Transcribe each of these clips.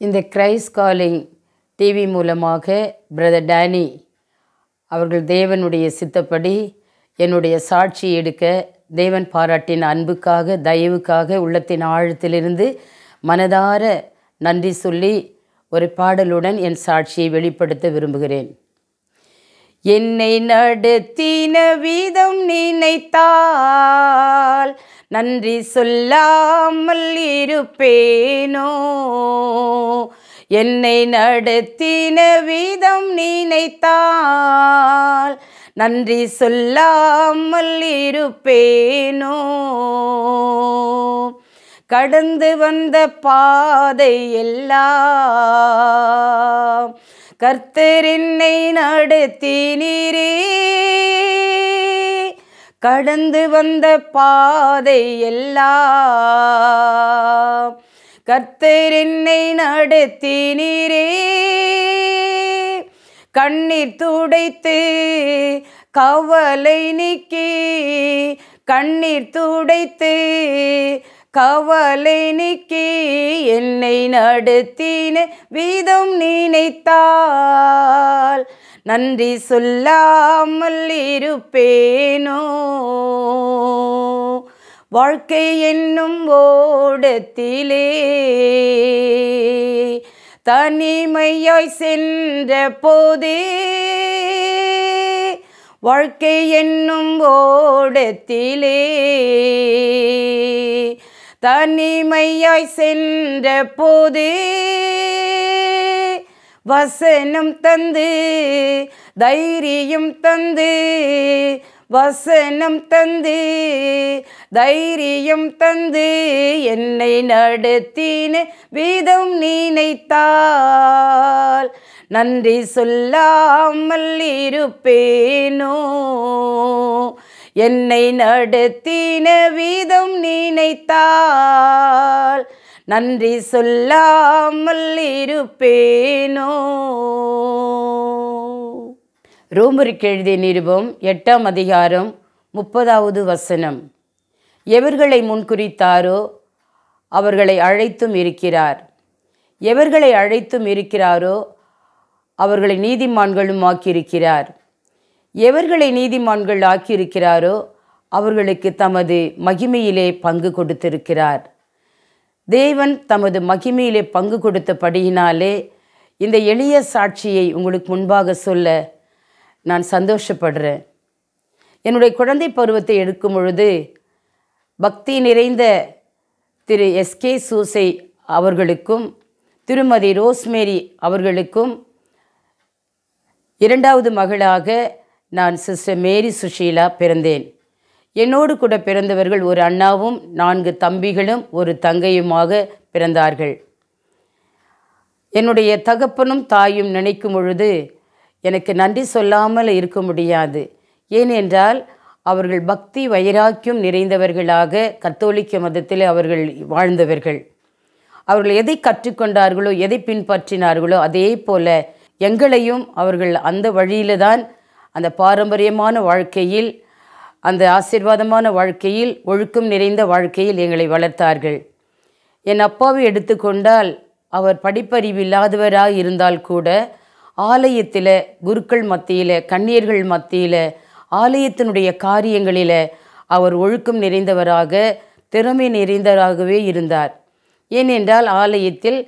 இந்த Christ calling TV மூலமாக brother Danny அவர்கள் தேவனுடைய சித்தப்படி என்னுடைய சாட்சி எடுக்க தேவன் பாராட்டின் அன்புக்காக தயவுக்காக உள்ளத்தின் ஆழத்திலிருந்து மனதார நன்றி சொல்லி ஒரு பாடலுடன் என் சாட்சியை வெளிப்படுத்த விரும்புகிறேன். என்னை நடத்தின விதம் நினைத்தால் நன்றி சொல்லாமல் இருப்பேனோ? என்னை நடத்தின விதம் நினைத்தால் நன்றி சொல்லாமல் இருப்பேனோ? கடந்து வந்த பாதை எல்லாம் கர்த்தர் என்னை நடத்தினீரே. கடந்து வந்த பாதை எல்லாம் கர்த்தர் என்னை நடத்தினீரே. கண்ணீர் துடைத்து கவலை நீக்கி கண்ணீர் துடைத்து கவலை நீக்கி என்னை நடத்தின விதம் நினைத்தால் நன்றி சொல்லாமல் இருப்பேனோ? வாழ்க்கை என்னும் ஓடத்திலே தனிமையாய் சென்ற போதே வாழ்க்கை என்னும் ஓடத்திலே தனிமையாய் சென்ற போதே வசனம் தந்து தைரியம் தந்து வசனம் தந்து தைரியம் தந்து என்னை நடத்தின வீதம் நினைத்தால் நன்றி சொல்லாமல் இருப்பேனோ? என்னை நடத்தின வீதம் நினைத்தால் நன்றி சொல்லாமல் இருப்பேனோ? ரோமருக்கு எழுதிய நிருபம் எட்டாம் அதிகாரம் முப்பதாவது வசனம். எவர்களை முன்குறித்தாரோ அவர்களை அழைத்தும் இருக்கிறார். எவர்களை அழைத்தும் இருக்கிறாரோ அவர்களை நீதிமான்களும் ஆக்கியிருக்கிறார். எவர்களை நீதிமான்கள் ஆக்கியிருக்கிறாரோ அவர்களுக்கு தமது மகிமையிலே பங்கு கொடுத்திருக்கிறார். தேவன் தமது மகிமையிலே பங்கு கொடுத்தபடியினாலே இந்த எளிய சாட்சியை உங்களுக்கு முன்பாக சொல்ல நான் சந்தோஷப்படுறேன். என்னுடைய குழந்தை பருவத்தை எடுக்கும் பொழுது பக்தி நிறைந்த திரு எஸ்கே சூசை அவர்களுக்கும் திருமதி ரோஸ்மேரி அவர்களுக்கும் இரண்டாவது மகளாக நான் சிஸ்டர் மேரி சுஷீலா பிறந்தேன். என்னோடு கூட பிறந்தவர்கள் ஒரு அண்ணாவும் நான்கு தம்பிகளும் ஒரு தங்கையுமாக பிறந்தார்கள். என்னுடைய தகப்பனும் தாயும் நினைக்கும் பொழுது எனக்கு நன்றி சொல்லாமல் இருக்க முடியாது. ஏனென்றால் அவர்கள் பக்தி வைராக்கியம் நிறைந்தவர்களாக கத்தோலிக்க மதத்தில் அவர்கள் வாழ்ந்தவர்கள். அவர்கள் எதை கற்றுக்கொண்டார்களோ எதை பின்பற்றினார்களோ அதே போல எங்களையும் அவர்கள் அந்த வழியில்தான் அந்த பாரம்பரியமான வாழ்க்கையில் அந்த ஆசீர்வாதமான வாழ்க்கையில் ஒழுக்கம் நிறைந்த வாழ்க்கையில் எங்களை வளர்த்தார்கள். என் அப்பாவை எடுத்துக்கொண்டால் அவர் படிப்பறிவு இல்லாதவராக இருந்தால் கூட ஆலயத்தில் குருக்கள் மத்தியில் கன்னியர்கள் மத்தியில் ஆலயத்தினுடைய காரியங்களில் அவர் ஒழுக்கம் நிறைந்தவராக திறமை நிறைந்தவராகவே இருந்தார். ஏனென்றால் ஆலயத்தில்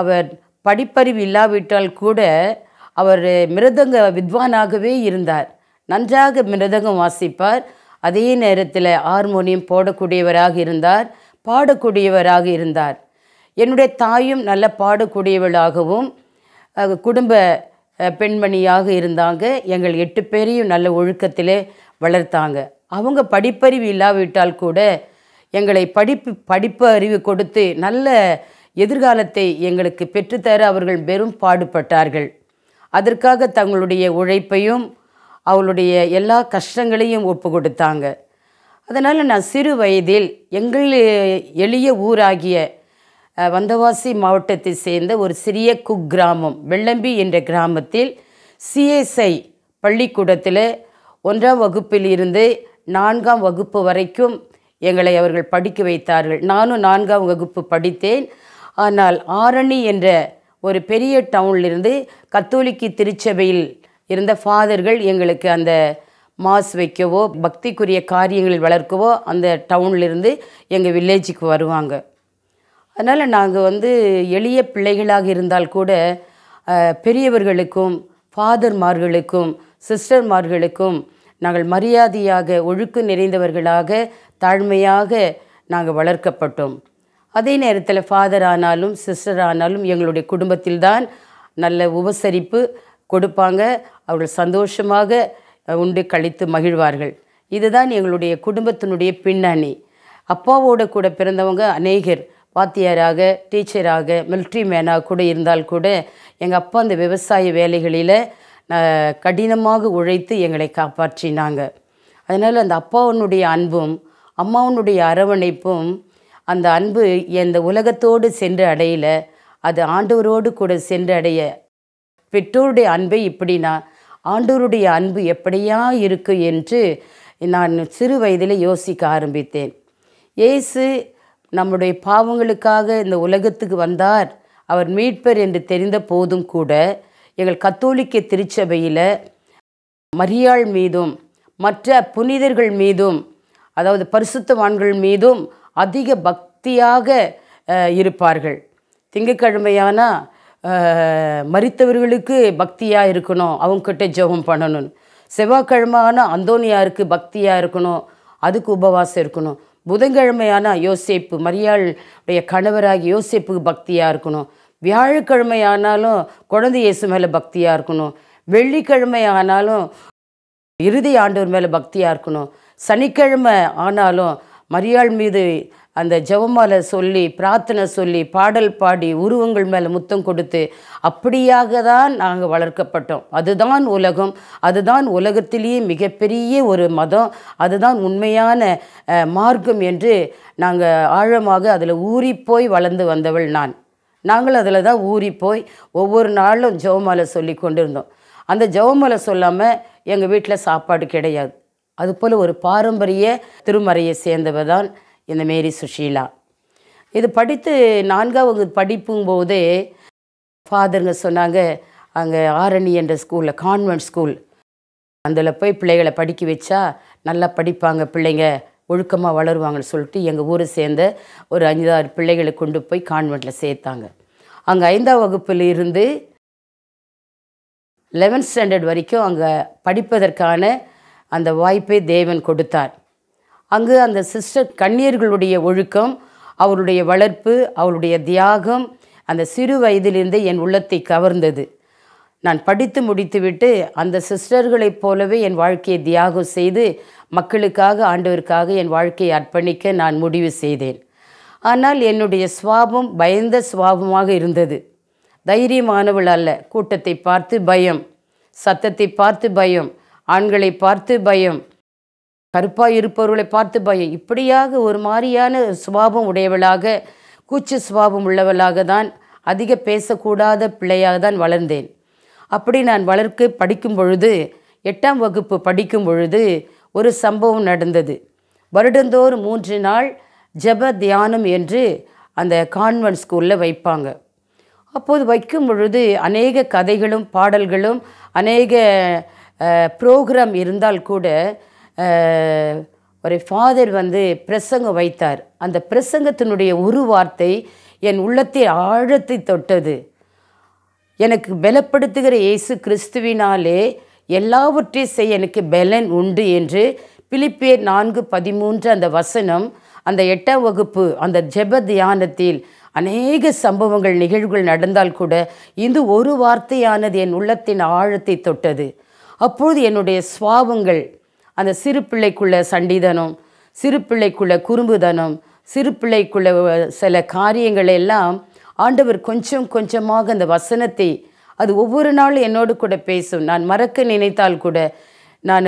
அவர் படிப்பறிவு இல்லாவிட்டால் கூட அவர் மிருதங்க வித்வானாகவே இருந்தார். நன்றாக மிருதங்கம் வாசிப்பார். அதே நேரத்தில் ஹார்மோனியம் போடக்கூடியவராக இருந்தார் பாடக்கூடியவராக இருந்தார். என்னுடைய தாயும் நல்ல பாடக்கூடியவளாகவும் குடும்ப பெண்மணியாக இருந்தாங்க. எங்கள் எட்டு பேரையும் நல்ல ஒழுக்கத்திலே வளர்த்தாங்க. அவங்க படிப்பறிவு இல்லாவிட்டால் கூட எங்களை படிப்பு படிப்பு அறிவு கொடுத்து நல்ல எதிர்காலத்தை எங்களுக்கு பெற்றுத்தர அவர்கள் பெரும் பாடுபட்டார்கள். அதற்காக தங்களுடைய உழைப்பையும் அவளுடைய எல்லா கஷ்டங்களையும் ஒப்பு கொடுத்தாங்க அதனால் நான் சிறு வயதில் எங்கள் எளிய ஊராகிய வந்தவாசி மாவட்டத்தை சேர்ந்த ஒரு சிறிய குக்கிராமம் வெள்ளம்பி என்ற கிராமத்தில் சிஎஸ்ஐ பள்ளிக்கூடத்தில் ஒன்றாம் வகுப்பில் இருந்து நான்காம் வகுப்பு வரைக்கும் எங்களை அவர்கள் படிக்க வைத்தார்கள். நானும் நான்காம் வகுப்பு படித்தேன். ஆனால் ஆரணி என்ற ஒரு பெரிய டவுன்லிருந்து கத்தோலிக்கு திருச்சபையில் இருந்த ஃபாதர்கள் எங்களுக்கு அந்த மாஸ் வைக்கவோ பக்திக்குரிய காரியங்களில் வளர்க்கவோ அந்த டவுன்லேருந்து எங்கள் வில்லேஜுக்கு வருவாங்க. அதனால் நாங்கள் வந்து எளிய பிள்ளைகளாக இருந்தால் கூட பெரியவர்களுக்கும் ஃபாதர்மார்களுக்கும் சிஸ்டர்மார்களுக்கும் நாங்கள் மரியாதையாக ஒழுக்கு நிறைந்தவர்களாக தாழ்மையாக நாங்கள் வளர்க்கப்பட்டோம். அதே நேரத்தில் ஃபாதர் ஆனாலும் சிஸ்டர் ஆனாலும் எங்களுடைய குடும்பத்தில்தான் நல்ல உபசரிப்பு கொடுப்பாங்க. அவர்கள் சந்தோஷமாக உண்டு கழித்து மகிழ்வார்கள். இதுதான் எங்களுடைய குடும்பத்தினுடைய பின்னணி. அப்பாவோட கூட பிறந்தவங்க அநேகர் வாத்தியாராக டீச்சராக மிலிட்ரி மேனாக கூட இருந்தால் கூட எங்கள் அப்பா அந்த விவசாய வேலைகளில் கடினமாக உழைத்து எங்களை காப்பாற்றினாங்க. அதனால் அந்த அப்பாவனுடைய அன்பும் அம்மாவனுடைய அரவணைப்பும் அந்த அன்பு இந்த உலகத்தோடு சென்று அடையல அது ஆண்டவரோடு கூட சென்று அடைய பெற்றோருடைய அன்பை இப்படி நான் ஆண்டவருடைய அன்பு எப்படியா இருக்கு என்று நான் சிறு வயதில் யோசிக்க ஆரம்பித்தேன். இயேசு நம்முடைய பாவங்களுக்காக இந்த உலகத்துக்கு வந்தார். அவர் மீட்பர் என்று தெரிந்த போதும் கூட எங்கள் கத்தோலிக்க திருச்சபையில் மரியாள் மீதும் மற்ற புனிதர்கள் மீதும் அதாவது பரிசுத்தவான்கள் மீதும் அதிக பக்தியாக இருப்பார்கள். திங்கக்கிழமையானால் மறித்தவர்களுக்கு பக்தியாக இருக்கணும். அவங்கக்கிட்ட ஜெபம் பண்ணணும். செவ்வாய்க்கிழமையான அந்தோனியாருக்கு பக்தியாக இருக்கணும். அதுக்கு உபவாசம் இருக்கணும். புதன்கிழமையான யோசேப்பு மரியாளுடைய கணவராகி யோசேப்புக்கு பக்தியாக இருக்கணும். வியாழக்கிழமை ஆனாலும் குழந்தை இயேசு மேலே பக்தியாக இருக்கணும். வெள்ளிக்கிழமை ஆனாலும் இறுதி ஆண்டவர் மேலே பக்தியாக இருக்கணும். சனிக்கிழமை ஆனாலும் மரியாள் மீது அந்த ஜெபமாலை சொல்லி பிரார்த்தனை சொல்லி பாடல் பாடி உருவங்கள் மேலே முத்தம் கொடுத்து அப்படியாக தான் நாங்கள் வளர்க்கப்பட்டோம். அதுதான் உலகம். அதுதான் உலகத்திலேயே மிகப்பெரிய ஒரு மதம். அதுதான் உண்மையான மார்க்கம் என்று நாங்கள் ஆழமாக அதில் ஊறிப்போய் வளர்ந்து வந்தவள் நான். நாங்கள் அதில் தான் ஊறி போய் ஒவ்வொரு நாளும் ஜெபமாலை சொல்லி கொண்டிருந்தோம். அந்த ஜெபமாலை சொல்லாமல் எங்கள் வீட்டில் சாப்பாடு கிடையாது. அதுபோல் ஒரு பாரம்பரிய திருமறையை சேர்ந்தவ தான் இந்த மேரி சுஷீலா. இது படித்து நான்காவது வகுப்பு படிப்பும்போதே ஃபாதருங்க சொன்னாங்க அங்கே ஆரணி என்ற ஸ்கூலில் கான்வென்ட் ஸ்கூல். அதில் போய் பிள்ளைகளை படிக்க வச்சா நல்லா படிப்பாங்க பிள்ளைங்க ஒழுக்கமாக வளருவாங்கன்னு சொல்லிட்டு எங்கள் ஊரை சேர்ந்த ஒரு அஞ்சாறு பிள்ளைகளை கொண்டு போய் கான்வெண்ட்டில் சேர்த்தாங்க. அங்கே ஐந்தாம் வகுப்பில் இருந்து லெவன்த் ஸ்டாண்டர்ட் வரைக்கும் அங்கே படிப்பதற்கான அந்த வாய்ப்பை தேவன் கொடுத்தார். அங்கு அந்த சிஸ்டர் கன்னியர்களுடைய ஒழுக்கம் அவருடைய வளர்ப்பு அவருடைய தியாகம் அந்த சிறு வயதிலிருந்தே என் உள்ளத்தை கவர்ந்தது. நான் படித்து முடித்துவிட்டு அந்த சிஸ்டர்களைப் போலவே என் வாழ்க்கையை தியாகம் செய்து மக்களுக்காக ஆண்டவருக்காக என் வாழ்க்கையை அர்ப்பணிக்க நான் முடிவு செய்தேன். ஆனால் என்னுடைய சுவாபம் பயந்த சுவாபமாக இருந்தது. தைரியமானவள் அல்ல. கூட்டத்தை பார்த்து பயம் சத்தத்தை பார்த்து பயம் ஆண்களை பார்த்து பயம் கருப்பாக இருப்பவர்களை பார்த்து பயம் இப்படியாக ஒரு மாதிரியான சுபாவம் உடையவளாக கூச்சு சுபாவம் உள்ளவளாக தான் அதிக பேசக்கூடாத பிள்ளையாக தான் வளர்ந்தேன். அப்படி நான் வளர்க்க படிக்கும் பொழுது எட்டாம் வகுப்பு படிக்கும் பொழுது ஒரு சம்பவம் நடந்தது. வருடந்தோறும் மூன்று நாள் ஜெப தியானம் என்று அந்த கான்வென்ட் ஸ்கூலில் வைப்பாங்க. அப்போது வைக்கும் பொழுது அநேக கதைகளும் பாடல்களும் அநேக ப்ரோக்ராம் இருந்தால் கூட ஒரு ஃபாதர் வந்து பிரசங்கம் வைத்தார். அந்த பிரசங்கத்தினுடைய ஒரு வார்த்தை என் உள்ளத்தை ஆழத்தை தொட்டது. எனக்கு பலப்படுத்துகிற இயேசு கிறிஸ்துவினாலே எல்லாவற்றையும் செய்ய எனக்கு பலன் உண்டு என்று பிலிப்பியர் நான்கு பதிமூன்று அந்த வசனம் அந்த எட்டாம் வகுப்பு அந்த ஜெப தியானத்தில் அநேக சம்பவங்கள் நிகழ்வுகள் நடந்தால் கூட இந்த ஒரு வார்த்தையானது என் உள்ளத்தின் ஆழத்தை தொட்டது. அப்பொழுது என்னுடைய சுவாபங்கள் அந்த சிறு பிள்ளைக்குள்ள சண்டிதனம் சிறு பிள்ளைக்குள்ள குறும்புதனம் சிறு பிள்ளைக்குள்ள சில காரியங்கள் எல்லாம் ஆண்டவர் கொஞ்சம் கொஞ்சமாக அந்த வசனத்தை அது ஒவ்வொரு நாளும் என்னோடு கூட பேசும். நான் மறக்க நினைத்தால் கூட நான்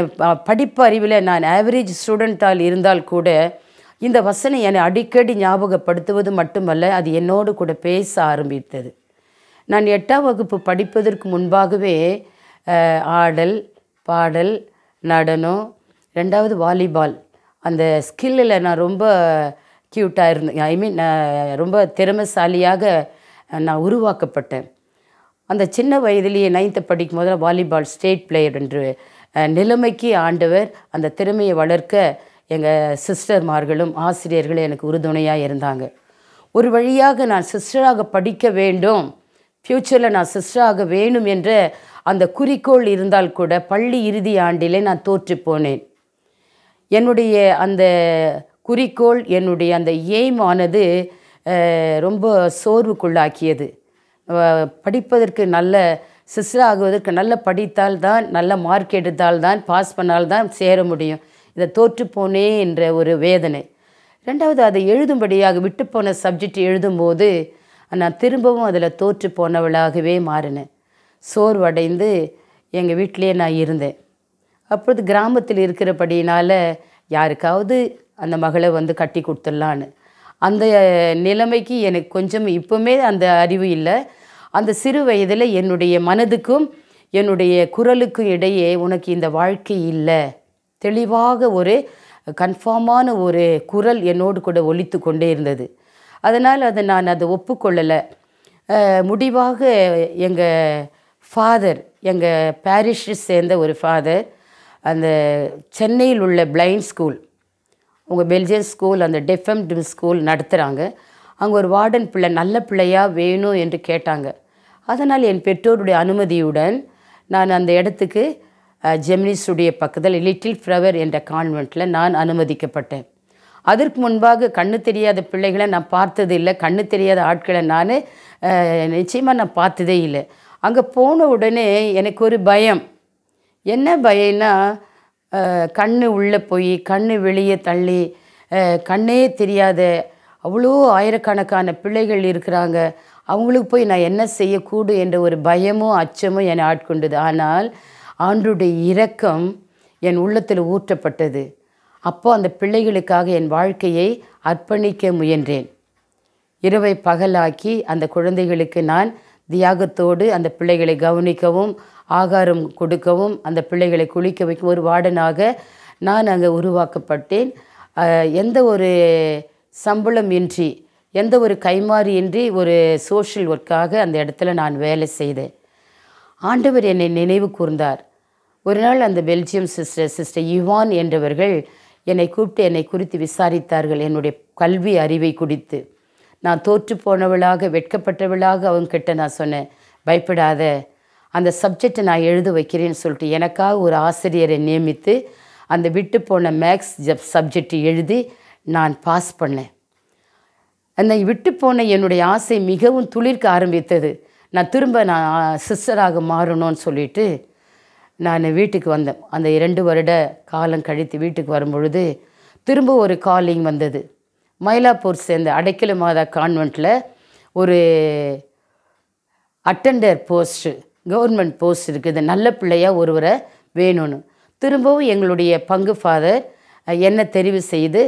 படிப்பு அறிவில் நான் ஆவரேஜ் ஸ்டூடெண்ட்டால் இருந்தால் கூட இந்த வசனம் என்னை அடிக்கடி ஞாபகப்படுத்துவது மட்டுமல்ல அது என்னோடு கூட பேச ஆரம்பித்தது. நான் எட்டாம் வகுப்பு படிப்பதற்கு முன்பாகவே ஆடல் பாடல் நடனம் ரெண்டாவது வாலிபால். அந்த ஸ்கில்லில் நான் ரொம்ப க்யூட்டாக இருந்தேன். ஐ மீன் ரொம்ப திறமைசாலியாக நான் உருவாக்கப்பட்டேன். அந்த சின்ன வயதிலேயே நைன்த்து படிக்கும் போது வாலிபால் ஸ்டேட் பிளேயர் என்று நிலைமைக்கு ஆண்டவர் அந்த திறமையை வளர்க்க எங்கள் சிஸ்டர்மார்களும் ஆசிரியர்களும் எனக்கு உறுதுணையாக இருந்தாங்க. ஒரு வழியாக நான் சிஸ்டராக படிக்க வேண்டும். ஃப்யூச்சரில் நான் சிஸ்டராக வேணும் என்ற அந்த குறிக்கோள் இருந்தால் கூட பள்ளி இறுதி ஆண்டிலே நான் தோற்று போனேன். என்னுடைய அந்த குறிக்கோள் என்னுடைய அந்த எய்ம் ஆனது ரொம்ப சோர்வுக்குள்ளாக்கியது. படிப்பதற்கு நல்ல சிஸ்டர் ஆகுவதற்கு நல்ல படித்தால் தான் நல்ல மார்க் எடுத்தால் தான் பாஸ் பண்ணால் தான் சேர முடியும். இதை தோற்றுப்போனே என்ற ஒரு வேதனை. ரெண்டாவது அதை எழுதும்படியாக விட்டு போன சப்ஜெக்ட் எழுதும்போது நான் திரும்பவும் அதில் தோற்று போனவளாகவே மாறினேன். சோர்வடைந்து எங்கள் வீட்டிலேயே நான் இருந்தேன். அப்பொழுது கிராமத்தில் இருக்கிறபடியினால் யாருக்காவது அந்த மகளை வந்து கட்டி கொடுத்துடலான்னு. அந்த நிலைமைக்கு எனக்கு கொஞ்சம் இப்போவுமே அந்த அறிவு இல்லை. அந்த சிறு வயதில் என்னுடைய மனதுக்கும் என்னுடைய குரலுக்கும் இடையே உனக்கு இந்த வாழ்க்கை இல்லை. தெளிவாக ஒரு கன்ஃபார்மான ஒரு குரல் என்னோடு கூட ஒழித்து கொண்டே இருந்தது. அதனால் அதை நான் அதை ஒப்புக்கொள்ளலை. முடிவாக எங்கள் ஃபாதர் எங்கள் பாரிஷை சேர்ந்த ஒரு ஃபாதர் அந்த சென்னையில் உள்ள பிளைண்ட் ஸ்கூல் உங்கள் பெல்ஜியம் ஸ்கூல் அந்த டெஃப்எம் டிம் ஸ்கூல் நடத்துகிறாங்க அங்கே ஒரு வார்டன் பிள்ளை நல்ல பிள்ளையாக வேணும் என்று கேட்டாங்க. அதனால் என் பெற்றோருடைய அனுமதியுடன் நான் அந்த இடத்துக்கு அஹ், ஜெமினி ஸ்டுடியோ பக்கத்தில் லிட்டில் ஃப்ளவர் என்ற கான்வெண்ட்டில் நான் அனுமதிக்கப்பட்டேன். அதற்கு முன்பாக கண்ணு தெரியாத பிள்ளைகளை நான் பார்த்தது இல்லை. கண்ணு தெரியாத ஆட்களை நான் நிச்சயமாக நான் பார்த்ததே இல்லை. அங்கே போன உடனே எனக்கு ஒரு பயம். என்ன பயம்னா கண் உள்ளே போய் கண் வெளியே தள்ளி கண்ணே தெரியாத அவ்வளோ ஆயிரக்கணக்கான பிள்ளைகள் இருக்கிறாங்க. அவங்களுக்கு போய் நான் என்ன செய்யக்கூடும் என்ற ஒரு பயமும் அச்சமும் என்னை ஆட்கொண்டது. ஆனால் ஆண்டுடைய இரக்கம் என் உள்ளத்தில் ஊற்றப்பட்டது. அப்போ அந்த பிள்ளைகளுக்காக என் வாழ்க்கையை அர்ப்பணிக்க முயன்றேன். இரவை பகலாக்கி அந்த குழந்தைகளுக்கு நான் தியாகத்தோடு அந்த பிள்ளைகளை கவனிக்கவும் ஆகாரம் கொடுக்கவும் அந்த பிள்ளைகளை குளிக்க வைக்கும் ஒரு வார்டனாக நான் அங்கே உருவாக்கப்பட்டேன். எந்த ஒரு சம்பளம் இன்றி எந்த ஒரு கைமாறி இன்றி ஒரு சோஷியல் ஒர்க்காக அந்த இடத்துல நான் வேலை செய்தேன். ஆண்டவர் என்னை நினைவு கூர்ந்தார். ஒரு நாள் அந்த பெல்ஜியம் சிஸ்டர் சிஸ்டர் யுவான் என்றவர்கள் என்னை கூப்பிட்டு என்னை குறித்து விசாரித்தார்கள். என்னுடைய கல்வி அறிவை குறித்து நான் தோற்று போனவளாக வெட்கப்பட்டவளாக அவங்க கிட்ட நான் சொன்னேன் பயப்படாத அந்த சப்ஜெக்டை நான் எழுத வைக்கிறேன்னு சொல்லிட்டு எனக்காக ஒரு ஆசிரியரை நியமித்து அந்த விட்டு போன மேக்ஸ் ஜப் சப்ஜெக்ட் எழுதி நான் பாஸ் பண்ணேன். அந்த விட்டு போன என்னுடைய ஆசை மிகவும் துளிர்க்க ஆரம்பித்தது. நான் திரும்ப நான் சிஸ்டராக மாறணும்னு சொல்லிட்டு நான் வீட்டுக்கு வந்தேன். அந்த இரண்டு வருட காலம் கழித்து வீட்டுக்கு வரும்பொழுது திரும்ப ஒரு காலிங் வந்தது. மயிலாப்பூர் சேர்ந்த அடைக்கல மாதா கான்வெண்ட்டில் ஒரு அட்டெண்டர் போஸ்ட்டு கவர்மெண்ட் போஸ்ட் இருக்குது. நல்ல பிள்ளையாக ஒருவரை வேணும்னு. திரும்பவும் எங்களுடைய பங்கு ஃபாதர் என்ன தெரிவு செய்து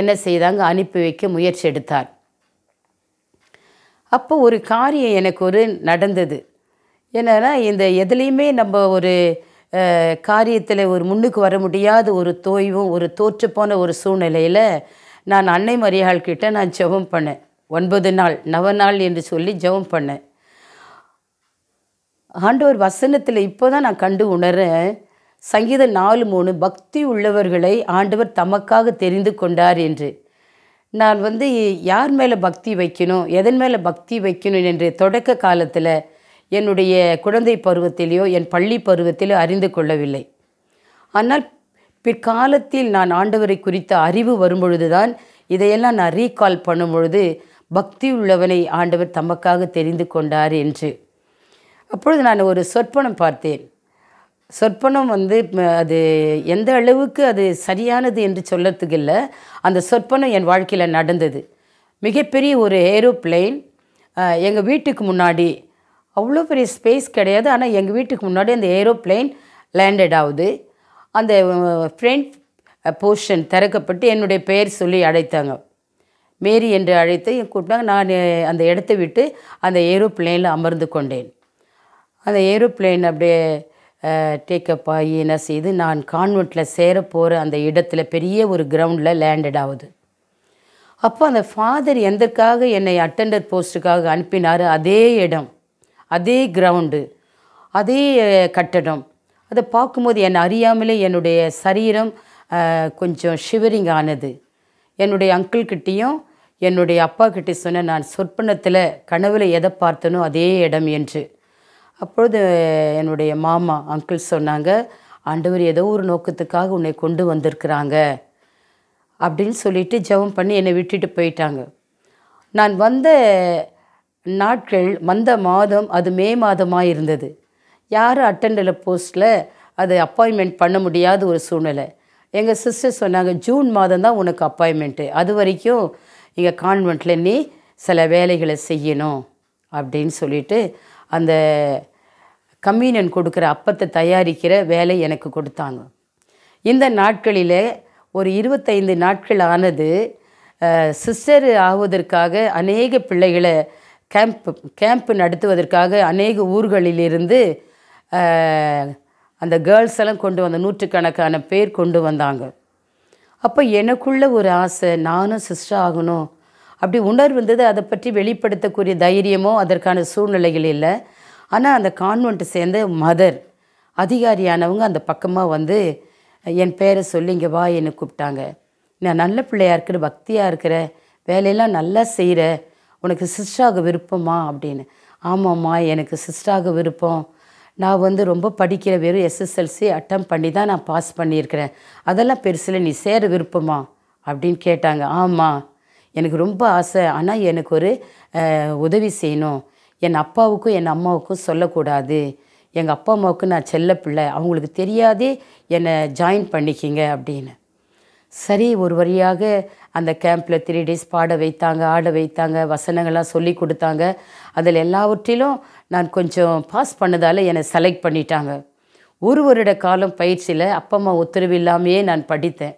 என்ன செய்தாங்க அனுப்பி வைக்க முயற்சி எடுத்தார். அப்போ ஒரு காரியம் எனக்கு ஒரு நடந்தது. என்னன்னா இந்த எதுலேயுமே நம்ம ஒரு காரியத்தில் ஒரு முன்னுக்கு வர முடியாத ஒரு தோய்வும் ஒரு தோற்றுப்போன ஒரு சூழ்நிலையில் நான் அன்னை மரியாள் கிட்ட நான் ஜெபம் பண்ணேன். ஒன்பது நாள் நவ நாள் என்று சொல்லி ஜெபம் பண்ணேன். ஆண்டவர் வசனத்தில் இப்போ தான் நான் கண்டு உணர்றேன். சங்கீதம் நாலு மூணு பக்தி உள்ளவர்களை ஆண்டவர் தமக்காக தெரிந்து கொண்டார் என்று. நான் வந்து யார் மேலே பக்தி வைக்கணும் எதன் மேலே பக்தி வைக்கணும் என்று தொடக்க காலத்தில் என்னுடைய குழந்தை பருவத்திலேயோ என் பள்ளி பருவத்திலோ அறிந்து கொள்ளவில்லை. ஆனால் பிற்காலத்தில் நான் ஆண்டவரை குறித்த அறிவு வரும்பொழுது தான் இதையெல்லாம் நான் ரீகால் பண்ணும் பொழுது பக்தி உள்ளவனை ஆண்டவர் தமக்காக தெரிந்து கொண்டார் என்று. அப்பொழுது நான் ஒரு சொற்பனம் பார்த்தேன். சொற்பனம் வந்து அது எந்த அளவுக்கு அது சரியானது என்று சொல்லறதுக்கு இல்லை. அந்த சொற்பனம் என் வாழ்க்கையில் நடந்தது. மிகப்பெரிய ஒரு ஏரோப்ளேன் எங்கள் வீட்டுக்கு முன்னாடி. அவ்வளோ பெரிய ஸ்பேஸ் கிடையாது. ஆனால் எங்கள் வீட்டுக்கு முன்னாடி அந்த ஏரோப்ளேன் லேண்டட் ஆகுது. அந்த ஃப்ரண்ட் போர்ஷன் திறக்கப்பட்டு என்னுடைய பெயர் சொல்லி அழைத்தாங்க. மேரி என்று அழைத்து கூப்பிட்டாங்க. நான் அந்த இடத்தை விட்டு அந்த ஏரோப்ளேனில் அமர்ந்து கொண்டேன். அந்த ஏரோப்ளேன் அப்படியே டேக்கப் ஆகி என்ன செய்து நான் கான்வெண்ட்டில் சேர போகிற அந்த இடத்துல பெரிய ஒரு கிரவுண்டில் லேண்டட் ஆகுது அப்போ அந்த ஃபாதர் எதற்காக என்னை அட்டண்டர் போஸ்ட்டுக்காக அனுப்பினார்? அதே இடம் அதே கிரவுண்டு அதே கட்டடம். அதை பார்க்கும்போது என்னை அறியாமலே என்னுடைய சரீரம் கொஞ்சம் ஷிவரிங் ஆனது. என்னுடைய அங்கிள்கிட்டேயும் என்னுடைய அப்பா கிட்டே சொன்ன நான் சொற்பனத்தில் கனவுல எதை பார்த்தனோ அதே இடம் என்று. அப்பொழுது என்னுடைய மாமா அங்கிள் சொன்னாங்க ஆண்டவர் ஏதோ ஒரு நோக்கத்துக்காக உன்னை கொண்டு வந்திருக்கிறாங்க அப்படின்னு சொல்லிட்டு ஜெபம் பண்ணி என்னை விட்டுட்டு போயிட்டாங்க. நான் வந்த நாட்கள் வந்த மாதம் அது மே மாதமாக இருந்தது. யாரும் அட்டண்டல போஸ்ட்டில் அது அப்பாயின்மெண்ட் பண்ண முடியாத ஒரு சூழ்நிலை. எங்கள் சிஸ்டர் சொன்னாங்க ஜூன் மாதம் தான் உனக்கு அப்பாயின்மெண்ட்டு அது வரைக்கும் இங்கே கான்வெண்ட்டில் நீ சில வேலைகளை செய்யணும் அப்படின்னு சொல்லிட்டு அந்த கம்யூனியன் கொடுக்குற அப்பத்தை தயாரிக்கிற வேலை எனக்கு கொடுத்தாங்க. இந்த நாட்களில் ஒரு இருபத்தைந்து நாட்கள் ஆனது சிஸ்டர் ஆவதற்காக அநேக பிள்ளைகளை கேம்ப் கேம்ப் நடத்துவதற்காக அநேக ஊர்களிலிருந்து அந்த கேர்ள்ஸ் எல்லாம் கொண்டு வந்த நூற்றுக்கணக்கான பேர் கொண்டு வந்தாங்க. அப்போ எனக்குள்ள ஒரு ஆசை நானும் சிஸ்டர் ஆகணும். அப்படி உணர்வு இருந்தது அதை பற்றி வெளிப்படுத்தக்கூடிய தைரியமோ அதற்கான சூழ்நிலைகள் இல்லை. ஆனால் அந்த கான்வென்ட் சேர்ந்த மதர் அதிகாரியானவங்க அந்த பக்கமாக வந்து என் பேரை சொல்லி இங்கே வா என்னை கூப்பிட்டாங்க. நான் நல்ல பிள்ளையா இருக்கிற பக்தியாக இருக்கிற வேலையெல்லாம் நல்லா செய்கிற உனக்கு சிஸ்டராக விருப்பமா? அப்படின்னு. ஆமாம்மா எனக்கு சிஸ்டராக விருப்பம். நான் வந்து ரொம்ப படிக்கிற வெறும் எஸ்எஸ்எல்சி அட்டம் பண்ணி தான் நான் பாஸ் பண்ணியிருக்கிறேன். அதெல்லாம் பெருசில் நீ சேர விருப்பமா? அப்படின்னு கேட்டாங்க. ஆமாம் எனக்கு ரொம்ப ஆசை. ஆனால் எனக்கு ஒரு உதவி செய்யணும். என் அப்பாவுக்கும் என் அம்மாவுக்கும் சொல்லக்கூடாது. எங்கள் அப்பா அம்மாவுக்கு நான் செல்ல பிள்ளை. அவங்களுக்கு தெரியாதே என்னை ஜாயின் பண்ணிக்கிங்க அப்படின்னு. சரி ஒரு வழியாக அந்த கேம்பில் த்ரீ டேஸ் பாட வைத்தாங்க ஆட வைத்தாங்க வசனங்கள்லாம் சொல்லி கொடுத்தாங்க. அதில் எல்லாவற்றிலும் நான் கொஞ்சம் பாஸ் பண்ணதால் என்னை செலக்ட் பண்ணிட்டாங்க. ஒரு வருட காலம் பயிற்சியில் அப்பா அம்மா உத்தரவு இல்லாமையே நான் படித்தேன்.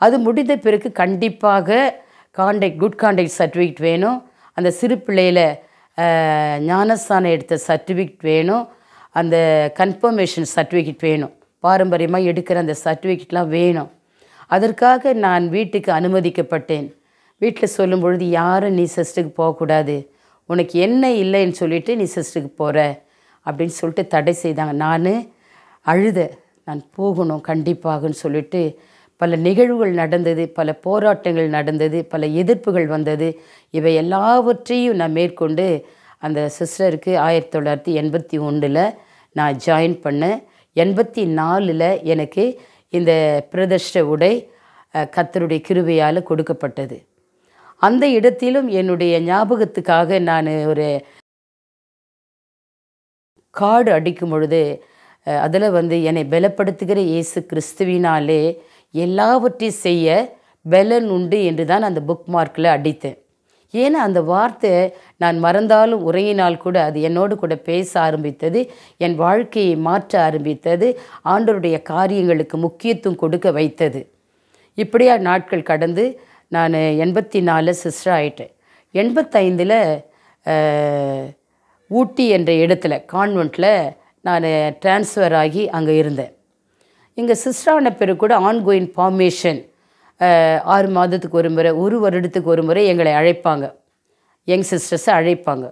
அது முடிந்த பிறகு கண்டிப்பாக கான்டாக்ட் குட் கான்டாக்ட் சர்டிஃபிகேட் வேணும். அந்த சிறு பிள்ளையில் ஞானஸ்தானம் எடுத்த சர்டிஃபிகேட் வேணும். அந்த கன்ஃபர்மேஷன் சர்டிஃபிகேட் வேணும். பாரம்பரியமாக எடுக்கிற அந்த சர்டிஃபிகேட்லாம் வேணும். அதற்காக நான் வீட்டுக்கு அனுமதிக்கப்பட்டேன். வீட்டில் சொல்லும் பொழுது யாரும் நீ சிஸ்டருக்கு போகக்கூடாது. உனக்கு என்ன இல்லைன்னு சொல்லிட்டு நீ சிஸ்டருக்கு போகிற அப்படின்னு சொல்லிட்டு தடை செய்தாங்க. நான் அழுத நான் போகணும் கண்டிப்பாகன்னு சொல்லிவிட்டு பல நிகழ்வுகள் நடந்தது பல போராட்டங்கள் நடந்தது பல எதிர்ப்புகள் வந்தது. இவை எல்லாவற்றையும் நான் மேற்கொண்டு அந்த சிஸ்டருக்கு ஆயிரத்தி தொள்ளாயிரத்தி எண்பத்தி ஒன்றில் நான் ஜாயின் பண்ணேன். எண்பத்தி நாலில் எனக்கு இந்த பிரதிஷ்ட உடை கத்தருடைய கிருபையால் கொடுக்கப்பட்டது. அந்த இடத்திலும் என்னுடைய ஞாபகத்துக்காக நான் ஒரு கார்டு அடிக்கும் பொழுது அதில் வந்து என்னை பலப்படுத்துகிற இயேசு கிறிஸ்துவினாலே எல்லாவற்றையும் செய்ய பலன் உண்டு என்று தான் அந்த புக் மார்க்கில் அடித்தேன். ஏன்னா அந்த வார்த்தை நான் மறந்தாலும் உறங்கினால் கூட அது என்னோடு கூட பேச ஆரம்பித்தது என் வாழ்க்கையை மாற்ற ஆரம்பித்தது ஆண்டவருடைய காரியங்களுக்கு முக்கியத்துவம் கொடுக்க வைத்தது. இப்படியா நாட்கள் கடந்து நான் எண்பத்தி நாலு சிஸ்டர் ஆயிட்டேன். எண்பத்தைந்தில் ஊட்டி என்ற இடத்துல கான்வெண்ட்டில் நான் ட்ரான்ஸ்ஃபர் ஆகி அங்கே இருந்தேன். இங்கே சிஸ்டரான பிறகு கூட ஆன்கோயின் ஃபார்மேஷன் ஆறு மாதத்துக்கு ஒரு முறை ஒரு வருடத்துக்கு ஒரு முறை எங்களை அழைப்பாங்க. யங் சிஸ்டர்ஸை அழைப்பாங்க.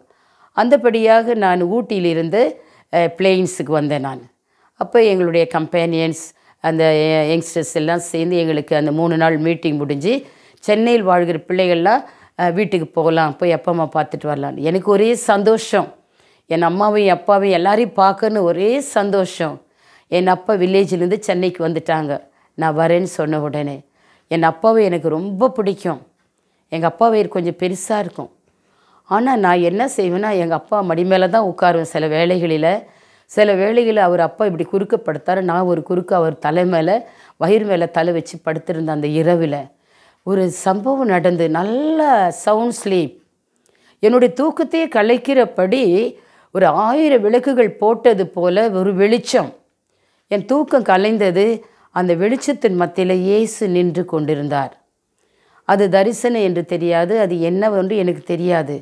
அந்தபடியாக நான் ஊட்டியிலிருந்து பிளெயின்ஸுக்கு வந்தேன் நான். அப்போ எங்களுடைய கம்பேனியன்ஸ் அந்த யங்ஸ்டர்ஸ் எல்லாம் சேர்ந்து எங்களுக்கு அந்த மூணு நாள் மீட்டிங் முடிஞ்சு சென்னையில் வாழ்கிற பிள்ளைகள்லாம் வீட்டுக்கு போகலாம் போய் அப்பா அம்மா பார்த்துட்டு வரலாம். எனக்கு ஒரே சந்தோஷம். என் அம்மாவையும் அப்பாவையும் எல்லாரையும் பார்க்கன்னு ஒரே சந்தோஷம். என் அப்பா வில்லேஜிலேருந்து சென்னைக்கு வந்துட்டாங்க. நான் வரேன்னு சொன்ன உடனே என் அப்பாவை எனக்கு ரொம்ப பிடிக்கும். எங்கள் அப்பாவை கொஞ்சம் பெருசாக இருக்கும். ஆனால் நான் என்ன செய்வேன்னா எங்கள் அப்பா மடி மேலே தான் உட்காருவேன். சில வேலைகளில் சில வேளைகளில் அவர் அப்பா இப்படி குறுக்கப்படுத்தாரு. நான் ஒரு குறுக்கு அவர் தலை மேலே வயிறு மேலே தலை வச்சு படுத்திருந்தேன் அந்த இரவில் ஒரு சம்பவம் நடந்து நல்ல சவுண்ட் ஸ்லீப் என்னுடைய தூக்கத்தையே கலைக்கிறபடி ஒரு ஆயிரம் விளக்குகள் போட்டது போல் ஒரு வெளிச்சம். என் தூக்கம் கலைந்தது அந்த வெளிச்சத்தின் மத்தியில் இயேசு நின்று கொண்டிருந்தார். அது தரிசனம் என்று தெரியாது அது என்னவென்று எனக்கு தெரியாது.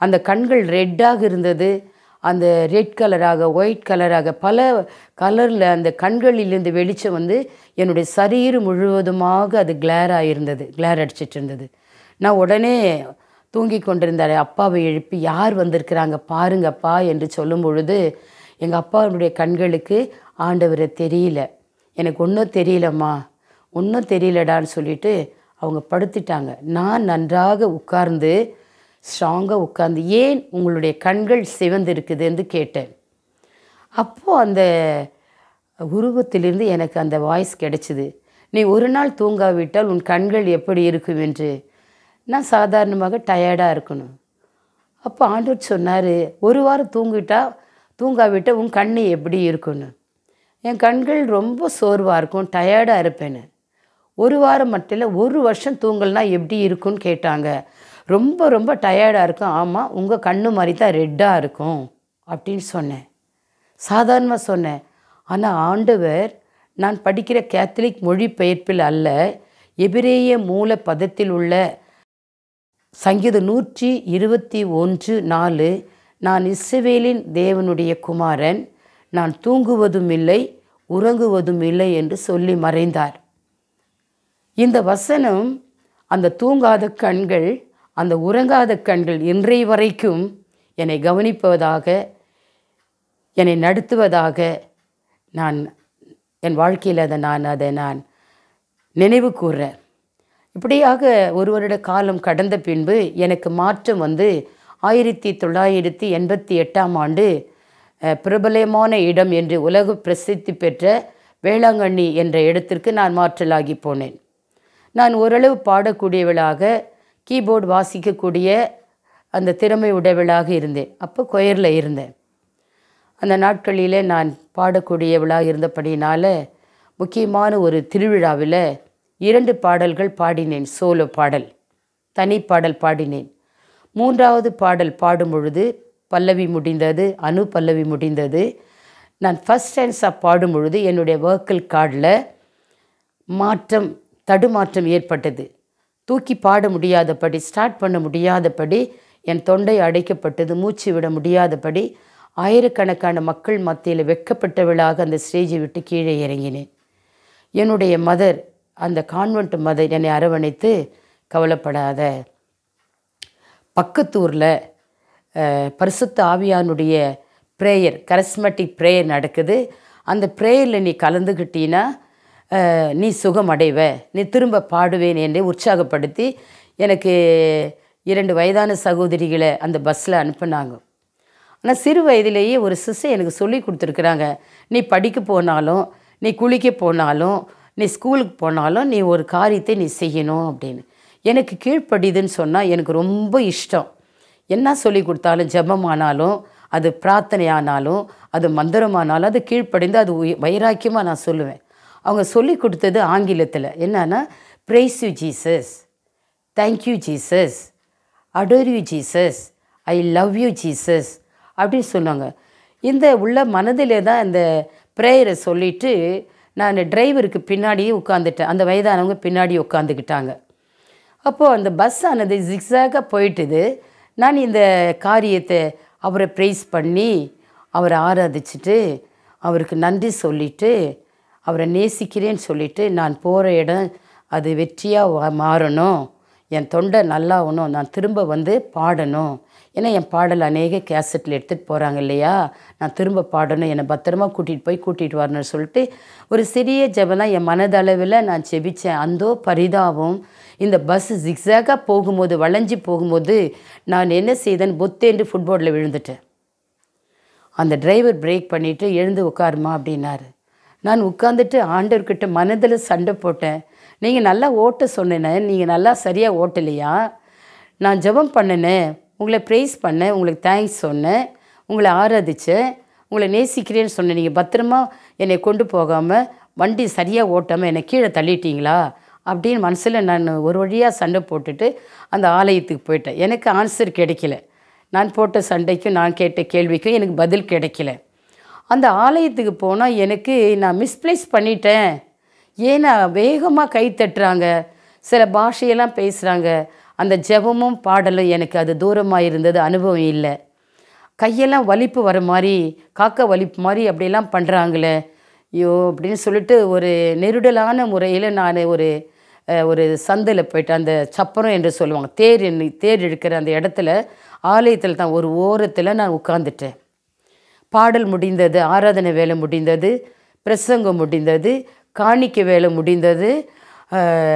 அந்த கண்கள் ரெட்டாக இருந்தது. அந்த ரெட் கலராக ஒயிட் கலராக பல கலரில் அந்த கண்களிலிருந்து வெளிச்சம் வந்து என்னுடைய சரீரம் முழுவதுமாக அது கிளேராக இருந்தது கிளேர் அடிச்சிட்டு இருந்தது நான் உடனே தூங்கி கொண்டிருந்தார். அப்பாவை எழுப்பி யார் வந்திருக்கிறாங்க? பாருங்கப்பா என்று சொல்லும் பொழுது எங்கள் அப்பாவுடைய கண்களுக்கு ஆண்டவரை தெரியல. எனக்கு ஒன்றும் தெரியலம்மா. ஒன்றும் தெரியலடான்னு சொல்லிட்டு அவங்க படுத்துட்டாங்க. நான் நன்றாக உட்கார்ந்து ஸ்ட்ராங்காக உட்கார்ந்து ஏன் உங்களுடைய கண்கள் சிவந்து இருக்குதுன்னு கேட்டேன். அப்போது அந்த உருவத்திலிருந்து எனக்கு அந்த வாய்ஸ் கிடைச்சிது. நீ ஒரு நாள் தூங்காவிட்டால் உன் கண்கள் எப்படி இருக்கும்? என்று. நான் சாதாரணமாக டயர்டாக இருக்கணும். அப்போ ஆண்டவர் சொன்னார் ஒரு வாரம் தூங்கிட்டா தூங்காவிட்டால் உன் கண் எப்படி இருக்கணும் என் கண்கள் ரொம்ப சோர்வாக இருக்கும் டயர்டாக இருப்பேன்னு ஒரு வாரம் மட்டும் இல்லை ஒரு வருஷம் தூங்கல்னா எப்படி இருக்குன்னு கேட்டாங்க. ரொம்ப ரொம்ப டயர்டாக இருக்கும். ஆமாம் உங்கள் கண்ணு மாதிரி தான் ரெட்டாக இருக்கும் அப்படின்னு சொன்னேன். சாதாரணமாக சொன்னேன். ஆனால் ஆண்டவர் நான் படிக்கிற கேத்தலிக் மொழிபெயர்ப்பில் அல்ல எபிரேய மூல பதத்தில் உள்ள சங்கீதம் நூற்றி இருபத்தி ஒன்று நாலு நான் இஸ்ரவேலின் தேவனுடைய குமாரன் நான் தூங்குவதும் இல்லை உறங்குவதும் இல்லை என்று சொல்லி மறைந்தார். இந்த வசனம் அந்த தூங்காத கண்கள் அந்த உறங்காத கண்கள் இன்றைய வரைக்கும் என்னை கவனிப்பதாக என்னை நடத்துவதாக நான் என் வாழ்க்கையில் அதை நான் அதை நான் நினைவு கூறுறேன் இப்படியாக ஒரு வருட காலம் கடந்த பின்பு எனக்கு மாற்றம் வந்து ஆயிரத்தி தொள்ளாயிரத்தி எண்பத்தி எட்டாம் ஆண்டு பிரபலமான இடம் என்று உலக பிரசித்தி பெற்ற வேளாங்கண்ணி என்ற இடத்திற்கு நான் மாற்றலாகி போனேன். நான் ஓரளவு பாடக்கூடியவளாக கீபோர்டு வாசிக்கக்கூடிய அந்த திறமை உடையவளாக இருந்தேன். அப்போ கொயரில் இருந்தேன். அந்த நாட்களில் நான் பாடக்கூடியவளாக இருந்தபடியினால் முக்கியமான ஒரு திருவிழாவில் இரண்டு பாடல்கள் பாடினேன். சோலோ பாடல் தனி பாடல் பாடினேன். மூன்றாவது பாடல் பாடும் பொழுது பல்லவி முடிந்தது அனு பல்லவி முடிந்தது. நான் ஃபஸ்ட் ஸ்டான்ஸாக பாடும் பொழுது என்னுடைய வேர்க்கல் கார்டில் மாற்றம் தடுமாற்றம் ஏற்பட்டது. தூக்கி பாட முடியாதபடி ஸ்டார்ட் பண்ண முடியாதபடி என் தொண்டை அடைக்கப்பட்டது மூச்சு விட முடியாதபடி ஆயிரக்கணக்கான மக்கள் மத்தியில் வெக்கப்பட்டவளாக அந்த ஸ்டேஜை விட்டு கீழே இறங்கினேன். என்னுடைய மதர் அந்த கான்வென்ட் மதர் என்னை அரவணைத்து கவலைப்படாத. பக்கத்தூரில் பரிசுத்த ஆவியானுடைய ப்ரேயர் கரஸ்மெட்டிக் ப்ரேயர் நடக்குது. அந்த ப்ரேயரில் நீ கலந்துக்கிட்டீன்னா நீ சுகம் அடைவ நீ திரும்ப பாடுவேன் என்று உற்சாகப்படுத்தி எனக்கு இரண்டு வயதான சகோதரிகளை அந்த பஸ்ஸில் அனுப்புனாங்க. ஆனால் சிறு வயதிலேயே ஒரு சிசை எனக்கு சொல்லி கொடுத்துருக்குறாங்க நீ படிக்க போனாலும் நீ குளிக்க போனாலும் நீ ஸ்கூலுக்கு போனாலும் நீ ஒரு காரியத்தை நீ செய்யணும் அப்படின்னு. எனக்கு கீழ்ப்படிதுன்னு சொன்னால் எனக்கு ரொம்ப இஷ்டம். என்ன சொல்லி கொடுத்தாலும் ஜெபமானாலும் அது பிரார்த்தனையானாலும் அது மந்திரமானாலும் அது கீழ்ப்படைந்து அது வைராக்கியமாக நான் சொல்லுவேன். அவங்க சொல்லி கொடுத்தது ஆங்கிலத்தில். என்னன்னா praise you Jesus thank you Jesus adore you Jesus I love you Jesus அப்படின்னு சொன்னாங்க. இந்த உள்ள மனதிலே தான் இந்த ப்ரேயரை சொல்லிவிட்டு நான் டிரைவருக்கு பின்னாடியே உட்காந்துட்டேன் அந்த வயதானவங்க பின்னாடி உட்காந்துக்கிட்டாங்க அப்போது அந்த பஸ் ஆனது ஜிக்ஸாக போயிட்டுது. நான் இந்த காரியத்தை அவரை ப்ரைஸ் பண்ணி அவரை ஆராதிச்சுட்டு அவருக்கு நன்றி சொல்லிட்டு அவரை நேசிக்கிறேன்னு சொல்லிட்டு நான் போகிற இடம் அது வெற்றியாக மாறணும். என் தொண்டை நல்லாகணும் நான் திரும்ப வந்து பாடணும். ஏன்னா என் பாடல் அநேக கேசட்டில் எடுத்துகிட்டு போகிறாங்க இல்லையா? நான் திரும்ப பாடணும். என்னை பத்திரமா கூட்டிகிட்டு போய் கூட்டிகிட்டு வரணும்னு சொல்லிட்டு ஒரு சிறிய ஜெபம் தான் என் மனதளவில் நான் ஜெபித்தேன் அந்தோ பரிதாபம் இந்த பஸ் ஜிக்ஸாகாக போகும்போது வளைஞ்சி போகும்போது நான் என்ன செய்தேன்? பொத்தேன்று ஃபுட்போர்டில் விழுந்துட்டேன். அந்த டிரைவர் பிரேக் பண்ணிவிட்டு எழுந்து உட்காருமா அப்படின்னாரு. நான் உட்காந்துட்டு ஆண்டவர்கிட்ட மனதில் சண்டை போட்டேன். நீங்கள் நல்லா ஓட்ட சொன்னேனே நீங்கள் நல்லா சரியாக ஓட்டலையா? நான் ஜெபம் பண்ணினேன் உங்களை ப்ரைஸ் பண்ணேன் உங்களுக்கு தேங்க்ஸ் சொன்னேன் உங்களை ஆராதிச்சேன் உங்களை நேசிக்கிறேன்னு சொன்னேன். நீங்கள் பத்திரமா என்னை கொண்டு போகாமல் வண்டி சரியாக ஓட்டாமல் என்னை கீழே தள்ளிட்டீங்களா? அப்படின்னு மனசில் நான் ஒரு வழியாக சண்டை போட்டுட்டு அந்த ஆலயத்துக்கு போயிட்டேன். எனக்கு ஆன்சர் கிடைக்கல. நான் போட்ட சண்டைக்கும் நான் கேட்ட கேள்விக்கும் எனக்கு பதில் கிடைக்கல. அந்த ஆலயத்துக்கு போனால் எனக்கு நான் மிஸ்பிளேஸ் பண்ணிட்டேன். ஏன்னா வேகமாக கை தட்டுறாங்க. சில பாஷையெல்லாம் பேசுகிறாங்க அந்த ஜெபமும் பாடலும் எனக்கு அது தூரமாக இருந்தது அனுபவம் இல்லை. கையெல்லாம் வலிப்பு வர மாதிரி காக்க வலிப்பு மாதிரி அப்படியெல்லாம் பண்ணுறாங்களே ஐயோ அப்படின்னு சொல்லிட்டு ஒரு நெருடலான முறையில் நான் ஒரு ஒரு சந்தில் போயிட்டு அந்த சப்பரம் என்று சொல்லுவாங்க தேர் என்ன தேர் இழுக்கிற அந்த இடத்துல ஆலயத்தில் தான் ஒரு ஓரத்தில் நான் உட்காந்துட்டேன் பாடல் முடிந்தது ஆராதனை வேலை முடிந்தது பிரசங்கம் முடிந்தது காணிக்க வேலை முடிந்தது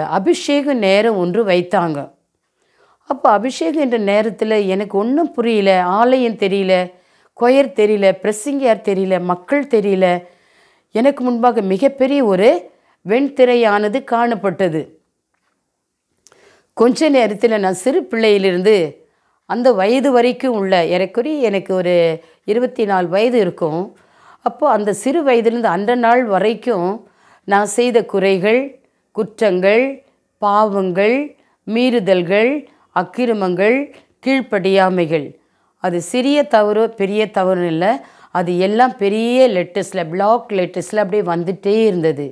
அபிஷேக நேரம் ஒன்று வைத்தாங்க. அப்போ அபிஷேகம் என்ற நேரத்தில் எனக்கு ஒன்றும் புரியல ஆலயம் தெரியல கொயர் தெரியல பிரசிங்கியார் தெரியல மக்கள் தெரியல எனக்கு முன்பாக மிகப்பெரிய ஒரு வெண்திரையானது காணப்பட்டது. கொஞ்ச நேரத்தில் நான் சிறு பிள்ளையிலிருந்து அந்த வயது வரைக்கும் உள்ள ஏறக்குறைய எனக்கு ஒரு இருபத்தி நாலு வயது இருக்கும். அப்போது அந்த சிறு வயதிலிருந்து அந்த நாள் வரைக்கும் நான் செய்த குறைகள் குற்றங்கள் பாவங்கள் மீறுதல்கள் அக்கிரமங்கள் கீழ்ப்படியாமைகள். அது சிறிய தவறோ பெரிய தவறு இல்லை. அது எல்லாம் பெரிய லெட்டர்ஸில் பிளாக் லெட்டர்ஸில் அப்படியே வந்துகிட்டே இருந்தது.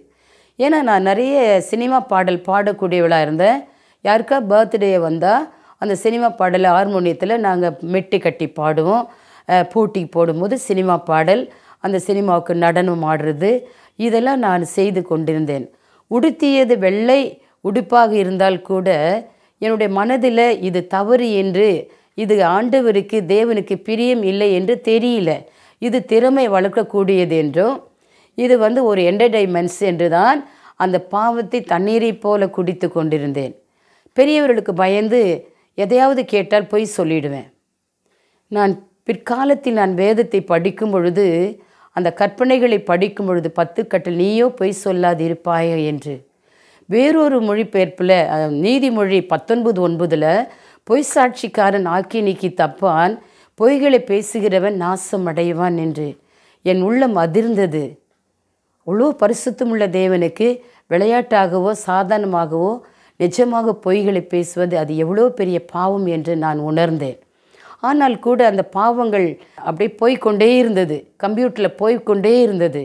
ஏன்னா நான் நிறைய சினிமா பாடல் பாடக்கூடியவளாக இருந்தேன். யாருக்கா பர்த்டே வந்தால் அந்த சினிமா பாடலை ஹார்மோனியத்தில் நாங்கள் மெட்டு கட்டி பாடுவோம். போட்டி போடும்போது சினிமா பாடல் அந்த சினிமாவுக்கு நடனம் ஆடுறது இதெல்லாம் நான் செய்து கொண்டிருந்தேன். உடுத்தியது வெள்ளை உடுப்பாக இருந்தால் கூட என்னுடைய மனதில் இது தவறு என்று இது ஆண்டவருக்கு தேவனுக்கு பிரியம் இல்லை என்று தெரியல. இது திறமை வளர்க்கக்கூடியது என்றும் இது வந்து ஒரு என்டர்டைன்மெண்ட்ஸ் என்று தான் அந்த பாவத்தை தண்ணீரைப் போல குடித்து கொண்டிருந்தேன். பெரியவர்களுக்கு பயந்து எதையாவது கேட்டால் பொய் சொல்லிடுவேன். நான் பிற்காலத்தில் நான் வேதத்தை படிக்கும் பொழுது அந்த கற்பனைகளை படிக்கும் பொழுது பத்து கட்டில் நீயோ பொய் சொல்லாதிருப்பாயோ என்று. வேறொரு மொழிபெயர்ப்பில் நீதிமொழி பத்தொன்பது ஒன்பதில் பொய் சாட்சிக்காரன் ஆக்கி நீக்கி தப்பான் பொய்களை பேசுகிறவன் நாசம் அடைவான் என்று. என் உள்ளம் அதிர்ந்தது. அவ்வளோ பரிசுத்தமுள்ள தேவனுக்கு விளையாட்டாகவோ சாதாரணமாகவோ நிஜமாக பொய்களை பேசுவது அது எவ்வளோ பெரிய பாவம் என்று நான் உணர்ந்தேன். ஆனால் கூட அந்த பாவங்கள் அப்படியே போய்க்கொண்டே இருந்தது. கம்ப்யூட்டரில் போய்க்கொண்டே இருந்தது.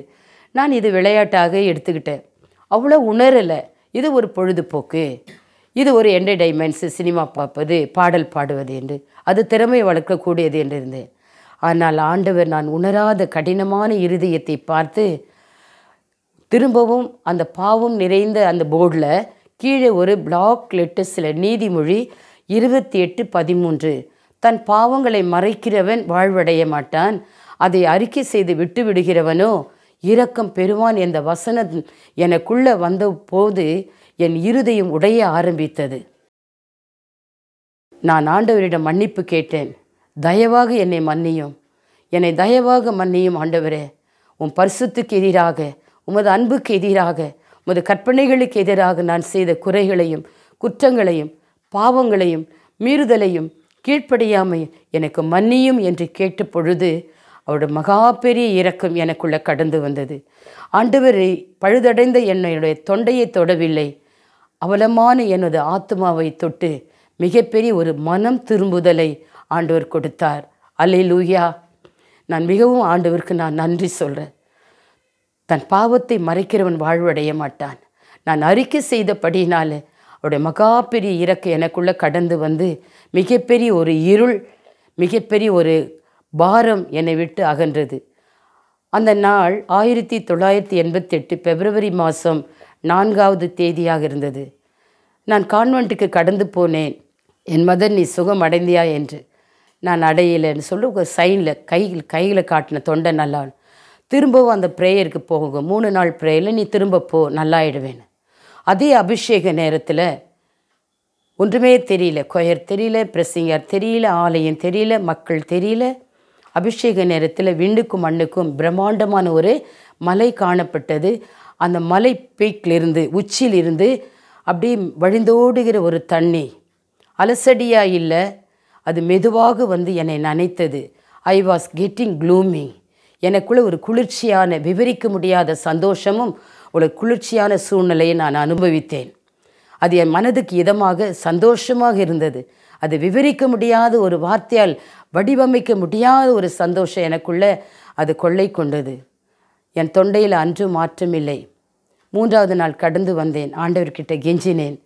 நான் இது விளையாட்டாக எடுத்துக்கிட்டேன். அவ்வளோ உணரலை. இது ஒரு பொழுதுபோக்கு. இது ஒரு என்டர்டைன்மெண்ட்ஸ் சினிமா பார்ப்பது பாடல் பாடுவது என்று. அது திறமை வளர்க்கக்கூடியது என்று இருந்தேன். ஆனால் ஆண்டவர் நான் உணராத கடினமான இருதயத்தை பார்த்து திரும்பவும் அந்த பாவம் நிறைந்த அந்த போர்டில் கீழே ஒரு பிளாக் லெட்டஸில் நீதிமொழி இருபத்தி எட்டு பதிமூன்று. தன் பாவங்களை மறைக்கிறவன் வாழ்வடைய மாட்டான். அதை அறிக்கை செய்து விட்டு விடுகிறவனோ இரக்கம் பெறுவான் என்ற வசனம் எனக்குள்ளே வந்த போது என் இருதயம் உடைய ஆரம்பித்தது. நான் ஆண்டவரிடம் மன்னிப்பு கேட்டேன். தயவாக என்னை மன்னியும். என்னை தயவாக மன்னியும் ஆண்டவரே. உன் பரிசுத்துக்கு எதிராக உமது அன்புக்கு எதிராக உமது கற்பனைகளுக்கு எதிராக நான் செய்த குறைகளையும் குற்றங்களையும் பாவங்களையும் மீறுதலையும் கீழ்ப்படியாமை எனக்கு மன்னியும் என்று கேட்ட பொழுது அவருடைய மகா பெரிய இரக்கம் எனக்குள்ளே கடந்து வந்தது. ஆண்டவரை பழுதடைந்த என்னுடைய தொண்டையை தொடவில்லை. அவலமான எனது ஆத்மாவை தொட்டு மிகப்பெரிய ஒரு மனம் திரும்புதலை ஆண்டவர் கொடுத்தார். அல்லேலூயா. நான் மிகவும் ஆண்டவருக்கு நான் நன்றி சொல்கிறேன் தன் பாவத்தை மறைக்கிறவன் வாழ்வடைய மாட்டான். நான் அறிக்கை செய்தபடியினால் அவருடைய மகா பெரிய இறக்கு எனக்குள்ளே கடந்து வந்து மிகப்பெரிய ஒரு இருள் மிகப்பெரிய ஒரு பாரம் என்னை விட்டு அகன்றது. அந்த நாள் ஆயிரத்தி தொள்ளாயிரத்தி எண்பத்தெட்டு பிப்ரவரி மாதம் நான்காவது தேதியாக இருந்தது. நான் கான்வெண்ட்டுக்கு கடந்து போனேன். என் மதர் நீ சுகம் அடைந்தியா என்று? நான் அடையலைன்னு சொல்லி ஒரு சைனில் கையில் கையில் காட்டின தொண்டை நல்லா திரும்பவும் அந்த ப்ரேயருக்கு போகுங்க. மூணு நாள் ப்ரேயரில் நீ திரும்ப போ. நல்லாயிடுவேன் அதே அபிஷேக நேரத்தில் ஒன்றுமே தெரியல. கொயர் தெரியல பிரசிங்கர் தெரியல ஆலயம் தெரியல மக்கள் தெரியல. அபிஷேக நேரத்தில் விண்ணுக்கும் மண்ணுக்கும் பிரம்மாண்டமான ஒரு மலை காணப்பட்டது. அந்த மலை பீக்கிலிருந்து உச்சியிலிருந்து அப்படியே வழிந்தோடுகிற ஒரு தண்ணி. அலசடியாக இல்லை. அது மெதுவாக வந்து என்னை நனைத்தது. ஐ வாஸ் கெட்டிங் க்ளூமிங் எனக்குள்ள ஒரு குளிர்ச்சியான விவரிக்க முடியாத சந்தோஷமும் ஒரு குளிர்ச்சியான சூழ்நிலையை நான் அனுபவித்தேன். அது என் மனதுக்கு இதமாக சந்தோஷமாக இருந்தது. அது விவரிக்க முடியாத ஒரு வார்த்தையால் வடிவமைக்க முடியாத ஒரு சந்தோஷம் எனக்குள்ளே அது கொள்ளை கொண்டது. என் தொண்டையில் அன்று மாற்றமில்லை மூன்றாவது நாள் கடந்து வந்தேன். ஆண்டவர்கிட்ட கெஞ்சினேன்.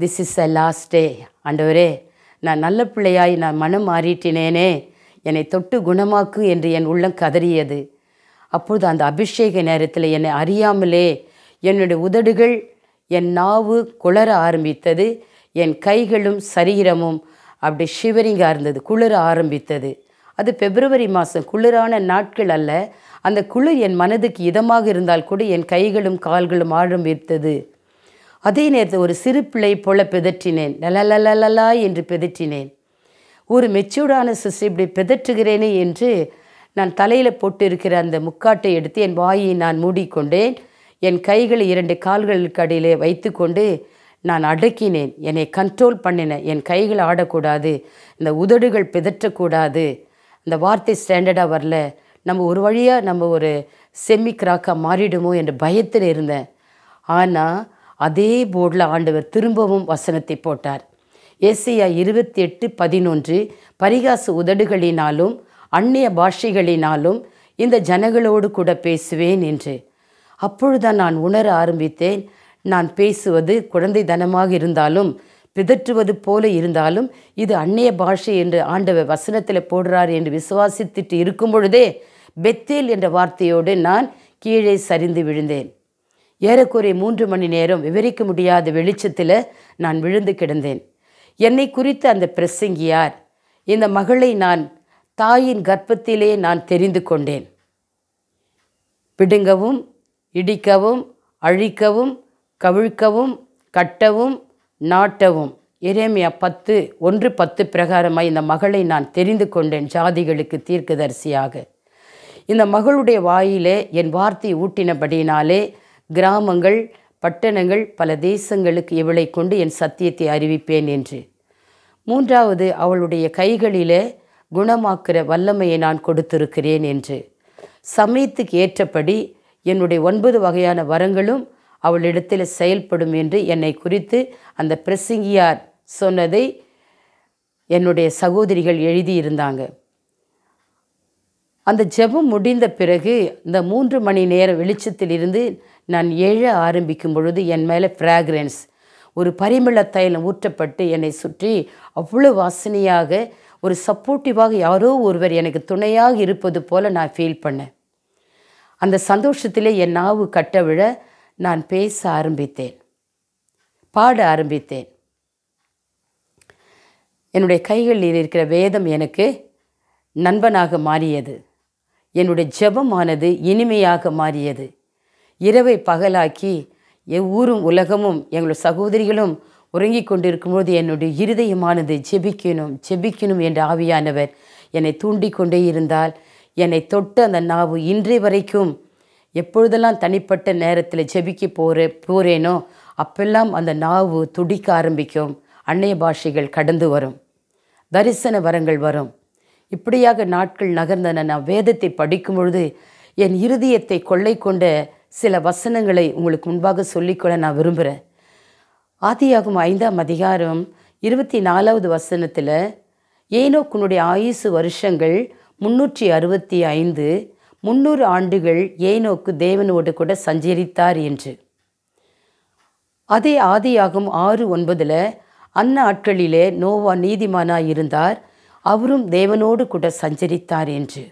This is a last day ஆண்டவரே நான் நல்ல பிள்ளையாய் நான் மனம் மாறிட்டினேனே. என்னை தொட்டு குணமாக்கு என்று என் உள்ளம் கதறியது. அப்பொழுது அந்த அபிஷேக நேரத்தில் என்னை அறியாமலே என்னுடைய உதடுகள் என் நாவு குளர ஆரம்பித்தது. என் கைகளும் சரீரமும் அப்படி ஷிவரிங்காக இருந்தது குளிர ஆரம்பித்தது. அது பிப்ரவரி மாதம் குளிரான நாட்கள் அல்ல அந்த குளிர் என் மனதுக்கு இதமாக இருந்தால் கூட என் கைகளும் கால்களும் ஆரம்பித்தது அதே நேரத்தில் ஒரு சிறு பிள்ளை போல பிதற்றினேன். லலலலலா என்று பிதற்றினேன். ஒரு மெச்சூர்டான சிஸ்டர் இப்படி பிதற்றுகிறேனே என்று நான் தலையில் போட்டிருக்கிற அந்த முக்காட்டை எடுத்து என் வாயை நான் மூடிக்கொண்டேன். என் கைகளை இரண்டு கால்களுக்கு அடியிலே வைத்துக்கொண்டு நான் அடக்கினேன். என்னை கண்ட்ரோல் பண்ணினேன் என் கைகள் ஆடக்கூடாது. இந்த உதடுகள் பிதற்றக்கூடாது. இந்த வார்த்தை ஸ்டாண்டர்டாக வரல. நம்ம ஒரு வழியாக நம்ம ஒரு செம்மி கிராக்காக மாறிடுமோ என்ற பயத்தில் இருந்தேன். ஆனால் அதே போர்டில் ஆண்டவர் திரும்பவும் வசனத்தை போட்டார். ஏசியா இருபத்தி எட்டு பதினொன்று பரிகாச உதடுகளினாலும் அந்நிய பாஷைகளினாலும் இந்த ஜனங்களோடு கூட பேசுவேன் என்று. அப்பொழுதுதான் நான் உணர ஆரம்பித்தேன் நான் பேசுவது குழந்தைத்தனமாக இருந்தாலும் பிதற்றுவது போல இருந்தாலும் இது அந்நிய பாஷை என்று ஆண்டவர் வசனத்தில் போடுறார் என்று விசுவாசித்துட்டு இருக்கும் பொழுதே பெத்தேல் என்ற வார்த்தையோடு நான் கீழே சரிந்து விழுந்தேன். ஏறக்குறைய மூன்று மணி நேரம் விவரிக்க முடியாத வெளிச்சத்தில் நான் விழுந்து கிடந்தேன். என்னை குறித்த அந்த பிரசங்கி யார்? இந்த மகளை நான் தாயின் கர்ப்பத்திலே நான் தெரிந்து கொண்டேன். பிடுங்கவும் இடிக்கவும் அழிக்கவும் கவிழ்க்கவும் கட்டவும் நாட்டவும். எரேமியா பத்து ஒன்று பத்து பிரகாரமாய் இந்த மகளை நான் தெரிந்து கொண்டேன் ஜாதிகளுக்கு தீர்க்கதரிசியாக. இந்த மகளுடைய வாயிலே என் வார்த்தை ஊட்டினபடியினாலே கிராமங்கள் பட்டணங்கள் பல தேசங்களுக்கு இவளை கொண்டு என் சத்தியத்தை அறிவிப்பேன் என்று. மூன்றாவது அவளுடைய கைகளிலே குணமாக்குற வல்லமையை நான் கொடுத்திருக்கிறேன் என்று. சமயத்துக்கு ஏற்றபடி என்னுடைய ஒன்பது வகையான வரங்களும் அவளிடத்தில் செயல்படும் என்று என்னை குறித்து அந்த பிரசிங்கியார் சொன்னதை என்னுடைய சகோதரிகள் எழுதியிருந்தாங்க. அந்த ஜெபம் முடிந்த பிறகு இந்த மூன்று மணி நேர வெளிச்சத்திலிருந்து நான் எழ ஆரம்பிக்கும் பொழுது என் மேலே ஃப்ராக்ரன்ஸ் ஒரு பரிமள தைலம் ஊற்றப்பட்டு என்னை சுற்றி அவ்வளோ வாசனையாக ஒரு சப்போர்ட்டிவாக யாரோ ஒருவர் எனக்கு துணையாக இருப்பது போல் நான் ஃபீல் பண்ணேன். அந்த சந்தோஷத்திலே என் நாவு கட்ட விழ நான் பேச ஆரம்பித்தேன். பாட ஆரம்பித்தேன். என்னுடைய கைகளில் இருக்கிற வேதம் எனக்கு நண்பனாக மாறியது. என்னுடைய ஜெபமானது இனிமையாக மாறியது. இரவை பகலாக்கி எவ்வூரும் உலகமும் எங்களுடைய சகோதரிகளும் உறங்கிக் கொண்டிருக்கும்போது என்னுடைய இருதயமானது ஜெபிக்கணும் ஜெபிக்கணும் என்ற ஆவியானவர் என்னை தூண்டி கொண்டே இருந்தால் என்னை தொட்டு அந்த நாவு இன்றைய வரைக்கும் எப்பொழுதெல்லாம் தனிப்பட்ட நேரத்தில் ஜெபிக்க போகிற போகிறேனோ அப்பெல்லாம் அந்த நாவு துடிக்க ஆரம்பிக்கும். அன்னைய பாஷைகள் கடந்து வரும். தரிசன வரங்கள் வரும். இப்படியாக நாட்கள் நகர்ந்தன. நான் வேதத்தை படிக்கும் பொழுது என் இருதயத்தை கொள்ளை கொண்ட சில வசனங்களை உங்களுக்கு முன்பாக சொல்லிக்கொள்ள நான் விரும்புகிறேன். ஆதியாகும் ஐந்தாம் அதிகாரம் இருபத்தி நாலாவது வசனத்தில் ஏனோக்குனுடைய ஆயுசு வருஷங்கள் முன்னூற்றி அறுபத்தி ஐந்து முந்நூறு ஆண்டுகள் ஏனோக்கு தேவனோடு கூட சஞ்சரித்தார் என்று. அதே ஆதியாகும் ஆறு ஒன்பதில் அந்நாட்களிலே நோவா நீதிமானாய் இருந்தார் அவரும் தேவனோடு கூட சஞ்சரித்தார் என்று.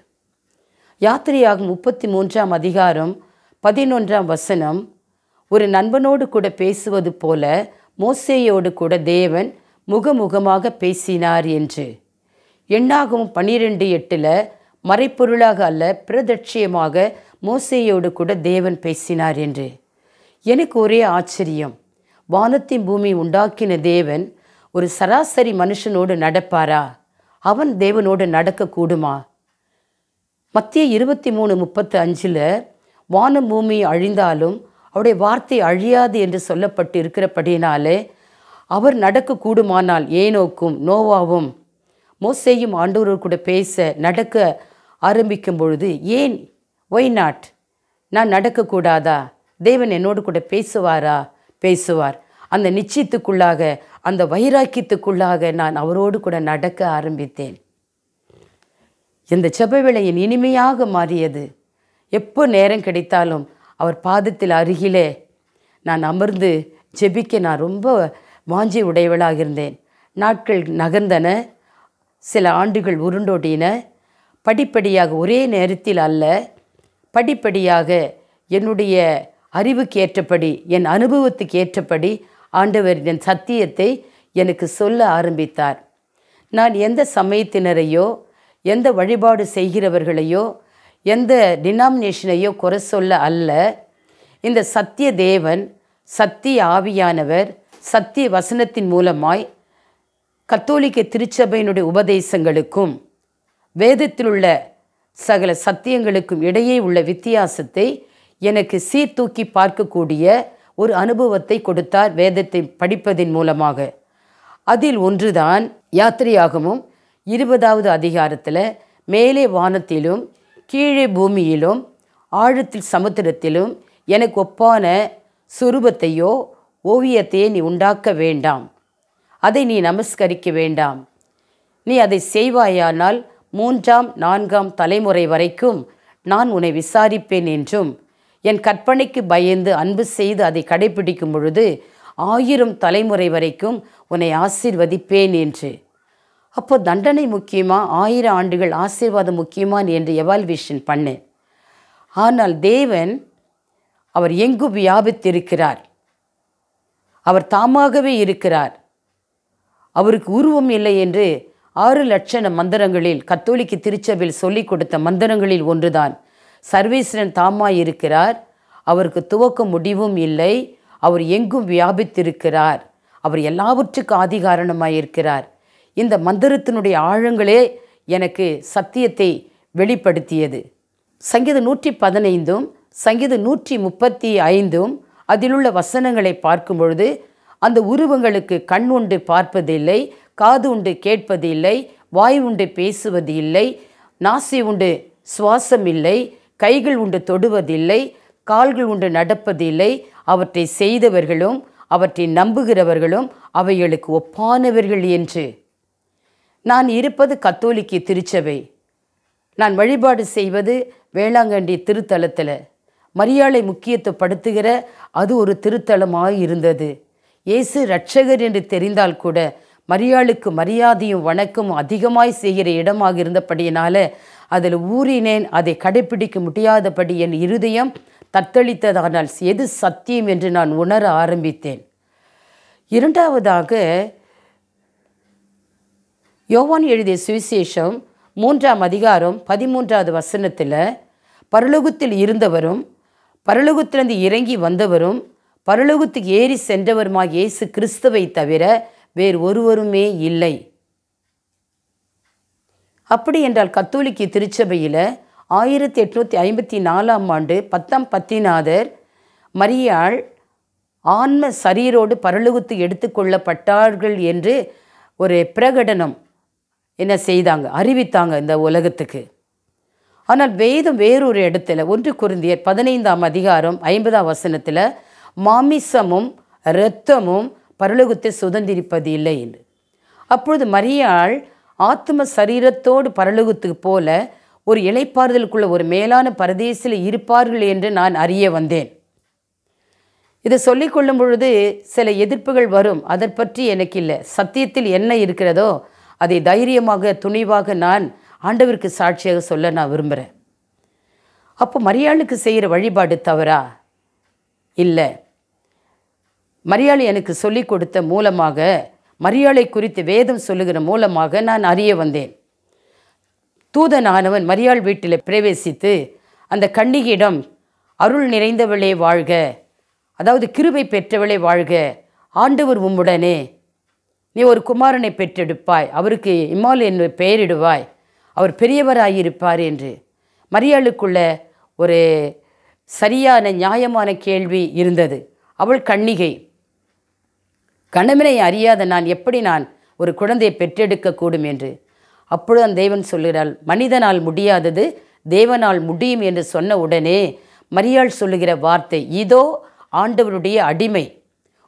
யாத்திரையாகும் முப்பத்தி மூன்றாம் அதிகாரம் பதினொன்றாம் வசனம். ஒரு நண்பனோடு கூட பேசுவது போல மோசேயோடு கூட தேவன் முகமுகமாக பேசினார் என்று. எண்ணாகவும் பன்னிரெண்டு எட்டில் மறைப்பொருளாக அல்ல பிரதட்சியமாக மோசேயோடு கூட தேவன் பேசினார் என்று. எனக்கு ஒரே ஆச்சரியம். வானத்தின் பூமி உண்டாக்கின தேவன் ஒரு சராசரி மனுஷனோடு நடப்பாரா? அவன் தேவனோடு நடக்கக்கூடுமா? மத்திய இருபத்தி மூணு முப்பத்து அஞ்சில் வானம் பூமி அழிந்தாலும் அவருடைய வார்த்தை அழியாது என்று சொல்லப்பட்டு இருக்கிறபடினாலே அவர் நடக்கக்கூடுமானால் ஏனோக்கும் நோவாவும் மோசேயும் ஆண்டோரோடு கூட பேச நடக்க ஆரம்பிக்கும் பொழுது ஏன்? ஒய் நாட் நான் நடக்கக்கூடாதா? தேவன் என்னோடு கூட பேசுவாரா? பேசுவார். அந்த நிச்சயத்துக்குள்ளாக அந்த வைராக்கியத்துக்குள்ளாக நான் அவரோடு கூட நடக்க ஆரம்பித்தேன். இந்த செபவேளையின் இனிமையாக மாறியது. எப்போ நேரம் கிடைத்தாலும் அவர் பாதத்தில் அருகிலே நான் அமர்ந்து ஜெபிக்க நான் ரொம்ப வாஞ்சி உடையவளாக இருந்தேன். நாட்கள் நகர்ந்தன. சில ஆண்டுகள் உருண்டோடின. படிப்படியாக ஒரே நேரத்தில் அல்ல படிப்படியாக என்னுடைய அறிவுக்கு ஏற்றபடி என் அனுபவத்துக்கு ஏற்றபடி ஆண்டவர் என் சத்தியத்தை எனக்கு சொல்ல ஆரம்பித்தார். நான் எந்த சமயத்தினரையோ எந்த வழிபாடு செய்கிறவர்களையோ எந்த டினாமினேஷனையோ குறை சொல்ல அல்ல. இந்த சத்திய தேவன் சத்திய ஆவியானவர் சத்திய வசனத்தின் மூலமாய் கத்தோலிக்க திருச்சபையினுடைய உபதேசங்களுக்கும் வேதத்தில் உள்ள சகல சத்தியங்களுக்கும் இடையே உள்ள வித்தியாசத்தை எனக்கு சீர்தூக்கி பார்க்கக்கூடிய ஒரு அனுபவத்தை கொடுத்தார் வேதத்தை படிப்பதின் மூலமாக. அதில் ஒன்றுதான் யாத்திரையாகமும் இருபதாவது அதிகாரத்தில் மேலே வானத்திலும் கீழே பூமியிலும் ஆழத்தில் சமுத்திரத்திலும் எனக்கு ஒப்பான சுரூபத்தையோ ஓவியத்தையோ நீ உண்டாக்க வேண்டாம். அதை நீ நமஸ்கரிக்க வேண்டாம். நீ அதை செய்வாயானால் மூன்றாம் நான்காம் தலைமுறை வரைக்கும் நான் உன்னை விசாரிப்பேன் என்றும் என் கற்பனைக்கு பயந்து அன்பு செய்து அதை கடைபிடிக்கும் பொழுது ஆயிரம் தலைமுறை வரைக்கும் உன்னை ஆசீர்வதிப்பேன் என்று. அப்போ தண்டனை முக்கியமா? ஆயிரம் ஆண்டுகள் ஆசீர்வாதம் முக்கியமா என்று எவால்வேஷன் பண்ணேன். ஆனால் தேவன் அவர் எங்கு வியாபித்திருக்கிறார்? அவர் தாமாகவே இருக்கிறார். அவருக்கு உருவம் இல்லை என்று ஆறு லட்சண மந்திரங்களில் கத்தோலிக்க திருச்சபையில் சொல்லிக் கொடுத்த மந்திரங்களில் ஒன்றுதான். சர்வேஸ்வரன் தாமாய் இருக்கிறார். அவருக்கு துவக்க முடிவும் இல்லை. அவர் எங்கும் வியாபித்திருக்கிறார். அவர் எல்லாவற்றுக்கும் ஆதிகாரணமாக இருக்கிறார். இந்த மந்திரத்தினுடைய ஆழங்களே எனக்கு சத்தியத்தை வெளிப்படுத்தியது. சங்கீதம் நூற்றி பதினைந்தும் சங்கீதம் நூற்றி முப்பத்தி ஐந்தும் அதிலுள்ள வசனங்களை பார்க்கும் பொழுது அந்த உருவங்களுக்கு கண் உண்டு பார்ப்பதில்லை காது உண்டு கேட்பதில்லை வாய் உண்டு பேசுவது இல்லை நாசி உண்டு சுவாசம் இல்லை கைகள் உண்டு தொடுவதில்லை கால்கள் உண்டு நடப்பதில்லை. அவற்றை செய்தவர்களும் அவற்றை நம்புகிறவர்களும் அவைகளுக்கு ஒப்பானவர்கள் என்று. நான் இருப்பது கத்தோலிக்க திருச்சபை. நான் வழிபாடு செய்வது வேளாங்கண்ணி திருத்தலத்தில். மரியாளை முக்கியத்துவப்படுத்துகிற அது ஒரு திருத்தலமாக இருந்தது. இயேசு ரட்சகர் என்று தெரிந்தால் கூட மரியாளுக்கு மரியாதையும் வணக்கமும் அதிகமாய் செய்கிற இடமாக இருந்தபடியினால அதில் ஊறினேன் அதை கடைப்பிடிக்க முடியாதபடி என் இருதயம் தத்தளித்ததானால் எது சத்தியம் என்று நான் உணர ஆரம்பித்தேன். இரண்டாவதாக யோவான் எழுதிய சுவிசேஷம் மூன்றாம் அதிகாரம் பதிமூன்றாவது வசனத்தில் பரலோகத்தில் இருந்தவரும் பரலோகத்திலிருந்து இறங்கி வந்தவரும் பரலோகத்துக்கு ஏறி சென்றவருமாக இயேசு கிறிஸ்துவை தவிர வேறு ஒருவருமே இல்லை. அப்படி என்றால் கத்தோலிக்க திருச்சபையில் ஆயிரத்தி எட்நூற்றி ஐம்பத்தி நாலாம் ஆண்டு பத்தாம் பத்திநாதர் மரியாள் ஆன்ம சரீரோடு பரலுகுத்து எடுத்துக்கொள்ளப்பட்டார்கள் என்று ஒரு பிரகடனம் என்ன செய்தாங்க அறிவித்தாங்க இந்த உலகத்துக்கு. ஆனால் வேதம் வேறொரு இடத்துல ஒன்று குருந்தியர் பதினைந்தாம் அதிகாரம் ஐம்பதாம் வசனத்தில் மாமிசமும் இரத்தமும் பரலோகத்தை சுதந்திரிப்பது இல்லை என்று. அப்பொழுது மரியாள் ஆத்ம சரீரத்தோடு பரலோகத்துக்கு போல ஒரு இலைப்பாறுதலுக்குள்ள ஒரு மேலான பரதேசில் இருப்பார்கள் என்று நான் அறிய வந்தேன். இதை சொல்லிக்கொள்ளும் பொழுது சில எதிர்ப்புகள் வரும். அதை பற்றி எனக்கு இல்லை. சத்தியத்தில் என்ன இருக்கிறதோ அதை தைரியமாக துணிவாக நான் ஆண்டவருக்கு சாட்சியாக சொல்ல நான் விரும்புகிறேன் அப்போ மரியாளுக்கு செய்கிற வழிபாடு தவறா? இல்லை. மரியாள் எனக்கு சொல்லிக் கொடுத்த மூலமாக மரியாளை குறித்து வேதம் சொல்லுகிற மூலமாக நான் அறிய வந்தேன். தூதனானவன் மரியாள் வீட்டில் பிரவேசித்து அந்த கண்ணிகிடம் அருள் நிறைந்தவளே வாழ்க. அதாவது கிருபை பெற்றவளே வாழ்க. ஆண்டவர் உம்முடனே. நீ ஒரு குமாரனை பெற்றெடுப்பாய். அவருக்கு இம்மால் என்று பெயரிடுவாய். அவர் பெரியவராயிருப்பார் என்று. மரியாளுக்குள்ள ஒரு சரியான நியாயமான கேள்வி இருந்தது. அவள் கண்ணிகை கணவனை அறியாத நான் எப்படி நான் ஒரு குழந்தையை பெற்றெடுக்கக்கூடும் என்று? அப்பொழுது அந்த தேவன் சொல்கிறாள் மனிதனால் முடியாதது தேவனால் முடியும் என்று சொன்ன உடனே மரியாள் சொல்லுகிற வார்த்தை இதோ ஆண்டவருடைய அடிமை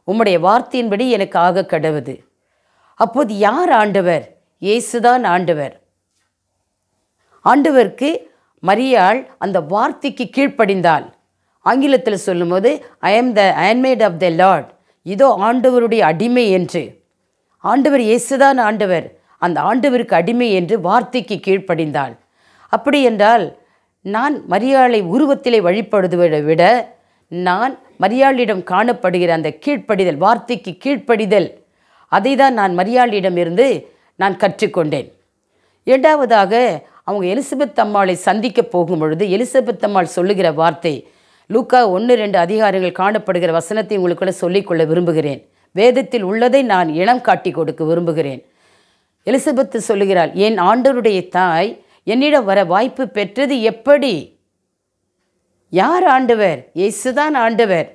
உம்முடைய வார்த்தையின்படி எனக்கு ஆக கடவுது. அப்போது யார் ஆண்டவர்? இயேசுதான் ஆண்டவர். ஆண்டவருக்கு மரியாள் அந்த வார்த்தைக்கு கீழ்ப்படிந்தாள். ஆங்கிலத்தில் சொல்லும்போது I am the maid of the Lord இதோ ஆண்டவருடைய அடிமை என்று. ஆண்டவர் இயேசுதான் ஆண்டவர். அந்த ஆண்டவருக்கு அடிமை என்று வார்த்தைக்கு கீழ்ப்படிந்தாள். அப்படி என்றால் நான் மரியாளை உருவத்திலே வழிபடுவதை விட நான் மரியாளிடம் காணப்படுகிற அந்த கீழ்ப்படிதல் வார்த்தைக்கு கீழ்ப்படிதல் அதை தான் நான் மரியாளிடமிருந்து நான் கற்றுக்கொண்டேன். இரண்டாவதாக அவங்க எலிசபெத் அம்மாளை சந்திக்க போகும் பொழுது எலிசபெத் அம்மாள் சொல்லுகிற வார்த்தை லூக்கா ஒன்று ரெண்டு அதிகாரங்கள் காணப்படுகிற வசனத்தை உங்களுக்குள்ள சொல்லிக்கொள்ள விரும்புகிறேன். வேதத்தில் உள்ளதை நான் இனம் காட்டி கொடுக்க விரும்புகிறேன். எலிசபெத் சொல்லுகிறாள் என் ஆண்டருடைய தாய் என்னிடம் வர வாய்ப்பு பெற்றது எப்படி? யார் ஆண்டவர்? இயேசுதான் ஆண்டவர்.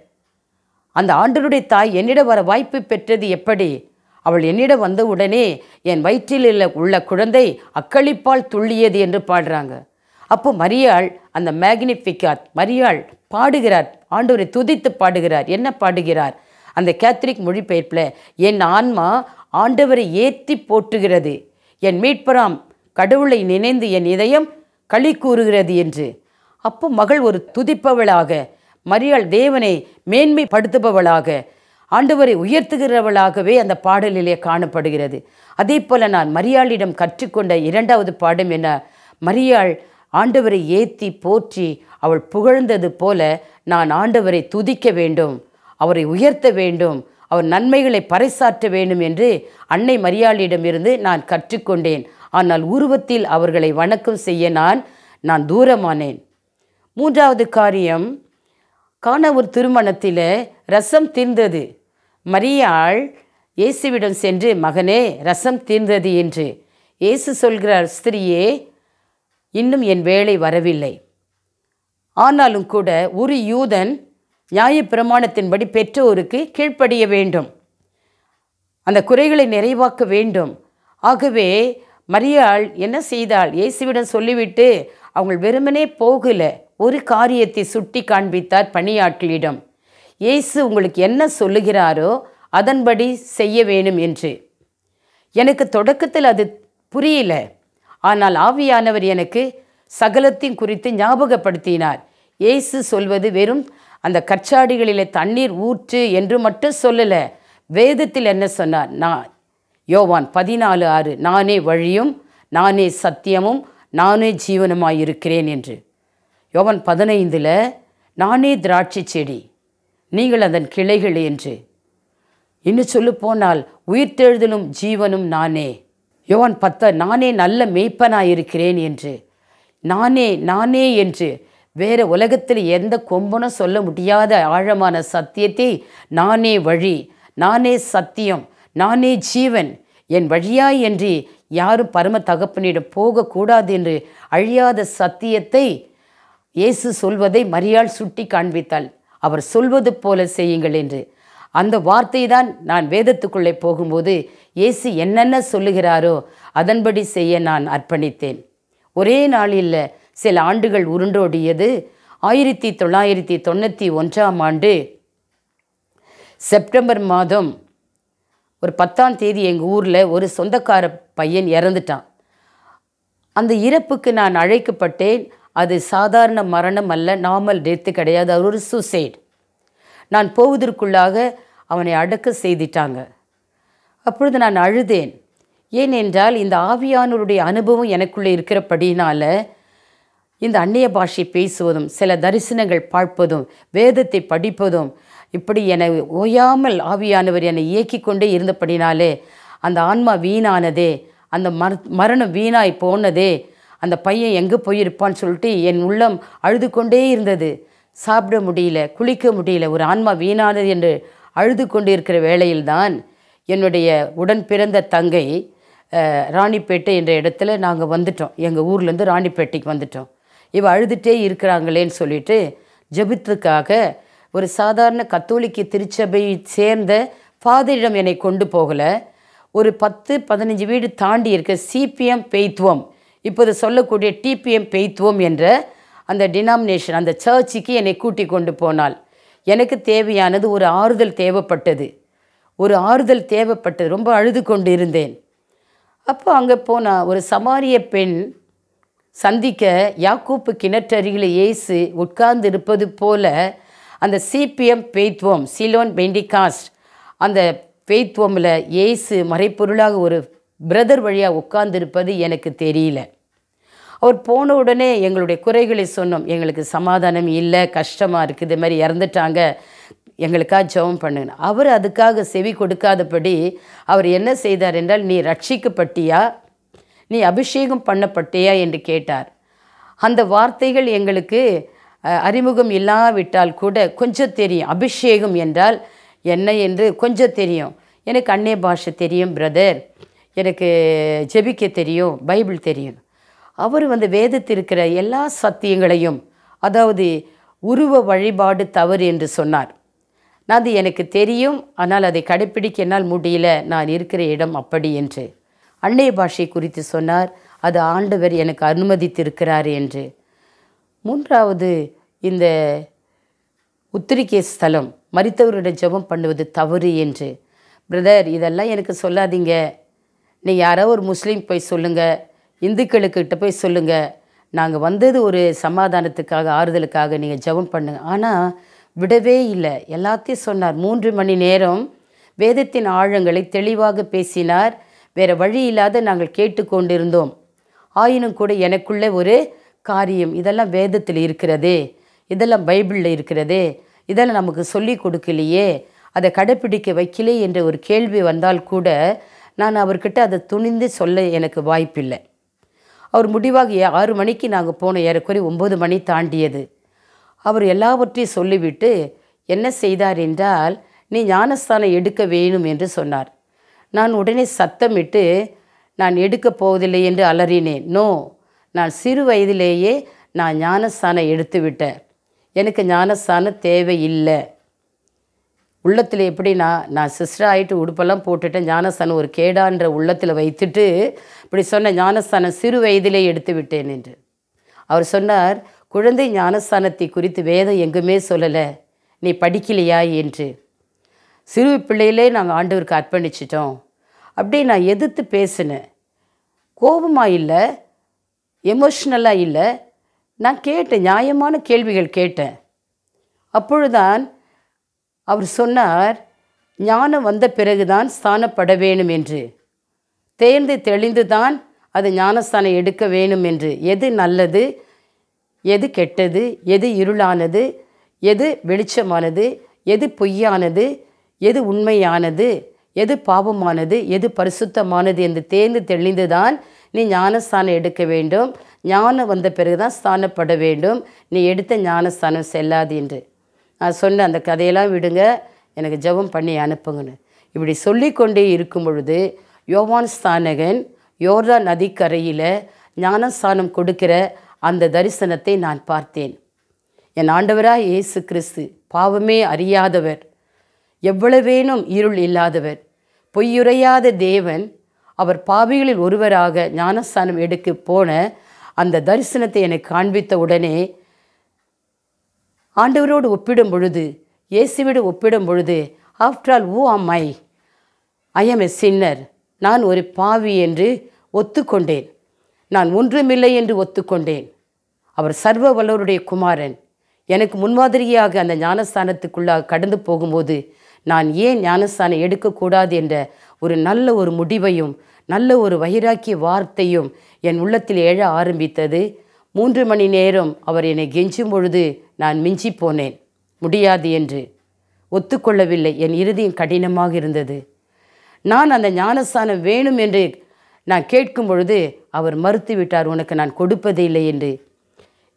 அந்த ஆண்டருடைய தாய் என்னிடம் வர வாய்ப்பு பெற்றது எப்படி? அவள் என்னிடம் வந்த உடனே என் வயிற்றில் உள்ள உள்ள குழந்தை அக்களிப்பால் துள்ளியது என்று பாடுறாங்க. அப்போ மரியாள் அந்த மேக்னிஃபிகாத் மரியாள் பாடுகிறார். ஆண்டவரை துதித்து பாடுகிறார். என்ன பாடுகிறார்? அந்த கேத்ரிக் மொழிபெயர்ப்பில் என் ஆன்மா ஆண்டவரை ஏற்றி போற்றுகிறது. என் மீட்பராம் கடவுளை நினைந்து என் இதயம் களி கூறுகிறது என்று. அப்போ மகள் ஒரு துதிப்பவளாக மரியாள் தேவனை மேன்மைப்படுத்துபவளாக ஆண்டவரை உயர்த்துகிறவளாகவே அந்த பாடலிலே காணப்படுகிறது. அதே போல் நான் மரியாளிடம் கற்றுக்கொண்ட இரண்டாவது பாடம் என்ன? மரியாள் ஆண்டவரை ஏத்தி போற்றி அவள் புகழ்ந்தது போல நான் ஆண்டவரை துதிக்க வேண்டும் அவரை உயர்த்த வேண்டும் அவர் நன்மைகளை பறைசாற்ற வேண்டும் என்று அன்னை மரியாளிடமிருந்து நான் கற்றுக்கொண்டேன். ஆனால் உருவத்தில் அவர்களை வணக்கம் செய்ய நான் நான் தூரமானேன். மூன்றாவது காரியம் காண ஒரு திருமணத்தில் ரசம் தீர்ந்தது. மரியாள் இயேசுவிடம் சென்று மகனே ரசம் தீர்ந்தது என்று. இயேசு சொல்கிறார் ஸ்திரியே இன்னும் என் வேலை வரவில்லை. ஆனாலும் கூட ஒரு யூதன் நியாயப்பிரமாணத்தின்படி பெற்றோருக்கு கீழ்ப்படிய வேண்டும். அந்த குறைகளை நிறைவாக்க வேண்டும். ஆகவே மரியாள் என்ன செய்தாள்? இயேசுவிடம் சொல்லிவிட்டு அவங்க வெறுமனே போகல. ஒரு காரியத்தை சுட்டி காண்பித்தார் பணியாட்களிடம். இயேசு உங்களுக்கு என்ன சொல்லுகிறாரோ அதன்படி செய்ய வேணும் என்று. எனக்கு தொடக்கத்தில் அது புரியல. ஆனால் ஆவியானவர் எனக்கு சகலத்தின் குறித்து ஞாபகப்படுத்தினார். இயேசு சொல்வது வெறும் அந்த கச்சாடிகளிலே தண்ணீர் ஊற்று என்று மட்டும் சொல்லலை. வேதத்தில் என்ன சொன்னார்? நான் யோவான் பதினாலு ஆறு நானே வழியும் நானே சத்தியமும் நானே ஜீவனுமாய் இருக்கிறேன் என்று. யோவான் பதினைந்தில் நானே திராட்சை செடி நீங்கள் அதன் கிளைகள் என்று. இன்னும் சொல்லு போனால் உயிர்த்தெழுதலும் ஜீவனும் நானே. யோவான் பத்த நானே நல்ல மேய்ப்பனாய் இருக்கிறேன் என்று. நானே நானே என்று. வேறு உலகத்தில் எந்த கொம்பனும் சொல்ல முடியாத ஆழமான சத்தியத்தை நானே வழி. நானே சத்தியம் நானே ஜீவன். என் வழியாய் என்று யாரும் பரம தகப்பனிடம் போகக்கூடாது என்று அழியாத சத்தியத்தை இயேசு சொல்வதை மரியாள் சுட்டி காண்பித்தாள் அவர் சொல்வது போல செய்யுங்கள் என்று. அந்த வார்த்தை தான் நான் வேதத்துக்குள்ளே போகும்போது இயேசு என்னென்ன சொல்லுகிறாரோ அதன்படி செய்ய நான் அர்ப்பணித்தேன். ஒரே நாளில் சில ஆண்டுகள் உருண்டோடியது. ஆயிரத்தி தொள்ளாயிரத்தி தொண்ணூற்றி ஒன்றாம் ஆண்டு செப்டம்பர் மாதம் ஒரு பத்தாம் தேதி எங்கள் ஊரில் ஒரு சொந்தக்கார பையன் இறந்துட்டான். அந்த இறப்புக்கு நான் அழைக்கப்பட்டேன். அது சாதாரண மரணம் அல்ல நார்மல் டெத்து கிடையாது. அது ஒரு சூசைட். நான் போவதற்குள்ளாக அவனை அடக்க செய்திட்டாங்க. அப்பொழுது நான் அழுதேன். ஏனென்றால் இந்த ஆவியானவருடைய அனுபவம் எனக்குள்ளே இருக்கிறபடினால இந்த அந்நிய பாஷை பேசுவதும் சில தரிசனங்கள் பார்ப்பதும் வேதத்தை படிப்பதும் இப்படி என்னை ஓயாமல் ஆவியானவர் என்னை இயக்கி கொண்டே இருந்தபடினாலே அந்த ஆன்மா வீணானதே அந்த மர மரணம் வீணாய் போனதே அந்த பையன் எங்கே போயிருப்பான்னு சொல்லிட்டு என் உள்ளம் அழுது கொண்டே இருந்தது. சாப்பிட முடியல குளிக்க முடியல ஒரு ஆன்மா வீணானது என்று அழுது கொண்டு இருக்கிற வேளையில்தான் என்னுடைய உடன் பிறந்த தங்கை ராணிப்பேட்டை என்ற இடத்துல நாங்கள் வந்துட்டோம். எங்கள் ஊர்லேருந்து ராணிப்பேட்டைக்கு வந்துட்டோம். இவ அழுதுகிட்டே இருக்கிறாங்களேன்னு சொல்லிட்டு ஜெபித்துக்காக ஒரு சாதாரண கத்தோலிக்க திருச்சபையை சேர்ந்த ஃபாதரிடம் என்னை கொண்டு போகலை. ஒரு பத்து பதினஞ்சு வீடு தாண்டி இருக்க சிபிஎம் பெய்த்துவம் இப்போது சொல்லக்கூடிய டிபிஎம் பெய்த்துவம் என்ற அந்த டினாமினேஷன் அந்த சர்ச்சுக்கு என்னை கூட்டி கொண்டு போனாள். எனக்கு தேவையானது ஒரு ஆறுதல் தேவைப்பட்டது. ஒரு ஆறுதல் தேவைப்பட்டது. ரொம்ப அழுது கொண்டு இருந்தேன் அப்போ அங்கே போனால் ஒரு சமாரிய பெண் சந்திக்க யாக்கூப்பு கிணற்றருகில் ஏசு உட்கார்ந்து இருப்பது போல அந்த சிபிஎம் பெய்த்வம் சிலோன் பெண்டிகாஸ்ட் அந்த பெய்த்வமில் ஏசு மறைப்பொருளாக ஒரு பிரதர் வழியாக உட்கார்ந்திருப்பது எனக்கு தெரியல. அவர் போன உடனே எங்களுடைய குறைகளை சொன்னோம். எங்களுக்கு சமாதானம் இல்லை கஷ்டமாக இருக்குது இது மாதிரி இறந்துட்டாங்க. எங்களுக்காக ஜெபம் பண்ணுங்க அவர் அதுக்காக செவி கொடுக்காதபடி அவர் என்ன செய்தார் என்றால் நீ ரட்சிக்கப்பட்டியா? நீ அபிஷேகம் பண்ணப்பட்டியா? என்று கேட்டார். அந்த வார்த்தைகள் எங்களுக்கு அறிமுகம் இல்லாவிட்டால் கூட கொஞ்சம் தெரியும். அபிஷேகம் என்றால் என்ன என்று கொஞ்சம் தெரியும். எனக்கு அன்னிய பாஷை தெரியும் பிரதர் எனக்கு ஜெபிக்க தெரியும் பைபிள் தெரியும். அவர் வந்து வேதத்தில் இருக்கிற எல்லா சத்தியங்களையும் அதாவது உருவ வழிபாடு தவறு என்று சொன்னார். நான் அது எனக்கு தெரியும் ஆனால் அதை கடைப்பிடிக்க என்னால் முடியல நான் இருக்கிற இடம் அப்படி என்று. அன்னைய பாஷை குறித்து சொன்னார் அது ஆண்டவர் எனக்கு அனுமதித்திருக்கிறார் என்று. மூன்றாவது இந்த உத்திரிக்கை ஸ்தலம் மறித்தவருடைய ஜெபம் பண்ணுவது தவறு என்று. பிரதர் இதெல்லாம் எனக்கு சொல்லாதீங்க. நீ யாரோ ஒரு முஸ்லீம் போய் சொல்லுங்கள் இந்துக்களுக்கிட்ட போய் சொல்லுங்கள் நாங்கள் வந்தது ஒரு சமாதானத்துக்காக ஆறுதலுக்காக நீங்கள் ஜெபம் பண்ணுங்க. ஆனால் விடவே இல்லை. எல்லாத்தையும் சொன்னார். மூன்று மணி நேரம் வேதத்தின் ஆழங்களை தெளிவாக பேசினார். வேறு வழி இல்லாத நாங்கள் கேட்டுக்கொண்டிருந்தோம். ஆயினும் கூட எனக்குள்ளே ஒரு காரியம் இதெல்லாம் வேதத்தில் இருக்கிறதே. இதெல்லாம் பைபிளில் இருக்கிறதே. இதெல்லாம் நமக்கு சொல்லி கொடுக்கலையே. அதை கடைப்பிடிக்க வைக்கலே என்ற ஒரு கேள்வி வந்தால் கூட நான் அவர்கிட்ட அதை துணிந்து சொல்ல எனக்கு வாய்ப்பில்லை. அவர் முடிவாக ஏ- ஆறு மணிக்கு நாங்கள் போனோம் ஏறக்குறை ஒம்பது மணி தாண்டியது. அவர் எல்லாவற்றையும் சொல்லிவிட்டு என்ன செய்தார் என்றால் நீ ஞானஸ்தானம் எடுக்க வேணும் என்று சொன்னார். நான் உடனே சத்தமிட்டு நான் எடுக்கப் போவதில்லை என்று அலறினேன். நோ நான் சிறு வயதிலேயே நான் ஞானஸ்தானம் எடுத்து விட்டேன் எனக்கு ஞானஸ்தானம் தேவையில்லை. உள்ளத்தில் எப்படின்னா நான் சிஸ்டர் ஆகிட்டு உடுப்பெல்லாம் போட்டுட்டேன். ஞானஸ்தானம் ஒரு கேடான்ற உள்ளத்தில் வைத்துட்டு இப்படி சொன்ன ஞானஸ்தானம் சிறு வயதிலே எடுத்து விட்டேன் என்று. அவர் சொன்னார் குழந்தை ஞானஸ்தானத்தை குறித்து வேதம் எங்குமே சொல்லலை. நீ படிக்கலையா? என்று. சிறு பிள்ளையிலே நாங்கள் ஆண்டவருக்கு அர்ப்பணிச்சிட்டோம். அப்படியே நான் எதிர்த்து பேசினேன். கோபமாக இல்லை எமோஷ்னலாக இல்லை. நான் கேட்டேன் நியாயமான கேள்விகள் கேட்டேன். அப்பொழுதுதான் அவர் சொன்னார் ஞானம் வந்த பிறகுதான் ஸ்தானப்பட வேணும் என்று. தேர்ந்து தெளிந்து தான் அது ஞானஸ்தானம் எடுக்க வேணும் என்று. எது நல்லது எது கெட்டது எது இருளானது எது வெளிச்சமானது எது பொய்யானது எது உண்மையானது எது பாவமானது எது பரிசுத்தமானது என்று தேர்ந்து தெளிந்து தான் நீ ஞானஸ்தானம் எடுக்க வேண்டும். ஞானம் வந்த பிறகுதான் ஸ்தானப்பட வேண்டும். நீ எடுத்த ஞானஸ்தானம் செல்லாது என்று. நான் சொன்ன அந்த கதையெல்லாம் விடுங்க. எனக்கு ஜெபம் பண்ணி அனுப்புங்கன்னு. இப்படி சொல்லிக்கொண்டே இருக்கும் பொழுது யோவான் ஸ்தானகன் யோர்தான் நதிக்கரையில் ஞானஸ்தானம் கொடுக்கிற அந்த தரிசனத்தை நான் பார்த்தேன். என் ஆண்டவராக இயேசு கிறிஸ்து பாவமே அறியாதவர் எவ்வளவேனும் இருள் இல்லாதவர் பொய்யுரையாத தேவன் அவர் பாவிகளில் ஒருவராக ஞானஸ்தானம் எடுக்க போன அந்த தரிசனத்தை எனக்கு காண்பித்த உடனே ஆண்டவரோடு ஒப்பிடும் பொழுது இயேசுவிடு ஒப்பிடும் பொழுது ஆஃப்டர் ஆல் ஊ ஆம் ஐ ஐ எம் எ சின்னர் நான் ஒரு பாவி என்று ஒத்துக்கொண்டேன். நான் ஒன்றுமில்லை என்று ஒத்துக்கொண்டேன். அவர் சர்வ வல்லவருடைய குமாரன். எனக்கு முன்மாதிரியாக அந்த ஞானஸ்தானத்துக்குள்ளாக கடந்து போகும்போது நான் ஏன் ஞானஸ்தானம் எடுக்கக்கூடாது என்ற ஒரு நல்ல ஒரு முடிவையும் நல்ல ஒரு வைராக்கிய வார்த்தையும் என் உள்ளத்தில் எழ ஆரம்பித்தது. மூன்று மணி நேரம் அவர் என்னை கெஞ்சும் பொழுது நான் மிஞ்சி போனேன். முடியாது என்று. ஒத்துக்கொள்ளவில்லை. என் இறுதியும் கடினமாக இருந்தது. நான் அந்த ஞானஸ்தானம் வேணும் என்று நான் கேட்கும் பொழுது அவர் மறுத்து விட்டார் உனக்கு நான் கொடுப்பதே இல்லை என்று.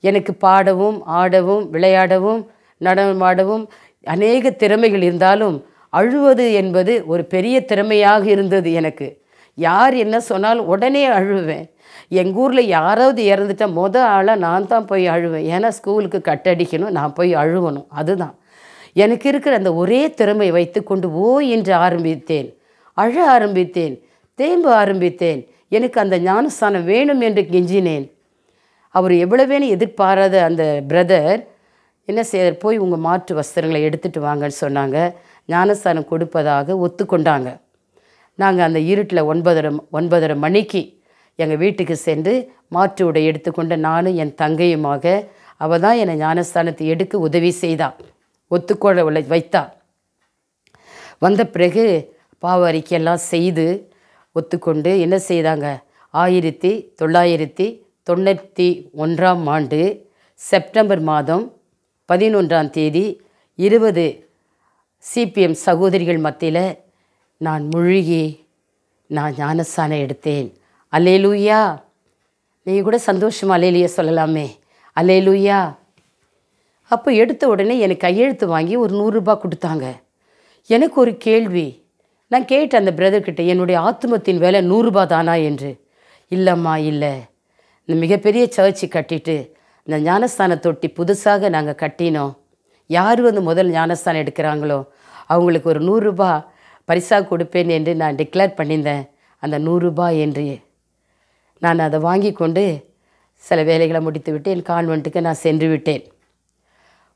எனக்கு பாடவும் ஆடவும் விளையாடவும் நடனமாடவும் அநேக திறமைகள் இருந்தாலும் அழுவது என்பது ஒரு பெரிய திறமையாக இருந்தது எனக்கு. யார் என்ன சொன்னாலும் உடனே அழுவேன். எங்கள் ஊரில் யாராவது இறந்துட்டா முத ஆளாக நான் தான் போய் அழுவேன். ஏன்னா ஸ்கூலுக்கு கட்டடிக்கணும் நான் போய் அழுவணும். அதுதான். எனக்கு இருக்கிற அந்த ஒரே திறமை வைத்துக்கொண்டு ஓ என்று ஆரம்பித்தேன். அழ ஆரம்பித்தேன். தேம்ப ஆரம்பித்தேன். எனக்கு அந்த ஞானஸ்தானம் வேணும் என்று கெஞ்சினேன். அவர் எவ்வளவேன்னு எதிர்பாராத அந்த பிரதர் என்ன செய்தார் போய் உங்கள் மாற்று வஸ்திரங்களை எடுத்துட்டு வாங்கன்னு சொன்னாங்க. ஞானஸ்தானம் கொடுப்பதாக ஒத்துக்கொண்டாங்க. நாங்கள் அந்த இருட்டில் ஒன்பதரை ஒன்பதரை மணிக்கு எங்கள் வீட்டுக்கு சென்று மாற்று உடை எடுத்துக்கொண்டு நானும் என் தங்கையுமாக அவள் தான் என்னை ஞானஸ்தானத்தை எடுக்க உதவி செய்தாள் ஒத்துக்கொள்ள உள்ள- வைத்தா. வந்த பிறகு பாவ அறிக்கையெல்லாம் செய்து ஒத்துக்கொண்டு என்ன செய்தாங்க? ஆயிரத்தி தொள்ளாயிரத்தி தொண்ணூற்றி ஒன்றாம் ஆண்டு செப்டம்பர் மாதம் பதினொன்றாம் தேதி இருபது சிபிஎம் சகோதரிகள் மத்தியில் நான் முழுகி நான் ஞானஸ்தானம் எடுத்தேன். அல்லேலூயா. நீங்கள் கூட சந்தோஷமாக அலேலியா சொல்லலாமே. அல்லேலூயா. அப்போ எடுத்த உடனே எனக்கு கையெழுத்து வாங்கி ஒரு நூறுரூபா கொடுத்தாங்க. எனக்கு ஒரு கேள்வி. நான் கேட்டேன் அந்த பிரதர்கிட்ட என்னுடைய ஆத்மத்தின் வேலை நூறுரூபா தானா என்று? இல்லைம்மா இல்லை. இந்த மிகப்பெரிய சர்ச்சு கட்டிட்டு இந்த ஞானஸ்தான தொட்டி புதுசாக நாங்கள் கட்டினோம். யார் வந்து முதல் ஞானஸ்தானம் எடுக்கிறாங்களோ அவங்களுக்கு ஒரு நூறுரூபா பரிசாக கொடுப்பேன் என்று நான் டிக்ளேர் பண்ணியிருந்தேன். அந்த நூறுரூபா என்று. நான் அதை வாங்கி கொண்டு சில வேலைகளை முடித்துவிட்டு என் கான்வெண்ட்டுக்கு நான் சென்று விட்டேன்.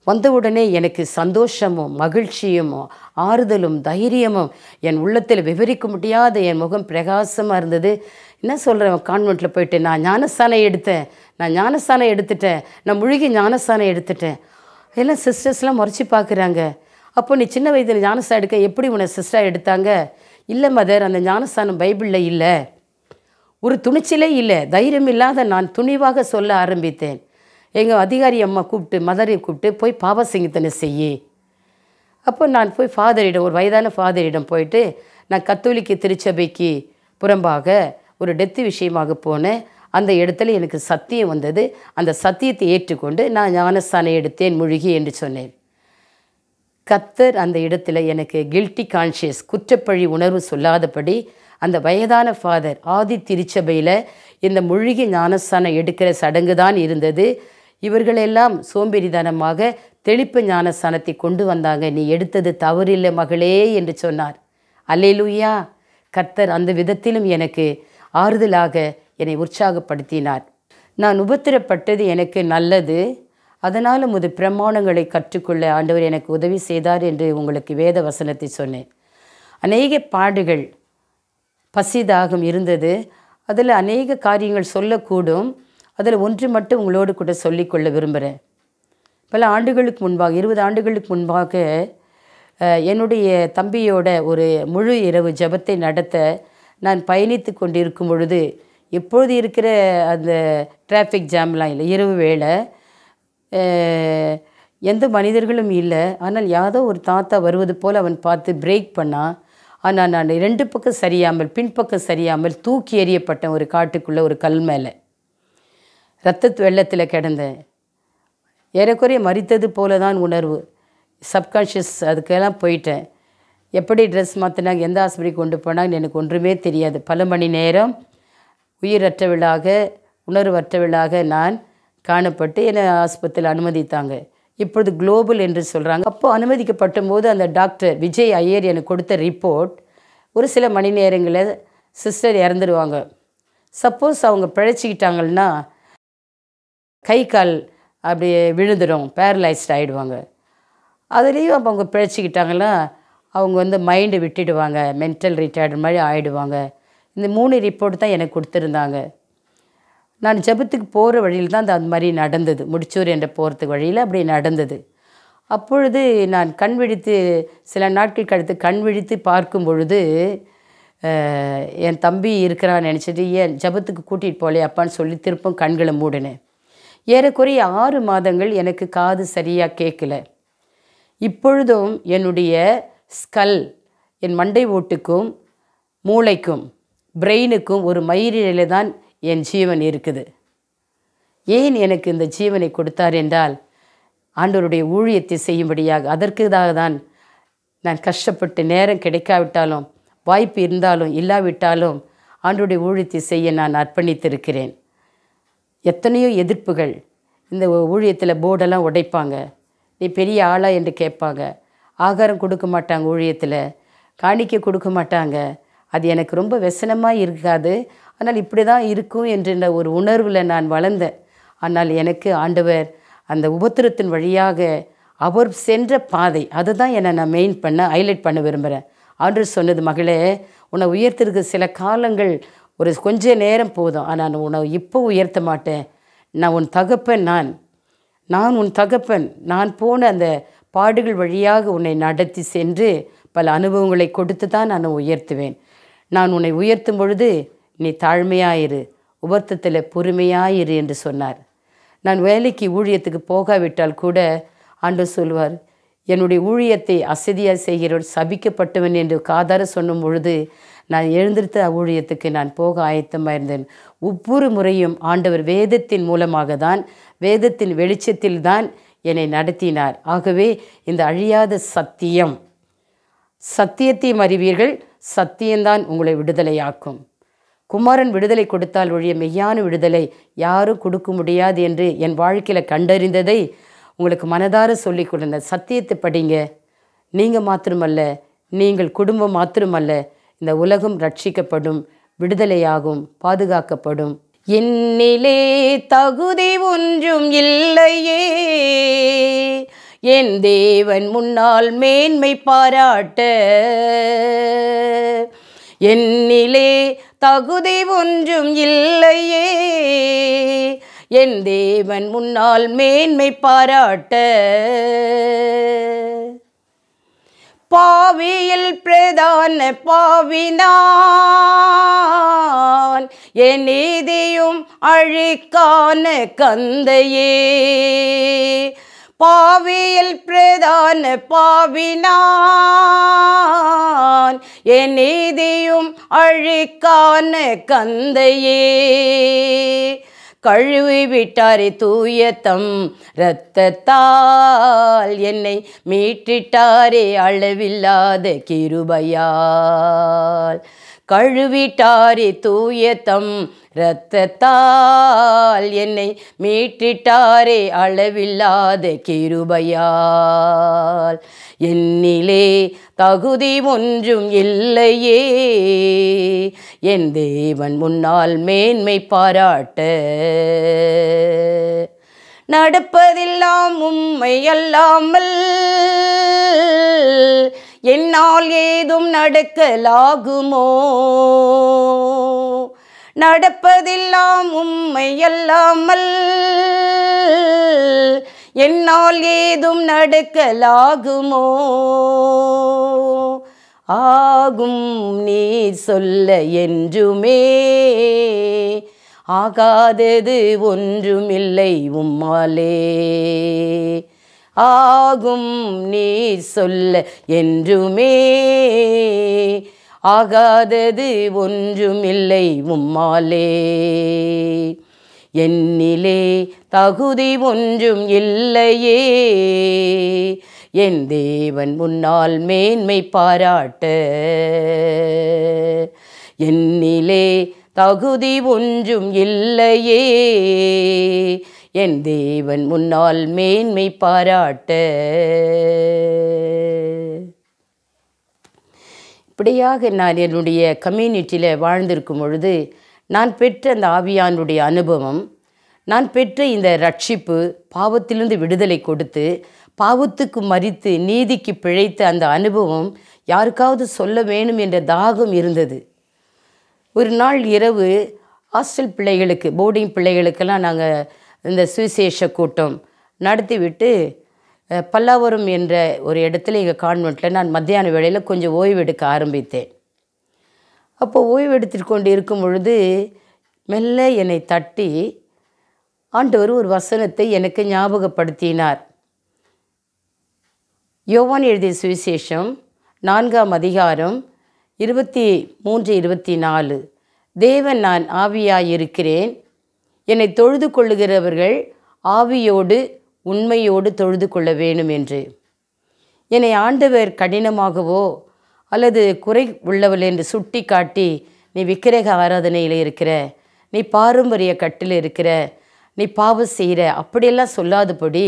வந்தவுடனே எனக்கு சந்தோஷமும் மகிழ்ச்சியும் ஆறுதலும் தைரியமும் என் உள்ளத்தில் விவரிக்க முடியாத என் முகம் பிரகாசமாக இருந்தது. என்ன சொல்கிறேன் கான்வெண்ட்டில் போயிட்டு நான் ஞானஸ்தானம் எடுத்தேன். நான் ஞானஸ்தானம் எடுத்துட்டேன். நான் முழுகி ஞானஸ்தானம் எடுத்துட்டேன். எல்லாம் சிஸ்டர்ஸ்லாம் முறைச்சி பார்க்குறாங்க. அப்போ நீ சின்ன வயதில் ஞானஸ்தானம் எடுக்க எப்படி உன்னை சிஸ்டர் எடுத்தாங்க? இல்லை மதர் அந்த ஞானஸ்தானம் பைபிளில் இல்லை. ஒரு துணிச்சலே இல்லை. தைரியம் இல்லாத நான் துணிவாக சொல்ல ஆரம்பித்தேன். எங்கள் அதிகாரி அம்மா கூப்பிட்டு மதரை கூப்பிட்டு போய் பாவசிங்கத்தனை செய்யி. அப்போ நான் போய் ஃபாதரிடம் ஒரு வயதான ஃபாதரிடம் போயிட்டு நான் கத்தோலிக்க திருச்சபைக்கு புறம்பாக ஒரு டெத்து விஷயமாக போனேன். அந்த இடத்துல எனக்கு சத்தியம் வந்தது. அந்த சத்தியத்தை ஏற்றுக்கொண்டு நான் ஞானஸ்தானம் எடுத்தேன் முழுகி என்று சொன்னேன். கத்தர் அந்த இடத்துல எனக்கு கில்ட்டி கான்ஷியஸ் குற்றப்பழி உணர்வு சொல்லாதபடி அந்த வயதான ஃபாதர் ஆதி திருச்சபையில் இந்த மூழ்கி ஞானஸ்தானம் எடுக்கிற சடங்கு தான் இருந்தது. இவர்களெல்லாம் சோம்பேறிதனமாக தெளிப்பு ஞானஸ்தானத்தை கொண்டு வந்தாங்க. நீ எடுத்தது தவறில்லை மகளே என்று சொன்னார். அல்லேலூயா! கர்த்தர் அந்த விதத்திலும் எனக்கு ஆறுதலாக என்னை உற்சாகப்படுத்தினார். நான் உபத்திரப்பட்டது எனக்கு நல்லது. அதனால் முது பிரமாணங்களை கற்றுக்கொள்ள ஆண்டவர் எனக்கு உதவி செய்தார் என்று உங்களுக்கு வேத வசனத்தை சொன்னேன். அநேக பாடுகள் பசிதாகம் இருந்தது. அதில் அநேக காரியங்கள் சொல்லக்கூடும். அதில் ஒன்று மட்டும் உங்களோடு கூட சொல்லிக்கொள்ள விரும்புகிறேன். பல ஆண்டுகளுக்கு முன்பாக இருபது ஆண்டுகளுக்கு முன்பாக என்னுடைய தம்பியோட ஒரு முழு இரவு ஜெபத்தை நடத்த நான் பயணித்து கொண்டிருக்கும் பொழுது எப்பொழுது இருக்கிற அந்த டிராஃபிக் ஜாம்லாம் இல்லை இரவு வேளை எந்த மனிதர்களும் இல்லை. ஆனால் யாதோ ஒரு தாத்தா வருவது போல் அவன் பார்த்து பிரேக் பண்ணான். ஆனால் நான் ரெண்டு பக்கம் சரியாமல் பின்பக்கம் சரியாமல் தூக்கி எறியப்பட்ட ஒரு காட்டுக்குள்ளே ஒரு கல் மேலே. ரத்தத்து வெள்ளத்தில் கிடந்தேன். ஏறக்குறைய மறித்தது போல தான் உணர்வு. சப்கான்ஷியஸ் அதுக்கெல்லாம் போயிட்டேன். எப்படி ட்ரெஸ் மாற்றினாங்க எந்த ஆஸ்பத்திரிக்கு கொண்டு போனாங்க எனக்கு ஒன்றுமே தெரியாது. பல மணி நேரம் உயிரற்றவளாக உணர்வற்றவளாக நான் காணப்பட்டு என்னை ஆஸ்பத்திரியில் அனுமதித்தாங்க. இப்பொழுது குளோபல் என்று சொல்கிறாங்க அப்போ அனுமதிக்கப்பட்ட போது அந்த டாக்டர் விஜய் ஐயர் எனக்கு கொடுத்த ரிப்போர்ட் ஒரு சில மணி நேரங்களில் சிஸ்டர் இறந்துடுவாங்க சப்போஸ் அவங்க பிழைச்சிக்கிட்டாங்கன்னா கை கால் அப்படியே விழுந்துடும் பேரலைஸ்ட் ஆகிடுவாங்க அதுலேயும் அப்போ அவங்க பிழைச்சிக்கிட்டாங்கன்னா அவங்க வந்து மைண்டு விட்டுடுவாங்க மென்டல் ரிட்டையர்டு மாதிரி ஆகிடுவாங்க இந்த மூணு ரிப்போர்ட் தான் எனக்கு கொடுத்துருந்தாங்க. நான் ஜெபத்துக்கு போகிற வழியில் தான் அந்த மாதிரி நடந்தது. முடிச்சூர் என்ற போகிறதுக்கு வழியில் அப்படி நடந்தது. அப்பொழுது நான் கண் விழித்து சில நாட்கள் கழித்து கண் விழித்து பார்க்கும் பொழுது என் தம்பி இருக்கிறான்னு நினச்சிட்டு ஏன் ஜெபத்துக்கு கூட்டிகிட்டு போகலையே அப்பான்னு சொல்லி திருப்பம் கண்களை மூடினேன். ஏறக்குறைய ஆறு மாதங்கள் எனக்கு காது சரியாக கேட்கல. இப்பொழுதும் என்னுடைய ஸ்கல் என் மண்டை ஓட்டுக்கும் மூளைக்கும் பிரெயினுக்கும் ஒரு மயிரிழையில தான் என் ஜீவன் இருக்குது. ஏன் எனக்கு இந்த ஜீவனை கொடுத்தார் என்றால் ஆண்டவருடைய ஊழியத்தை செய்யும்படியாக அதற்குதாக தான் நான் கஷ்டப்பட்டு நேரம் கிடைக்காவிட்டாலும் வாய்ப்பு இருந்தாலும் இல்லாவிட்டாலும் ஆண்டோடைய ஊழியத்தை செய்ய நான் அர்ப்பணித்திருக்கிறேன். எத்தனையோ எதிர்ப்புகள் இந்த ஊழியத்தில் போர்டெல்லாம் உடைப்பாங்க. நீ பெரிய ஆளா என்று கேட்பாங்க. ஆகாரம் கொடுக்க மாட்டாங்க ஊழியத்தில். காணிக்க கொடுக்க மாட்டாங்க. அது எனக்கு ரொம்ப வெசனமாக இருக்காது. ஆனால் இப்படி தான் இருக்கும் என்ற ஒரு உணர்வில் நான் வளர்ந்தேன். ஆனால் எனக்கு ஆண்டவர் அந்த உபத்திரத்தின் வழியாக அவர் சென்ற பாதை அதை தான் என்னை நான் மெயின் பண்ண ஹைலைட் பண்ண விரும்புகிறேன் ஆண்டு சொன்னது மகளே உன்னை உயர்த்திருக்க சில காலங்கள் ஒரு கொஞ்ச நேரம் போதும் ஆனால் உன்னை இப்போ உயர்த்த மாட்டேன். நான் உன் தகப்பன் நான். நான் உன் தகப்பன். நான் போன அந்த பாடுகள் வழியாக உன்னை நடத்தி சென்று பல அனுபவங்களை கொடுத்து தான் நான் உயர்த்துவேன். நான் உன்னை உயர்த்தும் பொழுது நீ தாழ்மையாயிரு உபர்த்தத்தில் பொறுமையாயிரு என்று சொன்னார். நான் வேலைக்கு ஊழியத்துக்கு போகாவிட்டால் கூட ஆண்டு சொல்வார் என்னுடைய ஊழியத்தை அசதியாக செய்கிறோன் சபிக்கப்பட்டவன் என்று காதார சொன்னும் பொழுது நான் எழுந்திருத்த ஊழியத்துக்கு நான் போக ஆயத்தமாக இருந்தேன். ஒவ்வொரு முறையும் ஆண்டவர் வேதத்தின் மூலமாக தான் வேதத்தின் வெளிச்சத்தில் தான் என்னை நடத்தினார். ஆகவே இந்த அழியாத சத்தியம் சத்தியத்தையும் அறிவீர்கள் சத்தியம்தான் உங்களை விடுதலையாக்கும். குமாரன் விடுதலை கொடுத்தால் ஒழிய மெய்யான விடுதலை யாரும் கொடுக்க முடியாது என்று என் வாழ்க்கையில் கண்டறிந்ததை உங்களுக்கு மனதார சொல்லி கொடுங்க சத்தியத்தை படிங்க. நீங்கள் மாத்திரமல்ல நீங்கள் குடும்பம் மாத்திரமல்ல இந்த உலகம் ரட்சிக்கப்படும் விடுதலையாகும் பாதுகாக்கப்படும். என்னிலே தகுதி ஒன்றும் இல்லையே. என் தேவன் முன்னால் மேன்மை பாராட்ட என்னிலே தகுதி ஒன்றும் இல்லையே. என் தேவன் முன்னால் மேன்மை பாராட்ட. பாவியில் பிரதான பாவினான் என் நீதியும் அழிக்கான கந்தையே. பாவியில் பிரதான பாவினான். என் நீதியும் அழிக்கான கந்தையே. கழுவி விட்டாரே தூய தம் இரத்தத்தால். என்னை மீட்டிட்டாரே அளவில்லாத கிருபையால். கழுவிட்டாரே தூய தம் இரத்தத்தால் என்னை மீட்டிட்டாரே அளவில்லாத கிருபையால். என்னிலே தகுதி ஒன்றும் இல்லையே. என் தேவன் முன்னால் மேன்மை பாராட்ட நடப்பதெல்லாம் உம்மை அல்லாமல் என்னால் ஏதும் நடக்கலாகுமோ? நடப்பதெல்லாம் உம்மை அல்லாமல் என்னால் ஏதும் நடக்கலாகுமோ? ஆகும் நீ சொல்ல என்றுமே. ஆகாதது ஒன்றுமில்லை உம்மாலே. ஆகும் நீ சொல்ல என்றுமே. ஆகாதது ஒன்றுமில்லை உம்மாலே. என்னிலே தகுதி ஒன்றும் இல்லையே. என் தேவன் முன்னால் மேன்மை பாராட்ட. என்னிலே தகுதி ஒன்றும் இல்லையே. என் தேவன் முன்னால் மேன்மை பாராட்ட. இப்படியாக நான் என்னுடைய கம்யூனிட்டியில் வாழ்ந்திருக்கும் பொழுது நான் பெற்ற அந்த ஆவியானுடைய அனுபவம் நான் பெற்ற இந்த ரட்சிப்பு பாவத்திலிருந்து விடுதலை கொடுத்து பாவத்துக்கு மறித்து நீதிக்கு பிழைத்த அந்த அனுபவம் யாருக்காவது சொல்ல வேணும் என்ற தாகம் இருந்தது. ஒரு நாள் இரவு ஹாஸ்டல் பிள்ளைகளுக்கு போர்டிங் பிள்ளைகளுக்கெல்லாம் நாங்கள் இந்த சுவிசேஷ கூட்டம் நடத்திவிட்டு பல்லாவரம் என்ற ஒரு இடத்துல எங்கள் கான்வெண்ட்டில் நான் மத்தியான வேளையில் கொஞ்சம் ஓய்வெடுக்க ஆரம்பித்தேன். அப்போ ஓய்வெடுத்து கொண்டு இருக்கும் பொழுது மெல்ல என்னை தட்டி ஆண்டவர் ஒரு வசனத்தை எனக்கு ஞாபகப்படுத்தினார். யோவான் எழுதிய சுவிசேஷம் நான்காம் அதிகாரம் இருபத்தி மூன்று இருபத்தி நாலு. தேவன் நான் ஆவியாயிருக்கிறேன். என்னை தொழுது கொள்ளுகிறவர்கள் ஆவியோடு உண்மையோடு தொழுது கொள்ள வேணும் என்று. என்னை ஆண்டவர் கடினமாகவோ அல்லது குறை உள்ளவள் என்று சுட்டி காட்டி நீ விக்கிரக ஆராதனையில் இருக்கிற நீ பாரம்பரிய கட்டில் இருக்கிற நீ பாவம் செய்கிற அப்படியெல்லாம் சொல்லாதபடி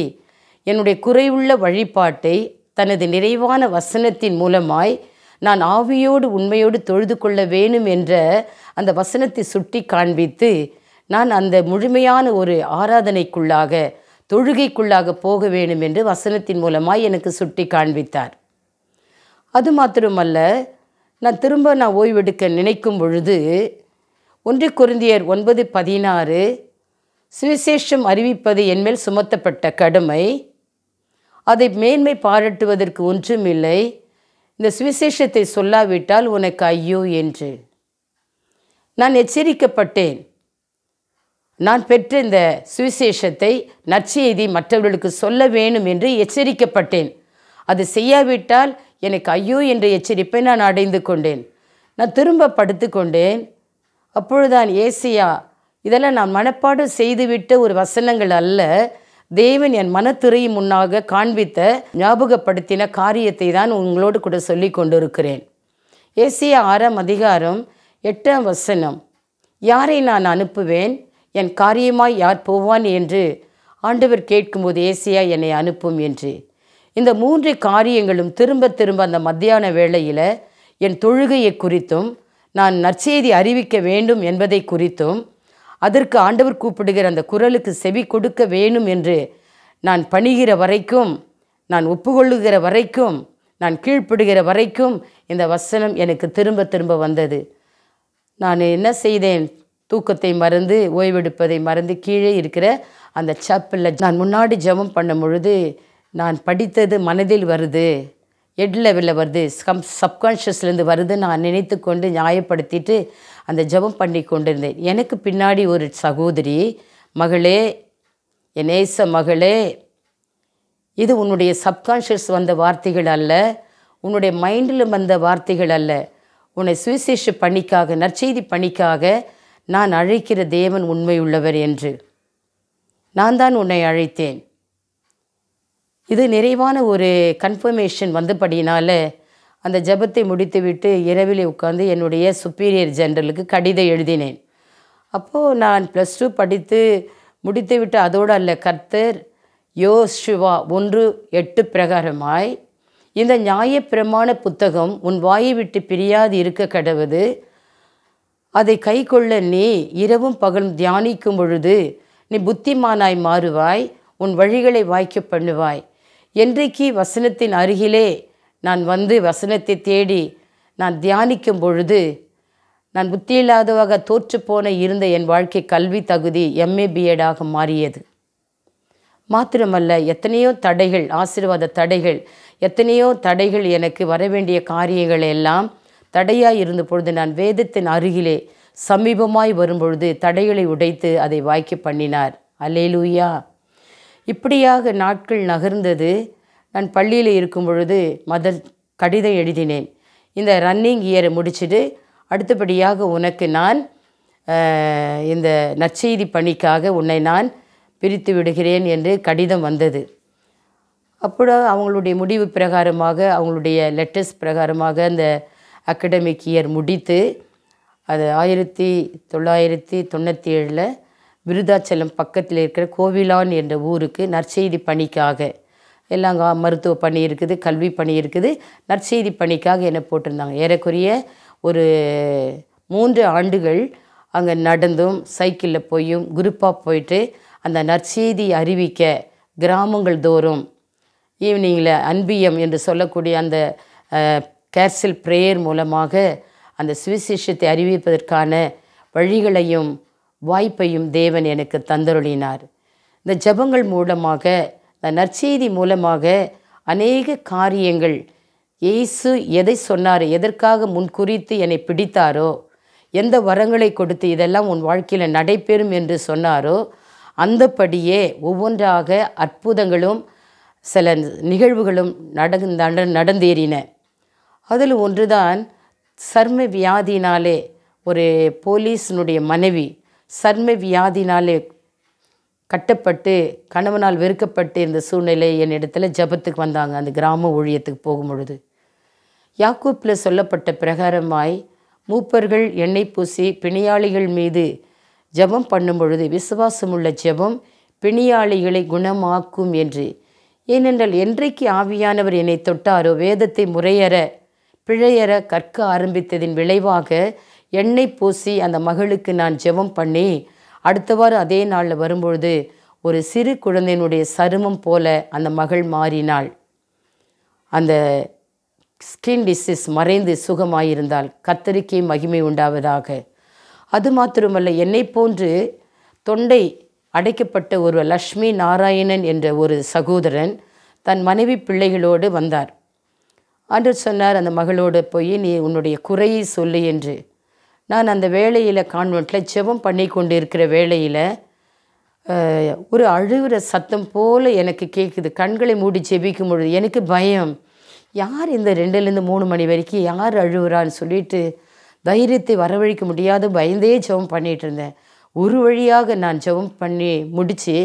என்னுடைய குறைவுள்ள வழிபாட்டை தனது நிறைவான வசனத்தின் மூலமாய் நான் ஆவியோடு உண்மையோடு தொழுது கொள்ள வேணும் என்ற அந்த வசனத்தை சுட்டி காண்பித்து நான் அந்த முழுமையான ஒரு ஆராதனைக்குள்ளாக தொழுகைக்குள்ளாக போக வேண்டும் என்று வசனத்தின் மூலமாக எனக்கு சுட்டி காண்பித்தார். அது மாத்திரமல்ல நான் திரும்ப நான் ஓய்வெடுக்க நினைக்கும் பொழுது ஒன்று குருந்தியர் ஒன்பது பதினாறு சுவிசேஷம் அறிவிப்பது என்மேல் சுமத்தப்பட்ட கடமை அதை மேன்மை பாராட்டுவதற்கு ஒன்றுமில்லை இந்த சுவிசேஷத்தை சொல்லாவிட்டால் உனக்கு ஐயோ என்று. நான் எச்சரிக்கப்பட்டேன். நான் பெற்ற இந்த சுவிசேஷத்தை நற்செய்தி மற்றவர்களுக்கு சொல்ல வேணும் என்று எச்சரிக்கப்பட்டேன். அது செய்யாவிட்டால் எனக்கு ஐயோ என்ற எச்சரிப்பை நான் அடைந்து கொண்டேன். நான் திரும்ப படுத்துக்கொண்டேன் அப்பொழுதுதான் ஏசியா இதெல்லாம் நான் மனப்பாடம் செய்துவிட்ட ஒரு வசனங்கள் அல்ல. தேவன் என் மனத்துறை முன்னாக காண்பித்த ஞாபகப்படுத்தின காரியத்தை தான் உங்களோடு கூட சொல்லி கொண்டிருக்கிறேன். ஏசியா ஆறாம் அதிகாரம் எட்டாம் வசனம். யாரை நான் அனுப்புவேன்? என் காரியமாய் யார் போவான் என்று ஆண்டவர் கேட்கும்போது ஏசியா என்னை அனுப்பும் என்று. இந்த மூன்று காரியங்களும் திரும்ப திரும்ப அந்த மத்தியான வேளையில் என் தொழுகையை குறித்தும் நான் நற்செய்தி அறிவிக்க வேண்டும் என்பதை குறித்தும் அதற்கு ஆண்டவர் கூப்பிடுகிற அந்த குரலுக்கு செவி கொடுக்க வேண்டும் என்று நான் பணிகிற வரைக்கும் நான் ஒப்புக்கொள்ளுகிற வரைக்கும் நான் கீழ்ப்படுகிற வரைக்கும் இந்த வசனம் எனக்கு திரும்ப திரும்ப வந்தது. நான் என்ன செய்தேன்? தூக்கத்தை மறந்து ஓய்வெடுப்பதை மறந்து கீழே இருக்கிற அந்த சப்பில் நான் முன்னாடி ஜெபம் பண்ணும் பொழுது நான் படித்தது மனதில் வருது. ஹெட் லெவலில் வருது. சம் சப்கான்ஷியஸ்லேருந்து வருது. நான் நினைத்து கொண்டு நியாயப்படுத்திட்டு அந்த ஜெபம் பண்ணி கொண்டிருந்தேன். எனக்கு பின்னாடி ஒரு சகோதரி மகளே என் நேச மகளே இது உன்னுடைய சப்கான்ஷியஸ் வந்த வார்த்தைகள் அல்ல. உன்னுடைய மைண்டில் வந்த வார்த்தைகள் அல்ல. உன்னை சுவிசேஷ பணிக்காக நற்செய்தி பணிக்காக நான் அழைக்கிற தேவன் உண்மையுள்ளவர் என்று. நான் தான் உன்னை அழைத்தேன். இது நிறைவான ஒரு கன்ஃபர்மேஷன் வந்தபடினால அந்த ஜெபத்தை முடித்துவிட்டு இரவிலே உட்காந்து என்னுடைய சுப்பீரியர் ஜெனரலுக்கு கடிதம் எழுதினேன். அப்போது நான் ப்ளஸ் டூ படித்து முடித்துவிட்டு அதோடு அல்ல கர்த்தர் யோசுவா ஒன்று எட்டு பிரகாரமாய் இந்த நியாயப்பிரமாண புத்தகம் உன் வாயை விட்டு பிரியாது இருக்க கடவுது அதை கைக்கொள்ள நீ இரவும் பகலும் தியானிக்கும் பொழுது நீ புத்திமானாய் மாறுவாய் உன் வழிகளை வாய்க்க பண்ணுவாய். என்றைக்கு வசனத்தின் அருகிலே நான் வந்து வசனத்தை தேடி நான் தியானிக்கும் பொழுது நான் புத்தியில்லாதவாக தோற்றுப்போன இருந்த என் வாழ்க்கை கல்வி தகுதி எம்ஏ பிஎடாக மாறியது. மாத்திரமல்ல எத்தனையோ தடைகள் ஆசீர்வாத தடைகள் எத்தனையோ தடைகள் எனக்கு வரவேண்டிய காரியங்கள் எல்லாம் தடையாய் இருந்த பொழுது நான் வேதத்தின் அருகிலே சமீபமாய் வரும்பொழுது தடைகளை உடைத்து அதை வாய்க்க பண்ணினார். அல்லேலூயா. இப்படியாக நாட்கள் நகர்ந்தது. நான் பள்ளியில் இருக்கும் பொழுது மத கடிதம் எழுதினேன். இந்த ரன்னிங் இயரை முடிச்சுட்டு அடுத்தபடியாக உனக்கு நான் இந்த நற்செய்தி பணிக்காக உன்னை நான் பிரித்து விடுகிறேன் என்று கடிதம் வந்தது. அப்போ அவங்களுடைய முடிவு பிரகாரமாக அவங்களுடைய லெட்டர்ஸ் பிரகாரமாக அந்த அகடமிக் இயர் முடித்து அது ஆயிரத்தி தொள்ளாயிரத்தி தொண்ணூற்றி ஏழில் விருதாச்சலம் பக்கத்தில் இருக்கிற கோவிலான் என்ற ஊருக்கு நற்செய்தி பணிக்காக எல்லாம் மருத்துவ பணி இருக்குது கல்வி பணி இருக்குது நற்செய்தி பணிக்காக என்னை போட்டிருந்தாங்க. ஏறக்குறைய ஒரு மூன்று ஆண்டுகள் அங்கே நடந்தும் சைக்கிளில் போயும் குரூப்பாக போயிட்டு அந்த நற்செய்தி அறிவிக்க கிராமங்கள் தோறும் ஈவினிங்கில் அன்பியம் என்று சொல்லக்கூடிய அந்த கேர்சல் ப்ரேயர் மூலமாக அந்த சுவிசேஷத்தை அறிவிப்பதற்கான வழிகளையும் வாய்ப்பையும் தேவன் எனக்கு தந்தருளினார். இந்த ஜெபங்கள் மூலமாக இந்த நற்செய்தி மூலமாக அநேக காரியங்கள் இயேசு எதை சொன்னார் எதற்காக முன்குறித்து என்னை பிடித்தாரோ எந்த வரங்களை கொடுத்து இதெல்லாம் உன் வாழ்க்கையில் நடைபெறும் என்று சொன்னாரோ அந்தபடியே ஒவ்வொன்றாக அற்புதங்களும் சில நிகழ்வுகளும் நடந்து நடந்தேறின. அதில் ஒன்றுதான் சர்ம வியாதினாலே ஒரு போலீஸினுடைய மனைவி சர்ம வியாதினாலே கட்டப்பட்டு கணவனால் வெறுக்கப்பட்டு இருந்த சூழ்நிலை என் இடத்துல ஜெபத்துக்கு வந்தாங்க. அந்த கிராம ஊழியத்துக்கு போகும் பொழுது யாக்கூப்பில் சொல்லப்பட்ட பிரகாரமாய் மூப்பர்கள் எண்ணெய் பூசி பிணியாளிகள் மீது ஜெபம் பண்ணும் பொழுது விசுவாசமுள்ள ஜெபம் பிணியாளிகளை குணமாக்கும் என்று. ஏனென்றால் என்றைக்கு ஆவியானவர் என்னை தொட்டாரோ வேதத்தை முறையற பிழையற கற்க ஆரம்பித்ததின் விளைவாக எண்ணெய் பூசி அந்த மகளுக்கு நான் ஜெபம் பண்ணி அடுத்தவாறு அதே நாளில் வரும்பொழுது ஒரு சிறு குழந்தையினுடைய சருமம் போல அந்த மகள் மாறினாள். அந்த ஸ்கின் டிசீஸ் மறைந்து சுகமாயிருந்தால் கத்தரிக்கை மகிமை உண்டாவதாக. அது மாத்திரமல்ல என்னை போன்று தொண்டை அடைக்கப்பட்ட ஒரு லக்ஷ்மி நாராயணன் என்ற ஒரு சகோதரன் தன் மனைவி பிள்ளைகளோடு வந்தார். ஆண்டவர் சொன்னார் அந்த மகளோடு போய் நீ உன்னுடைய குறையை சொல்லு என்று. நான் அந்த வேளையில் கான்வெண்ட்டில் ஜெபம் பண்ணி கொண்டு இருக்கிற வேளையில் ஒரு அழுகிற சத்தம் போல் எனக்கு கேட்குது கண்களை மூடி ஜெபிக்கும் பொழுது எனக்கு பயம். யார் இந்த ரெண்டுலேருந்து மூணு மணி வரைக்கும் யார் அழுகுறான்னு சொல்லிட்டு தைரியத்தை வரவழைக்க முடியாத பயந்தே ஜெபம் பண்ணிகிட்டு இருந்தேன். ஒரு வழியாக நான் ஜெபம் பண்ணி முடித்து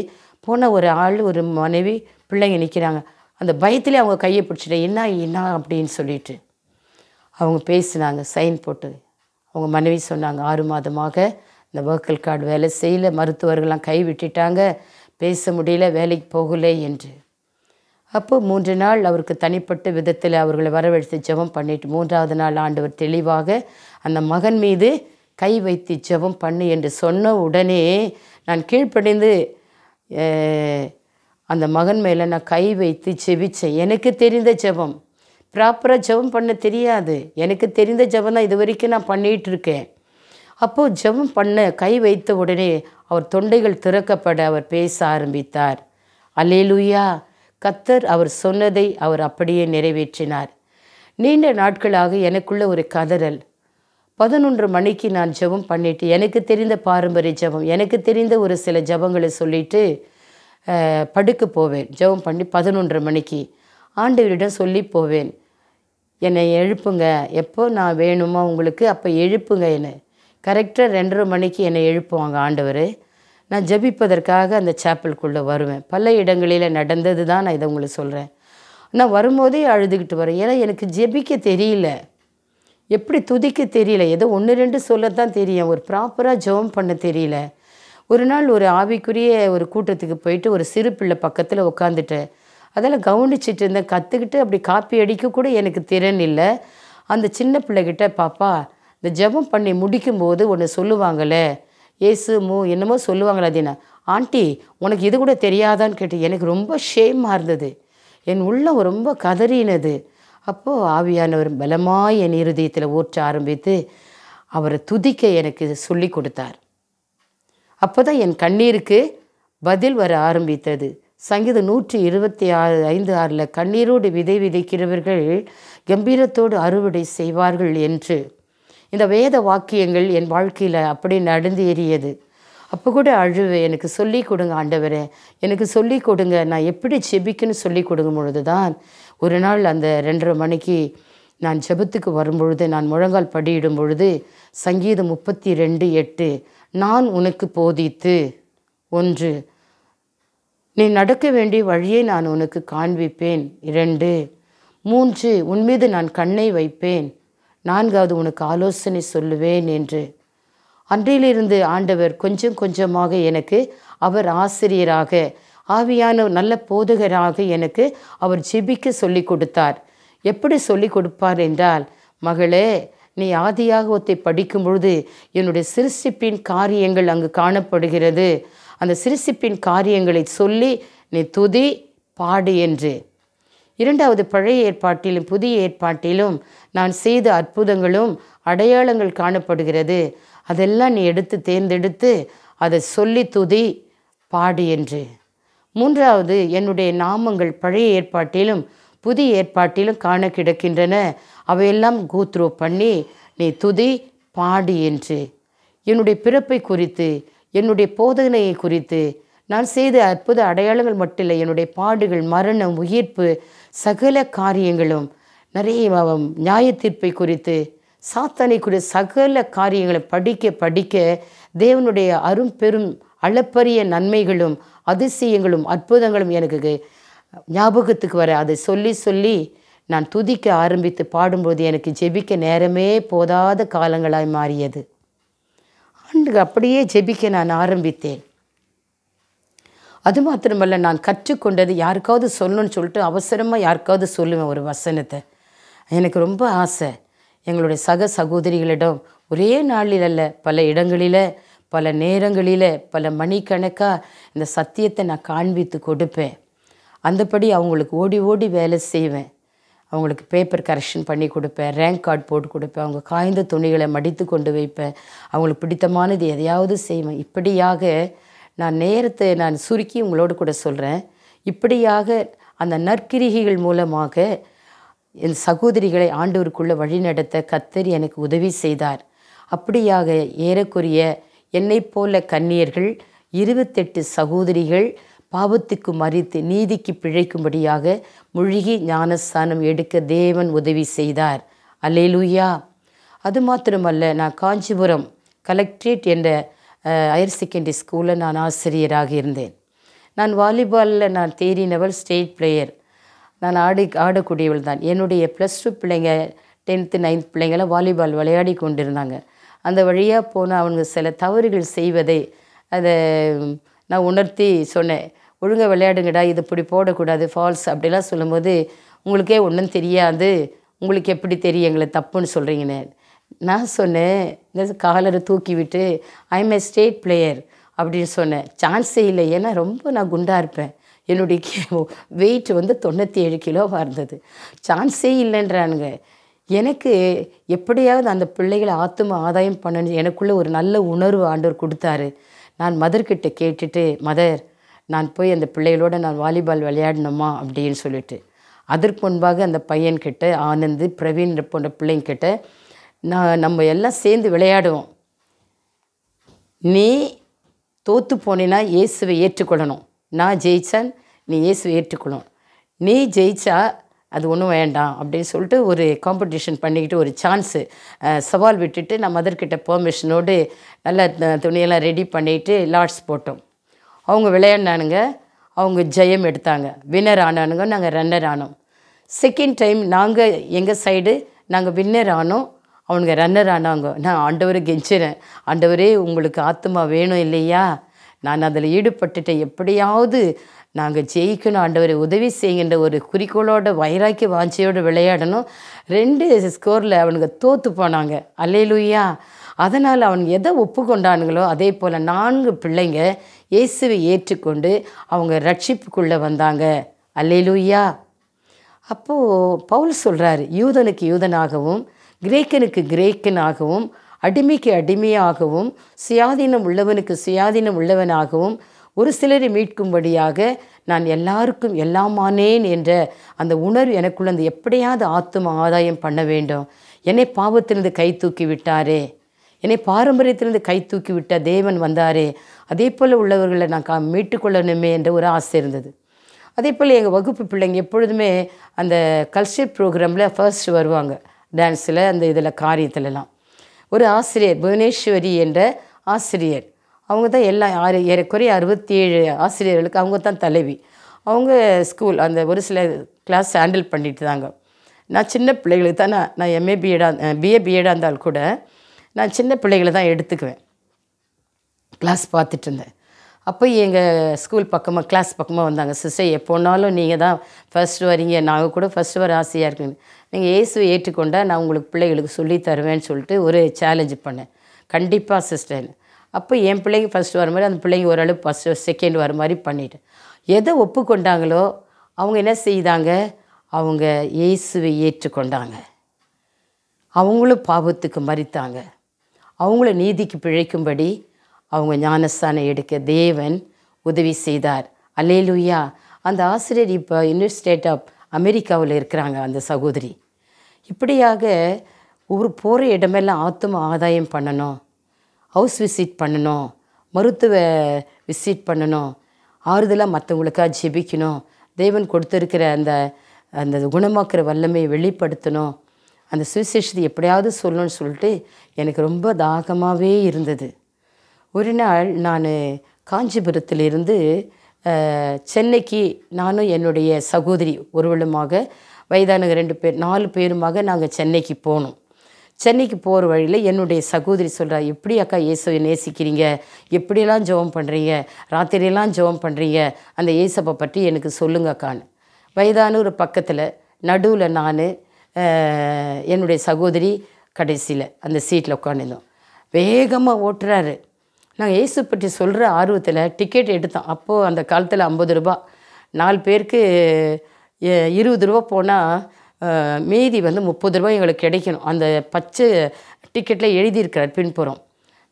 போன ஒரு ஆள் ஒரு மனைவி பிள்ளைங்க நிற்கிறாங்க அந்த பயத்திலே அவங்க கையை பிடிச்சிட்டேன் என்ன என்ன? அப்படின்னு சொல்லிட்டு அவங்க பேசினாங்க சைன் போட்டு. அவங்க மனைவி சொன்னாங்க ஆறு மாதமாக இந்த ஒர்க்கல் கார்டு வேலை செய்யல மருத்துவர்கள்லாம் கை விட்டுட்டாங்க பேச முடியல வேலைக்கு போகலை என்று. அப்போ மூன்று நாள் அவருக்கு தனிப்பட்ட விதத்தில் அவர்களை வரவழைத்து ஜெபம் பண்ணிட்டு மூன்றாவது நாள் ஆண்டவர் தெளிவாக அந்த மகன் மீது கை வைத்து ஜெபம் பண்ணு என்று சொன்ன உடனே நான் கீழ்ப்படிந்து அந்த மகன் மேலே நான் கை வைத்து செபித்தேன் எனக்கு தெரிந்த ஜெபம். ப்ராப்பராக ஜெபம் பண்ண தெரியாது. எனக்கு தெரிந்த ஜெபம் தான் இது வரைக்கும் நான் பண்ணிகிட்டு இருக்கேன். அப்போது ஜெபம் பண்ண கை வைத்த உடனே அவர் தொண்டைகள் திறக்கப்பட அவர் பேச ஆரம்பித்தார். அலேலுயா கத்தர் அவர் சொன்னதை அவர் அப்படியே நிறைவேற்றினார். நீண்ட நாட்களாக எனக்குள்ள ஒரு கதறல். பதினொன்று மணிக்கு நான் ஜெபம் பண்ணிட்டு எனக்கு தெரிந்த பாரம்பரிய ஜெபம் எனக்கு தெரிந்த ஒரு சில ஜெபங்களை சொல்லிட்டு படுக்க போவேன். ஜெபம் பண்ணி பதினொன்று மணிக்கு ஆண்டவரிடம் சொல்லி போவேன். என்னை எழுப்புங்க. எப்போ நான் வேணுமோ உங்களுக்கு அப்போ எழுப்புங்க என்னை. கரெக்டாக ரெண்டரை மணிக்கு என்னை எழுப்புவாங்க ஆண்டவர். நான் ஜெபிப்பதற்காக அந்த சேப்பலுக்குள்ளே வருவேன். பல இடங்களில் நடந்தது தான் நான் இதை உங்களுக்கு சொல்கிறேன் நான் வரும்போதே அழுதுகிட்டு வரேன். ஏன்னா எனக்கு ஜெபிக்க தெரியல. எப்படி துதிக்க தெரியல? ஏதோ ஒன்று ரெண்டு சொல்லத்தான் தெரியும். ஒரு ப்ராப்பராக ஜெபம் பண்ண தெரியல. ஒரு நாள் ஒரு ஆவிக்குரிய ஒரு கூட்டத்துக்கு போயிட்டு ஒரு சிறு பிள்ளை பக்கத்தில் உட்காந்துட்டேன் அதெல்லாம் கவனிச்சிட்டு இருந்தேன். கற்றுக்கிட்டு அப்படி காப்பி அடிக்க கூட எனக்கு திறன் இல்லை. அந்த சின்ன பிள்ளைகிட்ட பாப்பா இந்த ஜெபம் பண்ணி முடிக்கும்போது ஒன்று சொல்லுவாங்களே? ஏசு மூ என்னமோ சொல்லுவாங்களே அதினா ஆண்டி உனக்கு இது கூட தெரியாதான்னு கேட்டு எனக்கு ரொம்ப ஷேமாக இருந்தது. என் உள்ளம் ரொம்ப கதறினது. அப்போது ஆவியானவர் பலமாய் என் இருதயத்தில் ஊற்ற ஆரம்பித்து அவரை துதிக்க எனக்கு சொல்லி கொடுத்தார். அப்போ தான் என் கண்ணீருக்கு பதில் வர ஆரம்பித்தது. சங்கீதம் நூற்றி இருபத்தி ஆறு ஐந்து ஆறில் கண்ணீரோடு விதை விதைக்கிறவர்கள் கம்பீரத்தோடு அறுவடை செய்வார்கள் என்று. இந்த வேத வாக்கியங்கள் என் வாழ்க்கையில் அப்படி நடந்து ஏறியது. அப்போ கூட அழுவே எனக்கு சொல்லி கொடுங்க ஆண்டவரே. எனக்கு சொல்லி கொடுங்க. நான் எப்படி செபிக்குன்னு சொல்லி கொடுக்கும் பொழுது தான் ஒரு நாள் அந்த ரெண்டரை மணிக்கு நான் ஜெபத்துக்கு வரும்பொழுது நான் முழங்கால் படியிடும் பொழுது சங்கீதம் முப்பத்தி ரெண்டு எட்டு நான் உனக்கு போதித்து. ஒன்று நீ நடக்க வேண்டிய வழியை நான் உனக்கு காண்பிப்பேன். இரண்டு மூன்று உன் மீது நான் கண்ணை வைப்பேன். நான்காவது உனக்கு ஆலோசனை சொல்லுவேன் என்று. அன்றையிலிருந்து ஆண்டவர் கொஞ்சம் கொஞ்சமாக எனக்கு அவர் ஆசிரியராக ஆவியான நல்ல போதகராக எனக்கு அவர் ஜெபிக்க சொல்லி கொடுத்தார். எப்படி சொல்லி கொடுப்பார் என்றால் மகளே நீ ஆதியாகவத்தை படிக்கும் பொழுது என்னுடைய சிறுசிப்பின் காரியங்கள் அங்கு காணப்படுகிறது. அந்த சிறுசிப்பின் காரியங்களை சொல்லி நீ துதி பாடு என்று. இரண்டாவது பழைய ஏற்பாட்டிலும் புதிய ஏற்பாட்டிலும் நான் செய்த அற்புதங்களும் அடையாளங்கள் காணப்படுகிறது. அதெல்லாம் நீ எடுத்து தேர்ந்தெடுத்து அதை சொல்லி துதி பாடு என்று. மூன்றாவது என்னுடைய நாமங்கள் பழைய ஏற்பாட்டிலும் புதிய ஏற்பாட்டிலும் காண கிடக்கின்றன. அவையெல்லாம் கூத்ரோ பண்ணி நீ துதி பாடு என்று. என்னுடைய பிறப்பை குறித்து என்னுடைய போதனையை குறித்து நான் செய்த அற்புத அடையாளங்கள் மட்டும் இல்லை என்னுடைய பாடுகள் மரணம் உயிர்ப்பு சகல காரியங்களும் நிறைய நியாயத்தீர்ப்பை நியாய தீர்ப்பை குறித்து சாத்தானை குறித்த சகல காரியங்களை படிக்க படிக்க தேவனுடைய அரும்பெரும் அளப்பரிய நன்மைகளும் அதிசயங்களும் அற்புதங்களும் எனக்கு ஞாபகத்துக்கு வர அதை சொல்லி சொல்லி நான் துதிக்க ஆரம்பித்து பாடும்போது எனக்கு ஜெபிக்க நேரமே போதாத காலங்களாய் மாறியது. ஆண்டு அப்படியே ஜெபிக்க நான் ஆரம்பித்தேன். அது மாத்திரமல்ல நான் கற்றுக்கொண்டது யாருக்காவது சொல்லணும்னு சொல்லிட்டு அவசரமாக யாருக்காவது சொல்லுவேன் ஒரு வசனத்தை. எனக்கு ரொம்ப ஆசை. எங்களுடைய சக சகோதரிகளிடம் ஒரே நாளில் அல்ல பல இடங்களில் பல நேரங்களில் பல மணிக்கணக்காக இந்த சத்தியத்தை நான் காண்பித்து கொடுப்பேன். அந்தபடி அவங்களுக்கு ஓடி ஓடி வேலை செய்வேன். அவங்களுக்கு பேப்பர் கரெக்ஷன் பண்ணி கொடுப்பேன் ரேங்க் கார்டு போட்டு கொடுப்பேன் அவங்க காய்ந்த துணிகளை மடித்து கொண்டு வைப்பேன். அவங்களுக்கு பிடித்தமானது எதையாவது செய்வேன். இப்படியாக நான் நேரத்தை நான் சுருக்கி உங்களோடு கூட சொல்கிறேன் இப்படியாக அந்த நற்கிரிகைகள் மூலமாக என் சகோதரிகளை ஆண்டவருக்குள்ளே வழிநடத்த கத்தர் எனக்கு உதவி செய்தார். அப்படியாக ஏறக்குரிய என்னை போல கன்னியர்கள் இருபத்தெட்டு சகோதரிகள் பாவத்துக்கு மறித்து நீதிக்கு பிழைக்கும்படியாக முழுகி ஞானஸ்தானம் எடுக்க தேவன் உதவி செய்தார். அல்லேலூயா. அது மாத்திரமல்ல நான் காஞ்சிபுரம் கலெக்ட்ரேட் என்ற ஹையர் செகண்டரி ஸ்கூலில் நான் ஆசிரியராக இருந்தேன். நான் வாலிபாலில் நான் தேறினவள் ஸ்டேட் பிளேயர். நான் ஆடி ஆடக்கூடியவள் தான். என்னுடைய ப்ளஸ் டூ பிள்ளைங்க டென்த்து நைன்த் பிள்ளைங்களாம் வாலிபால் விளையாடி கொண்டிருந்தாங்க. அந்த வழியாக போன அவங்க சில தவறுகள் செய்வதை அதை நான் உணர்த்தி சொன்னேன். ஒழுங்காக விளையாடுங்கடா இது இப்படி போடக்கூடாது ஃபால்ஸ் அப்படிலாம் சொல்லும்போது உங்களுக்கே ஒன்றும் தெரியாது. உங்களுக்கு எப்படி தெரியும்? எங்களை தப்புன்னு சொல்கிறீங்கன்னு நான் சொன்னேன் இந்த காலரை தூக்கி விட்டு ஐம் ஏ ஸ்டேட் பிளேயர் அப்படின்னு சொன்னேன். சான்ஸே இல்லை ஏன்னா ரொம்ப நான் குண்டாக இருப்பேன். என்னுடைய வெயிட் வந்து தொண்ணூற்றி ஏழு கிலோவாக இருந்தது. சான்ஸே இல்லைன்றானுங்க. எனக்கு எப்படியாவது அந்த பிள்ளைகளை ஆத்தும ஆதாயம் பண்ணணும். எனக்குள்ளே ஒரு நல்ல உணர்வு ஆண்டவர் கொடுத்தாரு. நான் மதர்கிட்ட கேட்டுட்டு மதர் நான் போய் அந்த பிள்ளைகளோட நான் வாலிபால் விளையாடணுமா அப்படின்னு சொல்லிட்டு. அதற்கு முன்பாக அந்த பையன்கிட்ட ஆனந்த் பிரவீன் போன்ற பிள்ளைங்கிட்ட நான் நம்ம எல்லாம் சேர்ந்து விளையாடுவோம். நீ தோற்று போனேன்னா இயேசுவை ஏற்றுக்கொள்ளணும். நான் ஜெயிச்சேன் நீ இயேசுவை ஏற்றுக்கொள்ளணும். நீ ஜெயிச்சா அது ஒன்றும் வேண்டாம். அப்படின்னு சொல்லிட்டு ஒரு காம்படிஷன் பண்ணிக்கிட்டு ஒரு சான்ஸு சவால் விட்டுட்டு நான் மதர்கிட்ட பெர்மிஷனோடு நல்ல துணியெல்லாம் ரெடி பண்ணிவிட்டு லாட்ஸ் போட்டோம். அவங்க விளையாடினானுங்க அவங்க ஜெயம் எடுத்தாங்க. வின்னர் ஆனானுங்க நாங்கள் ரன்னர் ஆனோம். செகண்ட் டைம் நாங்கள் எங்கள் சைடு நாங்கள் வின்னர் ஆனோம். அவனுங்க ரன்னர் ஆனாங்க. நான் ஆண்டவரை கெஞ்சிறேன். ஆண்டவரே உங்களுக்கு ஆத்மா வேணும் இல்லையா? நான் அதில் ஈடுபட்டுட்டேன். எப்படியாவது நாங்கள் ஜெயிக்கணும். ஆண்டவரை உதவி செய்கின்ற ஒரு குறிக்கோளோட வைராக்கி வாஞ்சியோடு விளையாடணும். ரெண்டு ஸ்கோரில் அவனுங்க தோற்று போனாங்க. அல்லேலூயா. அதனால் அவனுங்க எதை ஒப்புக்கொண்டானுங்களோ அதே போல் நான்கு பிள்ளைங்க இயேசுவை ஏற்றுக்கொண்டு அவங்க ரட்சிப்புக்குள்ளே வந்தாங்க. அல்லேலூயா. அப்போது பவுல் சொல்கிறார் யூதனுக்கு யூதனாகவும் கிரேக்கனுக்கு கிரேக்கனாகவும் அடிமைக்கு அடிமையாகவும் சுயாதீனம் உள்ளவனுக்கு சுயாதீனம் உள்ளவனாகவும் ஒரு சிலரை மீட்கும்படியாக நான் எல்லாருக்கும் எல்லாமானேன் என்ற அந்த உணர்வு எனக்குள்ள அந்த எப்படியாவது ஆத்தும ஆதாயம் பண்ண வேண்டும். என்னை பாவத்திலிருந்து கை தூக்கி விட்டாரே. என்னை பாரம்பரியத்திலிருந்து கை தூக்கி விட்ட தேவன் வந்தாரே. அதே போல் உள்ளவர்களை நான் கா மீட்டுக்கொள்ளணுமே என்ற ஒரு ஆசை இருந்தது. அதே போல் எங்கள் வகுப்பு பிள்ளைங்க எப்பொழுதுமே அந்த கல்ச்சர் ப்ரோக்ராமில் ஃபர்ஸ்ட் வருவாங்க. டான்ஸில் அந்த இதில் காரியத்துலலாம். ஒரு ஆசிரியர் புவனேஸ்வரி என்ற ஆசிரியர். அவங்க தான் எல்லா ஆறு ஏறக்குறைய அறுபத்தி ஏழு ஆசிரியர்களுக்கு அவங்க தான் தலைவி. அவங்க ஸ்கூல் அந்த ஒரு சில கிளாஸ் ஹேண்டில் பண்ணிட்டு தாங்க. நான் சின்ன பிள்ளைகளுக்கு தான் நான் நான் எம்ஏ பிஎடாக பிஏ பிஎடாக இருந்தால் கூட நான் சின்ன பிள்ளைகளை தான் எடுத்துக்குவேன். கிளாஸ் பார்த்துட்டு இருந்தேன் அப்போ எங்கள் ஸ்கூல் பக்கமாக கிளாஸ் பக்கமாக வந்தாங்க. சிஸ்டர் எப்போனாலும் நீங்கள் தான் ஃபர்ஸ்ட் வரீங்க. நாங்கள் கூட ஃபர்ஸ்ட் வர ஆசையாக இருக்குங்க நீங்கள் இயேசுவை ஏற்றுக்கொண்டால் நான் உங்களுக்கு பிள்ளைகளுக்கு சொல்லி தருவேன்னு சொல்லிட்டு ஒரு சேலஞ்சு பண்ணேன். கண்டிப்பாக சிஸ்டர் அப்போ என் பிள்ளைங்க ஃபஸ்ட்டு வர மாதிரி அந்த பிள்ளைங்க ஓரளவு ஃபஸ்ட்டு செகண்ட் வர மாதிரி பண்ணிவிட்டேன் எதை ஒப்புக்கொண்டாங்களோ அவங்க என்ன செய்தாங்க? அவங்க இயேசுவை ஏற்றுக்கொண்டாங்க. அவங்களும் பாவத்துக்கு மறித்தாங்க. அவங்கள நீதிக்கு பிழைக்கும்படி அவங்க ஞானஸ்தானம் எடுக்க தேவன் உதவி செய்தார். அல்லேலுயா. அந்த ஆசிரியர் இப்போ யுனைட் ஸ்டேட் ஆஃப் அமெரிக்காவில் இருக்கிறாங்க அந்த சகோதரி. இப்படியாக ஒரு போகிற இடமெல்லாம் ஆத்தும ஆதாயம் பண்ணணும். ஹவுஸ் விசிட் பண்ணணும். மருத்துவ விசிட் பண்ணணும். ஆறுதலாக மற்றவங்களுக்காக ஜெபிக்கணும். தேவன் கொடுத்துருக்கிற அந்த அந்த குணமாக்குற வல்லமையை வெளிப்படுத்தணும். அந்த சுவிசேஷத்தை எப்படியாவது சொல்லணும்னு சொல்லிட்டு எனக்கு ரொம்ப தாகமாகவே இருந்தது. ஒரு நாள் நான் காஞ்சிபுரத்திலிருந்து சென்னைக்கு நானும் என்னுடைய சகோதரி ஒருவளுமாக வயதானங்க ரெண்டு பேர் நாலு பேருமாக நாங்கள் சென்னைக்கு போனோம். சென்னைக்கு போகிற வழியில் என்னுடைய சகோதரி சொல்கிறா எப்படி அக்கா இயேசுவை நேசிக்கிறீங்க? எப்படியெல்லாம் ஜெபம் பண்ணுறீங்க ராத்திரியெல்லாம் ஜெபம் பண்ணுறீங்க அந்த இயேசப்பை பற்றி எனக்கு சொல்லுங்க அக்கான்னு. வயதான ஒரு பக்கத்தில் நடுவில் நான் என்னுடைய சகோதரி கடைசியில் அந்த சீட்டில் உட்காந்துருந்தோம் வேகமாக ஓட்டுறாரு. நாங்கள் ஏசு பற்றி சொல்கிற ஆர்வத்தில் டிக்கெட் எடுத்தோம். அப்போது அந்த காலத்தில் ஐம்பது ரூபா. நாலு பேருக்கு இருபது ரூபா போனால் மீதி வந்து முப்பது ரூபாய் எங்களுக்கு கிடைக்கணும். அந்த பச்சை டிக்கெட்டில் எழுதியிருக்கிறார் பின்புறம்.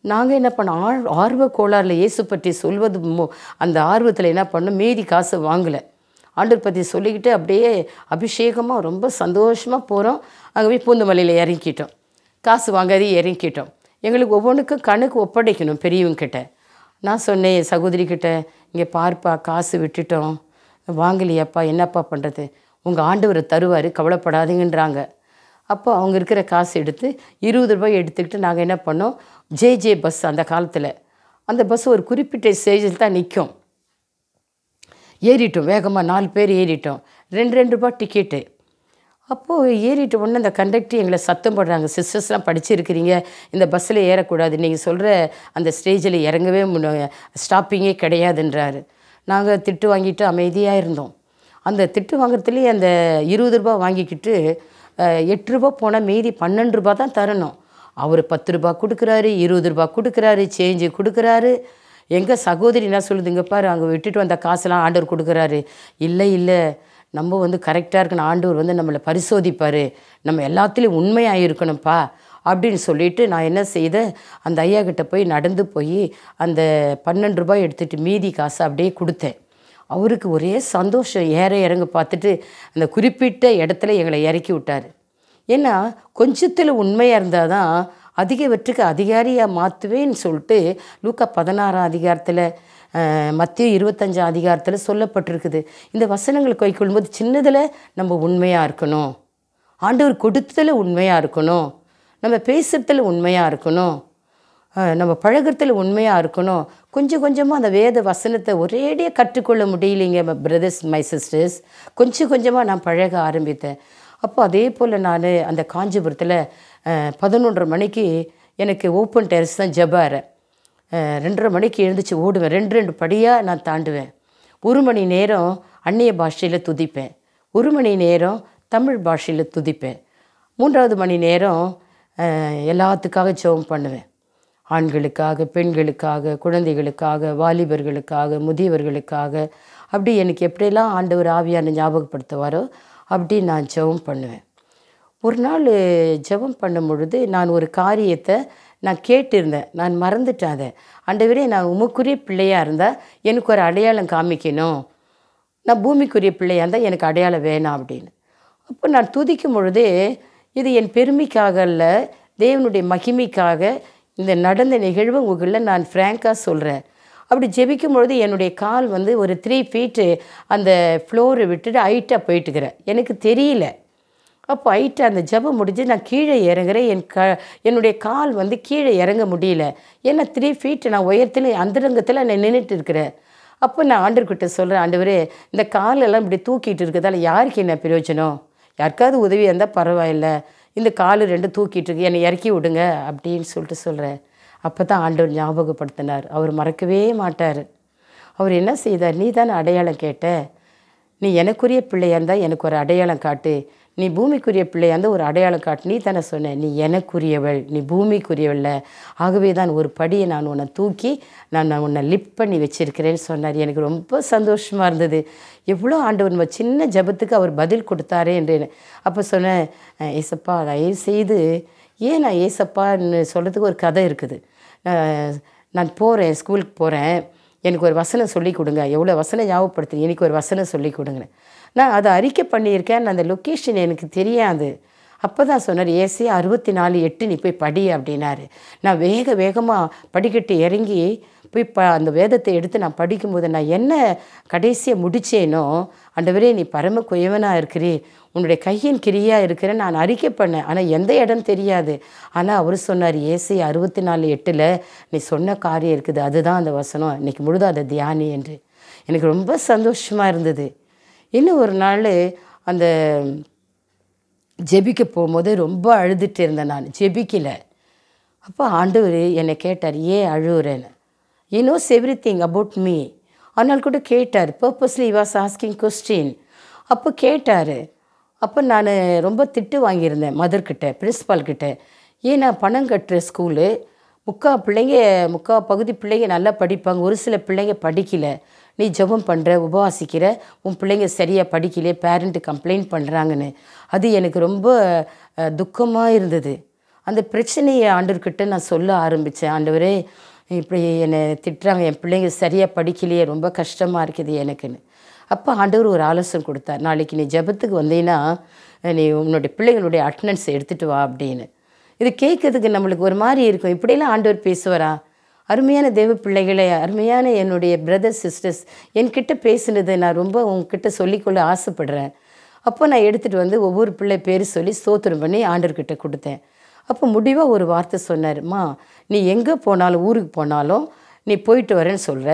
நாங்கள் என்ன பண்ணோம்? ஆர் ஆர்வ கோளாறில் இயேசு பற்றி சொல்வது மு- அந்த ஆர்வத்தில் என்ன பண்ணோம்? மீதி காசு வாங்கலை. ஆண்டவர் பற்றி சொல்லிக்கிட்டு அப்படியே அபிஷேகமாக ரொம்ப சந்தோஷமாக போகிறோம் அங்கே போய் பூந்தமல்லியில் இறங்கிட்டோம் காசு வாங்காதே இறங்கிட்டோம் எங்களுக்கு ஒவ்வொன்றுக்கும் கணக்கு ஒப்படைக்கணும் பெரியவங்கிட்ட நான் சொன்னேன் சகோதரிக்கிட்ட சகோதரி இங்கே பார்ப்பா காசு விட்டுட்டோம். வாங்கலையாப்பா என்னப்பா பண்ணுறது உங்கள் ஆண்டவர் தருவார் கவலைப்படாதீங்கன்றாங்க. அப்போ அவங்க இருக்கிற காசு எடுத்து இருபது ரூபாய் எடுத்துக்கிட்டு நாங்கள் என்ன பண்ணோம்? ஜே ஜே பஸ் அந்த காலத்தில். அந்த பஸ் ஒரு குறிப்பிட்ட ஸ்டேஜில் தான் நிற்கும். ஏறிட்டோம். வேகமாக நாலு பேர் ஏறிட்டோம். ரெண்டு ரெண்டு ரூபா டிக்கெட்டு அப்போது ஏறிட்ட உடனே அந்த கண்டக்டர் எங்களை சத்தம் போடுறாங்க. சிஸ்டர்ஸ்லாம் படிச்சிருக்கிறீங்க. இந்த பஸ்ஸில் ஏறக்கூடாது. நீங்கள் சொல்கிற அந்த ஸ்டேஜில் இறங்கவே முடியும் ஸ்டாப்பிங்கே கிடையாதுன்றாரு. நாங்கள் திட்டு வாங்கிட்டு அமைதியாக இருந்தோம். அந்த திட்டு வாங்குறதுலேயே அந்த இருபது ரூபா வாங்கிக்கிட்டு எட்டு ரூபா போனால் மீதி பன்னெண்டு ரூபா தான் தரணும். அவர் பத்து ரூபா கொடுக்குறாரு இருபது ரூபா கொடுக்குறாரு சேஞ்சு கொடுக்குறாரு. எங்கள் சகோதரி என்ன சொல்லுதுங்க பாரு அங்கே விட்டுட்டு வந்த காசெல்லாம் ஆண்டவர் கொடுக்குறாரு. இல்லை இல்லை. நம்ம வந்து கரெக்டாக இருக்கணும். ஆண்டவர் வந்து நம்மளை பரிசோதிப்பார். நம்ம எல்லாத்துலேயும் உண்மையாக இருக்கணும்ப்பா அப்படின்னு சொல்லிட்டு நான் என்ன செய்தேன் அந்த ஐயா கிட்டே போய் நடந்து போய் அந்த பன்னெண்டு ரூபாய் எடுத்துகிட்டு மீதி காசை அப்படியே கொடுத்தேன். அவருக்கு ஒரே சந்தோஷம். ஏற இறங்க பார்த்துட்டு அந்த குறிப்பிட்ட இடத்துல எங்களை இறக்கி விட்டார். ஏன்னா கொஞ்சத்தில் உண்மையாக இருந்தால் தான் அதிகவற்றுக்கு அதிகாரியாக மாற்றுவேன்னு சொல்லிட்டு லூக்கா பதினாறாம் அதிகாரத்தில் மத்திய இருபத்தஞ்சாம் அதிகாரத்தில் சொல்லப்பட்டிருக்குது. இந்த வசனங்களை கைக்கொள்ளும்போது சின்னதில் நம்ம உண்மையாக இருக்கணும். ஆண்டவர் கொடுத்ததில் உண்மையாக இருக்கணும். நம்ம பேசுகிறதில் உண்மையாக இருக்கணும். நம்ம பழகிறதுல உண்மையாக இருக்கணும். கொஞ்சம் கொஞ்சமாக அந்த வேத வசனத்தை ஒரேடியாக கற்றுக்கொள்ள முடியலைங்க பிரதர்ஸ் மை சிஸ்டர்ஸ் கொஞ்சம் கொஞ்சமாக நான் பழக ஆரம்பித்தேன். அப்போ அதே போல் நான் அந்த காஞ்சிபுரத்தில் பதினொன்றரை மணிக்கு எனக்கு ஓப்பன் டெரஸ் தான் ஜபாரை. ரெண்டரை மணிக்கு எழுந்துச்சு ஓடுவேன். ரெண்டு ரெண்டு படியாக நான் தாண்டுவேன். ஒரு மணி நேரம் அந்நிய பாஷையில் துதிப்பேன். ஒரு மணி நேரம் தமிழ் பாஷையில் துதிப்பேன். மூன்றாவது மணி நேரம் எல்லாத்துக்காக ஜெபம் பண்ணுவேன். ஆண்களுக்காக பெண்களுக்காக குழந்தைகளுக்காக வாலிபர்களுக்காக முதியவர்களுக்காக அப்படி எனக்கு எப்படியெல்லாம் ஆண்டவர் ஆவியான ஞாபகப்படுத்துவாரோ அப்படி நான் ஜெபம் பண்ணுவேன். ஒரு நாள் ஜெபம் பண்ணும் பொழுது நான் ஒரு காரியத்தை நான் கேட்டிருந்தேன். நான் மறந்துட்டேன் அதை ஆண்டவரே நான் உமக்குரிய பிள்ளையாக இருந்தால் எனக்கு ஒரு அடையாளம் காமிக்கணும். நான் பூமிக்குரிய பிள்ளையாக இருந்தால் எனக்கு அடையாளம் வேணாம் அப்படின்னு. அப்போ நான் துதிக்கும் பொழுதே இது என் பெருமைக்காக இல்லை தேவனுடைய மகிமைக்காக இந்த நடந்த நிகழ்வு உங்களில் நான் ஃப்ராங்காக சொல்கிறேன் அப்படி ஜெபிக்கும் பொழுது என்னுடைய கால் வந்து ஒரு த்ரீ ஃபீட்டு அந்த ஃப்ளோரை விட்டுட்டு ஹைட்டாக போயிட்டுக்கிறேன் எனக்கு தெரியல. அப்போ ஆயிட்டு அந்த ஜெபம் முடிஞ்சு நான் கீழே இறங்குறேன். என் க என்னுடைய கால் வந்து கீழே இறங்க முடியல. ஏன்னா த்ரீ ஃபீட் நான் உயரத்தில் அந்தரங்கத்தில் நான் நின்றுட்டு இருக்கிறேன் அப்போ நான் ஆண்டர்கிட்ட சொல்கிறேன் ஆண்டவரே இந்த காலெல்லாம் இப்படி தூக்கிட்டு இருக்கிறதால யாருக்கு என்ன பிரயோஜனம்? யாருக்காவது உதவி இருந்தால் பரவாயில்ல. இந்த கால் ரெண்டு தூக்கிட்டு இருக்கு என்னை இறக்கி விடுங்க அப்படின்னு சொல்லிட்டு சொல்கிறேன் அப்போ தான் ஆண்டவர் ஞாபகப்படுத்தினார். அவர் மறக்கவே மாட்டார். அவர் என்ன செய்தார்? நீ தானே அடையாளம் கேட்ட. நீ எனக்குரிய பிள்ளையாக இருந்தால் எனக்கு ஒரு அடையாளம் காட்டு. நீ பூமிக்குரிய பிள்ளையா இருந்தால் ஒரு அடையாளம் காட்டு. நீ தானே சொன்ன நீ எனக்குரியவள் நீ பூமிக்குரியவள்ல. ஆகவே தான் ஒரு படியை நான் உன்னை தூக்கி நான் நான் உன்னை லிஃப்ட் பண்ணி வச்சிருக்கிறேன்னு சொன்னார். எனக்கு ரொம்ப சந்தோஷமாக இருந்தது. எவ்வளோ ஆண்டவர் நம்ம சின்ன ஜெபத்துக்கு அவர் பதில் கொடுத்தாரே என்று அப்போ சொன்னேன் ஏசப்பா தயவு செய்து ஏன் நான் ஏசப்பான்னு சொல்கிறதுக்கு ஒரு கதை இருக்குது. நான் போகிறேன் ஸ்கூலுக்கு போகிறேன் எனக்கு ஒரு வசனம் சொல்லி கொடுங்க. எவ்வளோ வசனம் ஞாபகப்படுத்துறீங்க? எனக்கு ஒரு வசனம் சொல்லி கொடுங்க நான் அதை அறிக்கை பண்ணியிருக்கேன் அந்த லொக்கேஷன் எனக்கு தெரியாது. அப்போ தான் சொன்னார் ஏசி அறுபத்தி நாலு எட்டு நீ போய் படி அப்படின்னாரு. நான் வேக வேகமாக படிக்கட்டு இறங்கி போய் ப அந்த வேதத்தை எடுத்து நான் படிக்கும்போது நான் என்ன கடைசியை முடிச்சேனோ அண்டவரே நீ பரம குயவனாக இருக்கிறீர் உன்னுடைய கையின் கிரியாக இருக்கிற நான் அறிக்கை பண்ணேன். ஆனால் எந்த இடம் தெரியாது. ஆனால் அவர் சொன்னார் ஏசி அறுபத்தி நாலு எட்டில் நீ சொன்ன காரியம் இருக்குது. அதுதான் அந்த வசனம். இன்னைக்கு முழுதும் அதை தியானி என்று. எனக்கு ரொம்ப சந்தோஷமாக இருந்தது. இன்னும் ஒரு நாள் அந்த ஜெபிக்க போகும்போது ரொம்ப அழுதுட்டு இருந்தேன் நான் ஜெபிக்கலை. அப்போ ஆண்டவர் என்னை கேட்டார் ஏன் அழுகுறேன்னு you knows everything about me ஆனால் கூட கேட்டார் பர்பஸ்லி வாஸ் ஆஸ்கிங் கொஸ்டின் அப்போ கேட்டார். அப்போ நான் ரொம்ப திட்டு வாங்கியிருந்தேன் மதர்கிட்ட பிரின்ஸ்பால் கிட்ட ஏன் நான் பணம் கட்டுற ஸ்கூலு முக்கால் பிள்ளைங்க முக்கால் பகுதி பிள்ளைங்க நல்லா படிப்பாங்க ஒரு சில பிள்ளைங்க படிக்கலை. நீ ஜெபம் பண்ணுற உபவாசிக்கிற உன் பிள்ளைங்க சரியாக படிக்கலையே பேரண்ட்டு கம்ப்ளைண்ட் பண்ணுறாங்கன்னு அது எனக்கு ரொம்ப துக்கமாக இருந்தது. அந்த பிரச்சனையை ஆண்டவர்கிட்ட நான் சொல்ல ஆரம்பித்தேன் ஆண்டவரே இப்படி என்னை திட்டுறாங்க என் பிள்ளைங்க சரியாக படிக்கலையே ரொம்ப கஷ்டமாக இருக்குது எனக்குன்னு. அப்போ ஆண்டவர் ஒரு ஆலோசனை கொடுத்தார். நாளைக்கு நீ ஜெபத்துக்கு வந்தீங்கன்னா நீ உன்னுடைய பிள்ளைங்களுடைய அட்டண்டன்ஸ் எடுத்துகிட்டு வா அப்படின்னு. இது கேட்கறதுக்கு நம்மளுக்கு ஒரு மாதிரி இருக்கும். இப்படியெல்லாம் ஆண்டவர் பேசுவாரா? அருமையான தேவ பிள்ளைகளை அருமையான என்னுடைய பிரதர் சிஸ்டர்ஸ் என்கிட்ட பேசுனதை நான் ரொம்ப உங்ககிட்ட சொல்லிக்கொள்ள ஆசைப்படுறேன். அப்போ நான் எடுத்துகிட்டு வந்து ஒவ்வொரு பிள்ளை பேர் சொல்லி ஸ்தோத்திரம் பண்ணி ஆண்டர்கிட்ட கொடுத்தேன். அப்போ முடிவாக ஒரு வார்த்தை சொன்னார்ம்மா நீ எங்கே போனாலும் ஊருக்கு போனாலும் நீ போயிட்டு வரேன்னு சொல்கிற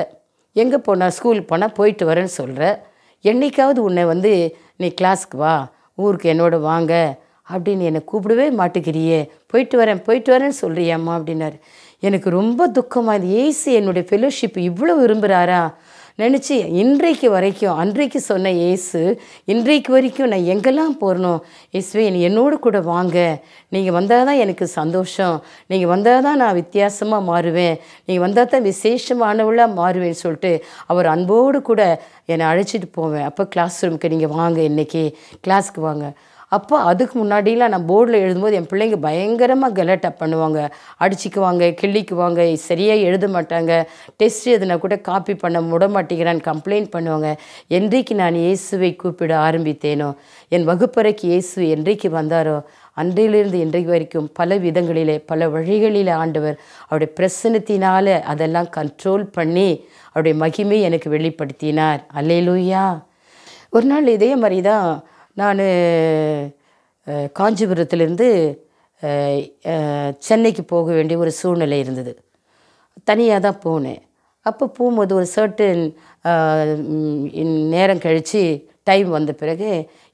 எங்கே போனால் ஸ்கூலுக்கு போனால் போயிட்டு வரேன்னு சொல்கிற என்னைக்காவது உன்னை வந்து நீ கிளாஸ்க்கு வா ஊருக்கு என்னோட வாங்க அப்படின்னு என்னை கூப்பிடவே மாட்டேங்கிறியே. போயிட்டு வரேன் போயிட்டு வரேன்னு சொல்கிறியம்மா அப்படின்னாரு. எனக்கு ரொம்ப துக்கமாக இது ஏசு என்னுடைய ஃபெலோஷிப் இவ்வளோ விரும்புகிறாரா நினச்சி இன்றைக்கு வரைக்கும் அன்றைக்கு சொன்ன ஏசு இன்றைக்கு வரைக்கும் நான் எங்கெல்லாம் போகணும் இயேசுவே நீ என்னோடு கூட வாங்க. நீங்கள் வந்தால் தான் எனக்கு சந்தோஷம். நீங்கள் வந்தால் தான் நான் வித்தியாசமாக மாறுவேன். நீங்கள் வந்தால் தான் விசேஷமானவளாக மாறுவேன்னு சொல்லிட்டு அவர் அன்போடு கூட என்னை அழைச்சிட்டு போவேன். அப்போ கிளாஸ் ரூமுக்கு நீங்கள் வாங்க இன்றைக்கி கிளாஸ்க்கு வாங்க. அப்போ அதுக்கு முன்னாடிலாம் நான் போர்டில் எழுதும்போது என் பிள்ளைங்க பயங்கரமாக கலாட்டா பண்ணுவாங்க. அடிச்சுக்குவாங்க கிள்ளிக்குவாங்க சரியாக எழுத மாட்டாங்க. டெஸ்ட் எதுனா கூட காப்பி பண்ண முட மாட்டேங்கிறான்னு கம்ப்ளைண்ட் பண்ணுவாங்க. என்றைக்கு நான் இயேசுவை கூப்பிட ஆரம்பித்தேனோ? என் வகுப்பறைக்கு இயேசு என்றைக்கு வந்தாரோ? அன்றையிலிருந்து இன்றைக்கு வரைக்கும் பல விதங்களிலே பல வழிகளிலே ஆண்டவர் அவருடைய பிரசனத்தினால் அதெல்லாம் கண்ட்ரோல் பண்ணி அவருடைய மகிமை எனக்கு வெளிப்படுத்தினார். அல்லேலூயா ஒரு நாள் இதே மாதிரி தான் நான் காஞ்சிபுரத்துலேருந்து சென்னைக்கு போக வேண்டிய ஒரு சூழ்நிலை இருந்தது. தனியாக தான் போனேன். அப்போ போகும்போது ஒரு சர்டன் நேரம் கழித்து டைம் வந்த பிறகு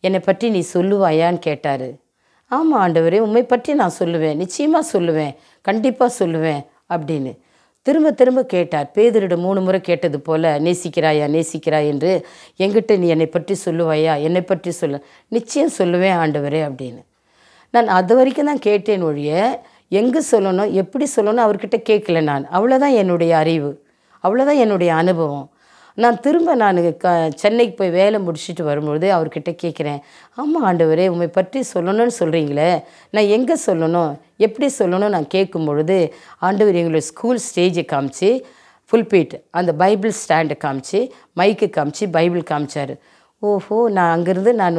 என்னை பற்றி நீ சொல்லுவாயான்னு கேட்டார். ஆமாம் ஆண்டவரே உண்மை பற்றி நான் சொல்லுவேன். நிச்சயமாக சொல்லுவேன். கண்டிப்பாக சொல்லுவேன். அப்படின்னு. திரும்ப திரும்ப கேட்டார். பேதரிடம் மூணு முறை கேட்டது போல நேசிக்கிறாயா நேசிக்கிறாய் என்று எங்கிட்ட நீ என்னை பற்றி சொல்லுவாயா? என்னை பற்றி சொல்ல நிச்சயம் சொல்லுவேன் ஆண்டவரே அப்படின்னு. நான் அது வரைக்கும் தான் கேட்டேன் ஒழிய எங்கே சொல்லணும் எப்படி சொல்லணும்? அவர்கிட்ட கேட்கல நான். அவ்வளோதான் என்னுடைய அறிவு. அவ்வளோதான் என்னுடைய அனுபவம். நான் திரும்ப நான் க சென்னைக்கு போய் வேலை முடிச்சுட்டு வரும்பொழுது அவர்கிட்ட கேட்குறேன் ஆமாம் ஆண்டவரே உண்மை பற்றி சொல்லணும்னு சொல்கிறீங்களே நான் எங்கே சொல்லணும் எப்படி சொல்லணும்? நான் கேட்கும் பொழுது ஆண்டவர் எங்களோட ஸ்கூல் ஸ்டேஜை காமிச்சு ஃபுல்பீட் அந்த பைபிள் ஸ்டாண்டை காமிச்சு மைக்கு காமிச்சு பைபிள் காமிச்சார். ஓஹோ நான் அங்கேருந்து நான்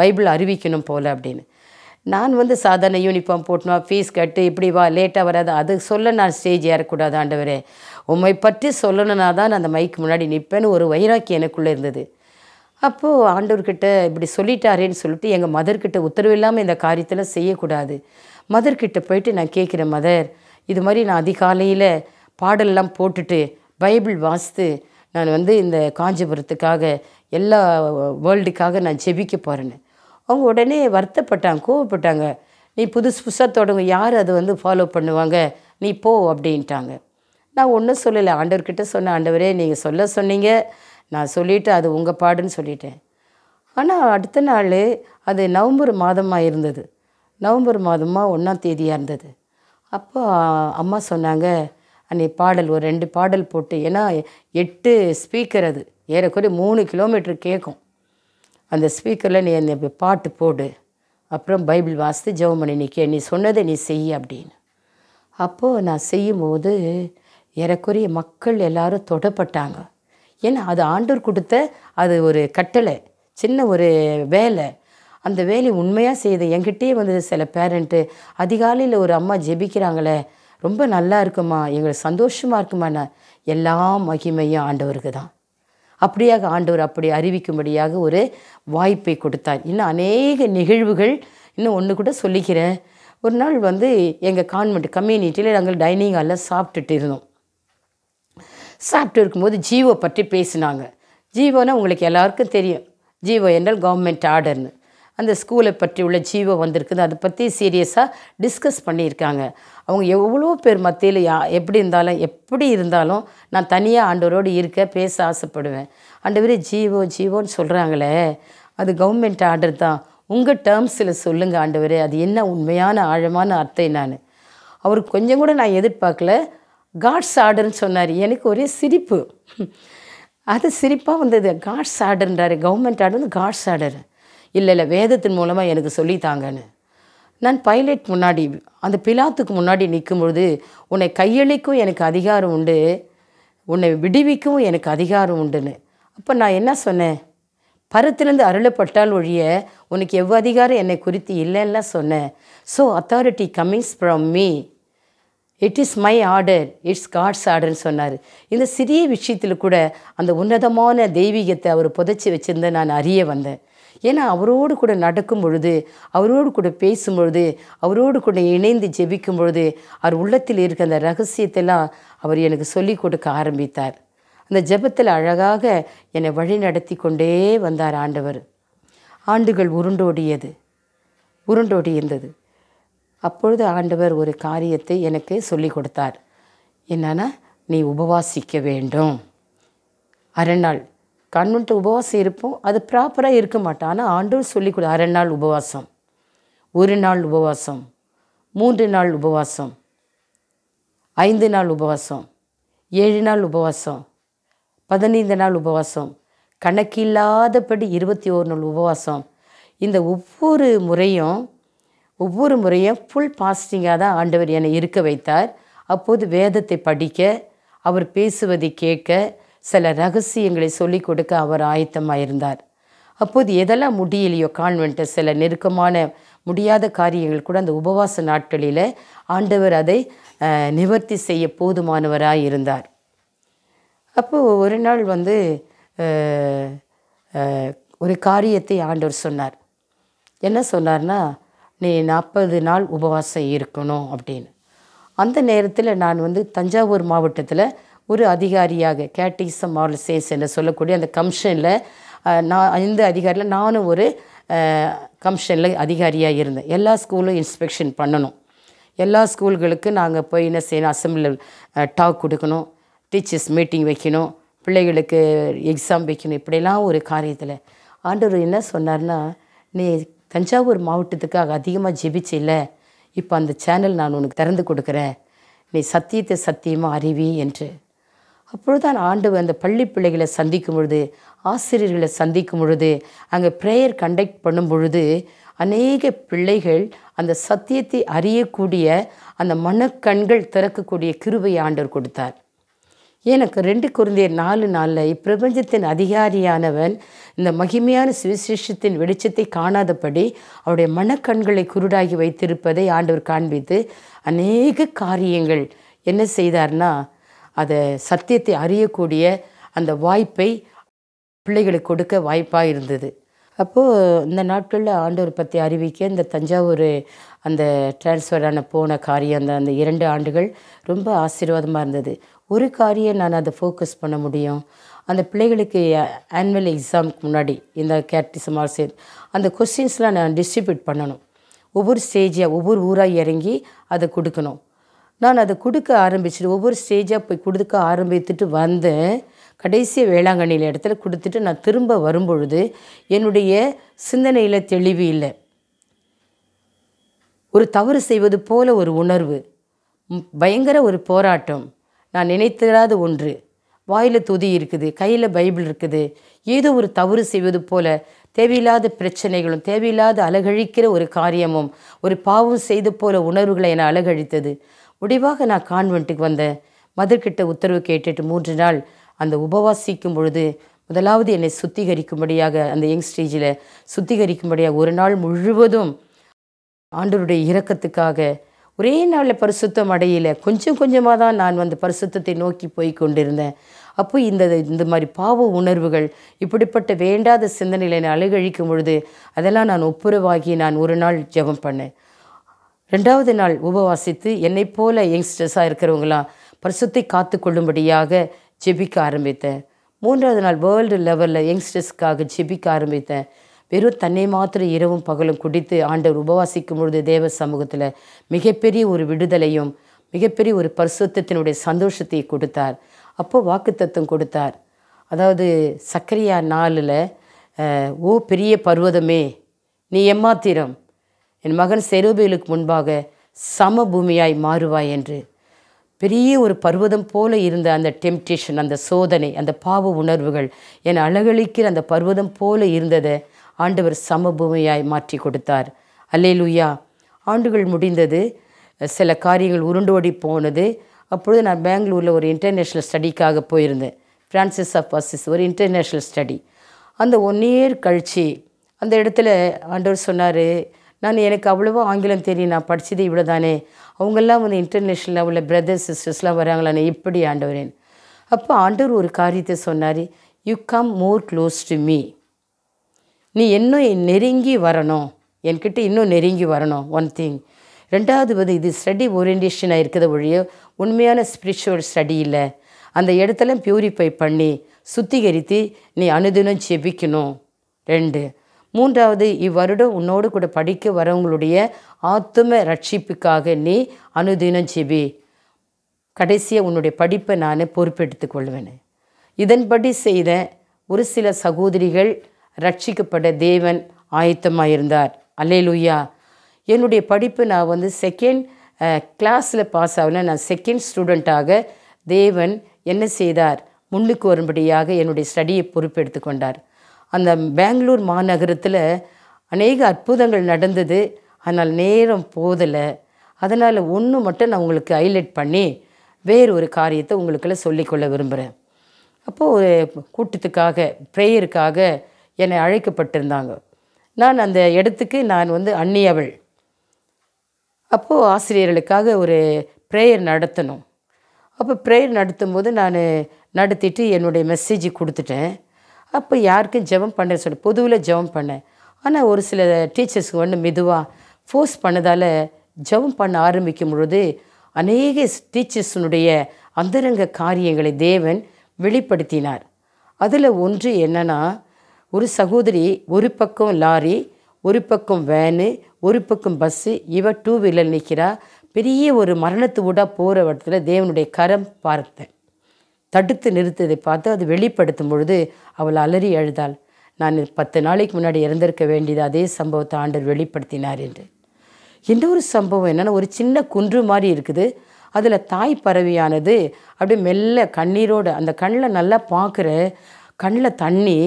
பைபிள் அறிவிக்கணும் போல் அப்படின்னு. நான் வந்து சாதாரண யூனிஃபார்ம் போட்டணும் ஃபீஸ் கட்டு இப்படி வா லேட்டாக வராது அது சொல்ல நான் ஸ்டேஜ் ஏறக்கூடாது ஆண்டவரே. உண்மை பற்றி சொல்லணுன்னா தான் நான் அந்த மைக்கு முன்னாடி நிற்பேன்னு ஒரு வைராக்கி எனக்குள்ளே இருந்தது. அப்போது ஆண்டவர்கிட்ட இப்படி சொல்லிட்டாரேன்னு சொல்லிட்டு எங்கள் மதர்கிட்ட உத்தரவு இல்லாமல் இந்த காரியத்தில் செய்யக்கூடாது. மதர்கிட்ட போயிட்டு நான் கேட்குறேன் மதர் இது மாதிரி நான் அதிகாலையில் பாடல்லாம் போட்டுட்டு பைபிள் வாசித்து நான் வந்து இந்த காஞ்சிபுரத்துக்காக எல்லா வேர்ல்டுக்காக நான் ஜெபிக்க போகிறேன்னு அவங்க உடனே வருத்தப்பட்டாங்க கோவப்பட்டாங்க. நீ புதுசு புதுசாக தொடங்க யார் அதை வந்து ஃபாலோ பண்ணுவாங்க? நீ போ அப்படின்ட்டாங்க. நான் ஒன்றும் சொல்லலை. ஆண்டவர்கிட்ட சொன்னேன் ஆண்டவரே நீங்கள் சொல்ல சொன்னீங்க. நான் சொல்லிவிட்டு அது உங்கள் பாடுன்னு சொல்லிட்டேன். ஆனால் அடுத்த நாள் அது நவம்பர் மாதமாக இருந்தது. நவம்பர் மாதமாக ஒன்றாம் தேதியாக இருந்தது. அப்போ அம்மா சொன்னாங்க அன்னை பாடல் ஒரு ரெண்டு பாடல் போட்டு ஏன்னா எட்டு ஸ்பீக்கர் அது. ஏறக்குறைய மூணு கிலோமீட்டர் கேட்கும் அந்த ஸ்பீக்கரில் நீ அந்த பாட்டு போடு. அப்புறம் பைபிள் வாசித்து ஜெபம் பண்ணி. நிற்க நீ சொன்னதை நீ செய் அப்படின்னு. அப்போது நான் செய்யும்போது ஏறக்குறைய மக்கள் எல்லாரும் தொடப்பட்டாங்க. ஏன்னா அது ஆண்டவர் கொடுத்த அது ஒரு கட்டளை சின்ன ஒரு வேலை. அந்த வேலையை உண்மையாக செய்த என்கிட்டயே வந்தது சில பேரண்ட்டு. அதிகாலையில் ஒரு அம்மா ஜெபிக்கிறாங்களே ரொம்ப நல்லா இருக்குமா எங்களுக்கு சந்தோஷமாக இருக்குமாண்ணா எல்லா மகிமையும் ஆண்டவருக்கு தான். அப்படியாக ஆண்டவர் அப்படி அறிவிக்கும்படியாக ஒரு வாய்ப்பை கொடுத்தார். இன்னும் அநேக நிகழ்வுகள் இன்னும் ஒன்று கூட சொல்லிக்கிறேன். ஒரு நாள் வந்து எங்கள் கான்வெண்ட் கம்யூனிட்டியில் நாங்கள் டைனிங் ஹாலில் சாப்பிட்டுட்டு இருந்தோம். சாப்பிட்டு இருக்கும்போது ஜீவோ பற்றி பேசினாங்க. ஜீவோனா உங்களுக்கு எல்லாருக்கும் தெரியும். ஜீவோ என்றால் கவர்மெண்ட் ஆர்டர்னு அந்த ஸ்கூலை பற்றி உள்ள ஜீவோ வந்திருக்குது. அதை பற்றி சீரியஸாக டிஸ்கஸ் பண்ணியிருக்காங்க. அவங்க எவ்வளோ பேர் மத்தியில் யா எப்படி இருந்தாலும் எப்படி இருந்தாலும் நான் தனியாக ஆண்டவரோடு இருக்க பேச ஆசைப்படுவேன். ஆண்டவர் ஜீவோ ஜீவோன்னு சொல்கிறாங்களே அது கவர்மெண்ட் ஆர்டர் தான். உங்கள் டேர்ம்ஸில் சொல்லுங்கள் ஆண்டவரே. அது என்ன உண்மையான ஆழமான அர்த்தம் நான் அவருக்கு கொஞ்சம் கூட நான் எதிர்பார்க்கல. காட்ஸ் ஆர்டர்னு சொன்னார். எனக்கு ஒரே சிரிப்பு. அது சிரிப்பாக வந்தது. காட்ஸ் ஆர்டர்ன்றாரு கவர்மெண்ட் ஆர்டர் வந்து காட்ஸ் ஆர்டர் இல்லை இல்லை வேதத்தின் மூலமாக எனக்கு சொல்லித்தாங்கன்னு. நான் பைலட் முன்னாடி அந்த பிலாத்துக்கு முன்னாடி நிற்கும்பொழுது உன்னை கையளிக்கும் எனக்கு அதிகாரம் உண்டு. உன்னை விடுவிக்கவும் எனக்கு அதிகாரம் உண்டுன்னு. அப்போ நான் என்ன சொன்னேன்? பரத்திலிருந்து அருளப்பட்டால் ஒழிய உனக்கு எவ்வளோ அதிகாரம் என்னை குறித்து இல்லைன்னா சொன்னேன். So authority comings from me it is my order it's God's ஆர்டர்னு சொன்னார். இந்த சிறிய விஷயத்தில் கூட அந்த உன்னதமான தெய்வீகத்தை அவர் புதைச்சி வச்சுருந்த நான் அறிய வந்தேன். ஏன்னா அவரோடு கூட நடக்கும் பொழுது அவரோடு கூட பேசும் பொழுது அவரோடு கூட இணைந்து ஜெபிக்கும் பொழுது அவர் உள்ளத்தில் இருக்க அந்த ரகசியத்தெல்லாம் அவர் எனக்கு சொல்லிக் கொடுக்க ஆரம்பித்தார். அந்த ஜெபத்தில் அழகாக என்னை வழி நடத்தி கொண்டே வந்தார் ஆண்டவர். ஆண்டுகள் உருண்டோடியது. உருண்டோடி இருந்தது அப்பொழுது ஆண்டவர் ஒரு காரியத்தை எனக்கு சொல்லி கொடுத்தார். என்னன்னா நீ உபவாசிக்க வேண்டும். அரை நாள். கான்வென்ட் உபவாசம் இருப்போம். அது ப்ராப்பராக இருக்க மாட்டோம். ஆனால் ஆண்டவர் சொல்லி கொடு அரை நாள் உபவாசம். ஒரு நாள் உபவாசம். மூன்று நாள் உபவாசம். ஐந்து நாள் உபவாசம். ஏழு நாள் உபவாசம். பதினைந்து நாள் உபவாசம். கணக்கில்லாதபடி இருபத்தி ஓரு நாள் உபவாசம். இந்த ஒவ்வொரு முறையும் ஒவ்வொரு முறையும் ஃபுல் பாஸ்டிங்காக தான் ஆண்டவர் என்னை இருக்க வைத்தார். அப்போது வேதத்தை படிக்க அவர் பேசுவதை கேட்க சில ரகசியங்களை சொல்லிக் கொடுக்க அவர் ஆயத்தமாக இருந்தார். அப்போது எதெல்லாம் முடியலையோ கான்வென்ட்டு சில நெருக்கமான முடியாத காரியங்கள் கூட அந்த உபவாச நாட்களில் ஆண்டவர் அதை நிவர்த்தி செய்ய போதுமானவராக இருந்தார். அப்போது ஒரு நாள் வந்து ஒரு காரியத்தை ஆண்டவர் சொன்னார். என்ன சொன்னார்னா நீ நாற்பது நாள் உபவாசம் இருக்கணும் அப்படின்னு. அந்த நேரத்தில் நான் வந்து தஞ்சாவூர் மாவட்டத்தில் ஒரு அதிகாரியாக கேட்டிசம் மாடல் என்று சொல்லக்கூடிய அந்த கமிஷனில் நான் இந்த அதிகாரியில் நானும் ஒரு கமிஷனில் அதிகாரியாக இருந்தேன். எல்லா ஸ்கூலும் இன்ஸ்பெக்ஷன் பண்ணணும். எல்லா ஸ்கூல்களுக்கு நாங்கள் போய் என்ன செய்யணும் அசம்பிளி டாக் கொடுக்கணும் டீச்சர்ஸ் மீட்டிங் வைக்கணும் பிள்ளைகளுக்கு எக்ஸாம் வைக்கணும் இப்படியெல்லாம் ஒரு காரியத்தில். ஆண்டவர் என்ன சொன்னார்னா நீ தஞ்சாவூர் மாவட்டத்துக்காக அதிகமாக ஜெபிச்சில்ல இப்போ அந்த சேனல் நான் உனக்கு திறந்து கொடுக்குறேன். நீ சத்தியத்தை சத்தியமாக அறிவி என்று. அப்பொழுதுதான் ஆண்டு அந்த பள்ளி பிள்ளைகளை சந்திக்கும் பொழுது ஆசிரியர்களை சந்திக்கும் பொழுது அங்கே ப்ரேயர் கண்டக்ட் பண்ணும் பொழுது அநேக பிள்ளைகள் அந்த சத்தியத்தை அறியக்கூடிய அந்த மனக்கண்கள் திறக்கக்கூடிய கிருபை ஆண்டவர் கொடுத்தார். எனக்கு ரெண்டு குருந்தையர் நாலு நாளில் இப்பிரபஞ்சத்தின் அதிகாரியானவன் இந்த மகிமையான சுவிசேஷத்தின் வெளிச்சத்தை காணாதபடி அவருடைய மனக்கண்களை குருடாகி வைத்திருப்பதை ஆண்டவர் காண்பித்து அநேக காரியங்கள் என்ன செய்தார்னா அதை சத்தியத்தை அறியக்கூடிய அந்த வாய்ப்பை பிள்ளைகளுக்கு கொடுக்க வாய்ப்பாக இருந்தது. அப்போது இந்த நாட்களில் ஆண்டவர் பற்றி அறிவிக்க இந்த தஞ்சாவூர் அந்த டிரான்ஸ்ஃபரான போன காரியம் அந்த அந்த இரண்டு ஆண்டுகள் ரொம்ப ஆசீர்வாதமாக இருந்தது. ஒரு காரியம் நான் அதை ஃபோக்கஸ் பண்ண முடியும். அந்த பிள்ளைகளுக்கு ஆனுவல் எக்ஸாமுக்கு முன்னாடி இந்த கேட்டிசம் ஆசிரியர் அந்த கொஸ்டின்ஸ்லாம் நான் டிஸ்ட்ரிபியூட் பண்ணணும். ஒவ்வொரு ஸ்டேஜாக ஒவ்வொரு ஊராக இறங்கி அதை கொடுக்கணும். நான் அதை கொடுக்க ஆரம்பிச்சுட்டு ஒவ்வொரு ஸ்டேஜாக போய் கொடுக்க ஆரம்பித்துட்டு வந்தேன் கடைசி வேளாங்கண்ணியில் இடத்துல கொடுத்துட்டு நான் திரும்ப வரும்பொழுது என்னுடைய சிந்தனையில் தெளிவு இல்லை. ஒரு தவறு செய்வது போல ஒரு உணர்வு பயங்கர ஒரு போராட்டம். நான் நினைத்திடாத ஒன்று. வாயில் துதி இருக்குது கையில் பைபிள் இருக்குது. ஏதோ ஒரு தவறு செய்வது போல தேவையில்லாத பிரச்சனைகளும் தேவையில்லாத அலகழிக்கிற ஒரு காரியமும் ஒரு பாவம் செய்து போல உணர்வுகளை என அலகழித்தது முடிவாக நான் கான்வென்ட்டுக்கு வந்தேன். மதர்கிட்ட உத்தரவு கேட்டுட்டு மூன்று நாள் அந்த உபவாசிக்கும் பொழுது முதலாவது என்னை சுத்திகரிக்கும்படியாக அந்த யங் ஸ்டேஜில் சுத்திகரிக்கும்படியாக ஒரு நாள் முழுவதும் ஆண்டவருடைய இரக்கத்துக்காக ஒரே நாளில் பரிசுத்தம் அடையில. கொஞ்சம் கொஞ்சமாக தான் நான் வந்து பரிசுத்தத்தை நோக்கி போய் கொண்டிருந்தேன். அப்போ இந்த இந்த மாதிரி பாவ உணர்வுகள் இப்படிப்பட்ட வேண்டாத சிந்தனைகளை என்னை அழுகழிக்கும் பொழுது அதெல்லாம் நான் ஒப்புரவாகி நான் ஒரு நாள் ஜெபம் பண்ணேன். ரெண்டாவது நாள் உபவாசித்து என்னை போல யங்ஸ்டர்ஸாக இருக்கிறவங்களாம் பரிசுத்தை காத்து கொள்ளும்படியாக ஜெபிக்க ஆரம்பித்தேன். மூன்றாவது நாள் வேர்ல்டு லெவலில் யங்ஸ்டர்ஸ்க்காக ஜெபிக்க ஆரம்பித்தேன். வெறும் தன்னை மாத்திரம் இரவும் பகலும் குடித்து ஆண்டவர் உபவாசிக்கும் பொழுது தேவ சமூகத்தில் மிகப்பெரிய ஒரு விடுதலையும் மிகப்பெரிய ஒரு பரிசுத்தினுடைய சந்தோஷத்தை கொடுத்தார். அப்போது வாக்குத்தத்தம் கொடுத்தார். அதாவது சக்கரியா நாளில் ஓ பெரிய பர்வதமே நீ எம்மாத்திரம்? என் மகன் செருபேலுக்கு முன்பாக சமபூமியாய் மாறுவாய் என்று. பெரிய ஒரு பர்வதம் போல இருந்த அந்த டெம்டேஷன் அந்த சோதனை அந்த பாவ உணர்வுகள் என் அழகளிக்கிற அந்த பர்வதம் போல இருந்ததை ஆண்டவர் சமபூமியாய் மாற்றி கொடுத்தார். அல்லேலூயா. ஆண்டுகள் முடிந்தது. சில காரியங்கள் உருண்டோடி போனது. அப்பொழுது நான் பெங்களூரில் ஒரு இன்டர்நேஷ்னல் ஸ்டடிக்காக போயிருந்தேன். ஃப்ரான்சிஸ் ஆஃப் அசிஸ் ஒரு இன்டர்நேஷ்னல் ஸ்டடி அந்த ஒன் இயர் கழித்து அந்த இடத்துல ஆண்டவர் சொன்னார் நான் எனக்கு அவ்வளோவா ஆங்கிலம் தெரியும். நான் படித்தது இவ்வளோ தானே அவங்கெல்லாம் வந்து இன்டர்நேஷ்னலில் உள்ள பிரதர்ஸ் சிஸ்டர்ஸ்லாம் வராங்களானே இப்படி ஆண்டவரேன். அப்போ ஆண்டவர் ஒரு காரியத்தை சொன்னார் you come more close to me நீ இன்னும் நெருங்கி வரணும். என்கிட்ட இன்னும் நெருங்கி வரணும். ஒன் திங் ரெண்டாவது வந்து இது ஸ்டடி ஓரியன்டேஷனாக இருக்கிறத ஒழிய உண்மையான ஸ்பிரிச்சுவல் ஸ்டடி இல்லை. அந்த இடத்துல பியூரிஃபை பண்ணி சுத்திகரித்து நீ அனுதினம் செபிக்கணும் ரெண்டு. மூன்றாவது இவ்வருடம் உன்னோடு கூட படிக்க வரவங்களுடைய ஆத்தும ரட்சிப்புக்காக நீ அனுதினம் செபி கடைசியாக உன்னுடைய படிப்பை நான் பொறுப்பெடுத்துக் கொள்வேன். இதன்படி செய்த ஒரு சில சகோதரிகள் ரட்சிக்கப்பட தேவன் ஆயத்தமாயிருந்தார். இருந்தார் அல்லேலூயா. என்னுடைய படிப்பு நான் வந்து செகண்ட் கிளாஸில் பாஸ் ஆகல நான் செகண்ட் ஸ்டூடெண்ட்டாக தேவன் என்ன செய்தார்? முன்னுக்கு வரும்படியாக என்னுடைய ஸ்டடியை பொறுப்பெடுத்து கொண்டார். அந்த பெங்களூர் மாநகரத்தில் அநேக அற்புதங்கள் நடந்தது. ஆனால் நேரம் போதலை. அதனால் ஒன்று மட்டும் நான் உங்களுக்கு ஹைலைட் பண்ணி வேறு ஒரு காரியத்தை உங்களுக்கெல்லாம் சொல்லிக்கொள்ள விரும்புகிறேன் அப்போது ஒரு கூட்டத்துக்காக ப்ரேயருக்காக என்னை அழைக்கப்பட்டிருந்தாங்க. நான் அந்த இடத்துக்கு நான் வந்து அந்நியவள். அப்போது ஆசிரியர்களுக்காக ஒரு ப்ரேயர் நடத்தணும். அப்போ ப்ரேயர் நடத்தும்போது நான் நடத்திட்டு என்னுடைய மெசேஜ் கொடுத்துட்டேன். அப்போ யாருக்கும் ஜெபம் பண்ண சொல்லி பொதுவில் ஜெபம் பண்ணேன். ஆனால் ஒரு சில டீச்சர்ஸ்க்கு ஒன்று மெதுவாக ஃபோர்ஸ் பண்ணதால் ஜெபம் பண்ண ஆரம்பிக்கும் பொழுது அநேக டீச்சர்ஸினுடைய அந்தரங்க காரியங்களை தேவன் வெளிப்படுத்தினார். அதில் ஒன்று என்னன்னா ஒரு சகோதரி ஒரு பக்கம் லாரி ஒரு பக்கம் வேனு ஒரு பக்கம் பஸ்ஸு இவ டூ வீலர் நிற்கிறா பெரிய ஒரு மரணத்து விட போகிற இடத்துல தேவனுடைய கரம் பார்த்தேன். தடுத்து நிறுத்ததை பார்த்து அது வெளிப்படுத்தும் பொழுது அவள் அலறி அழுதாள். நான் பத்து நாளைக்கு முன்னாடி இறந்திருக்க வேண்டியது அதே சம்பவத்தை ஆண்டர் வெளிப்படுத்தினார் என்று. இன்னொரு சம்பவம் என்னென்னா ஒரு சின்ன குன்று மாதிரி இருக்குது. அதில் தாய் பறவையானது அப்படியே மெல்ல கண்ணீரோடு அந்த கண்ணில் நல்லா பார்க்குற கண்ணில் தண்ணி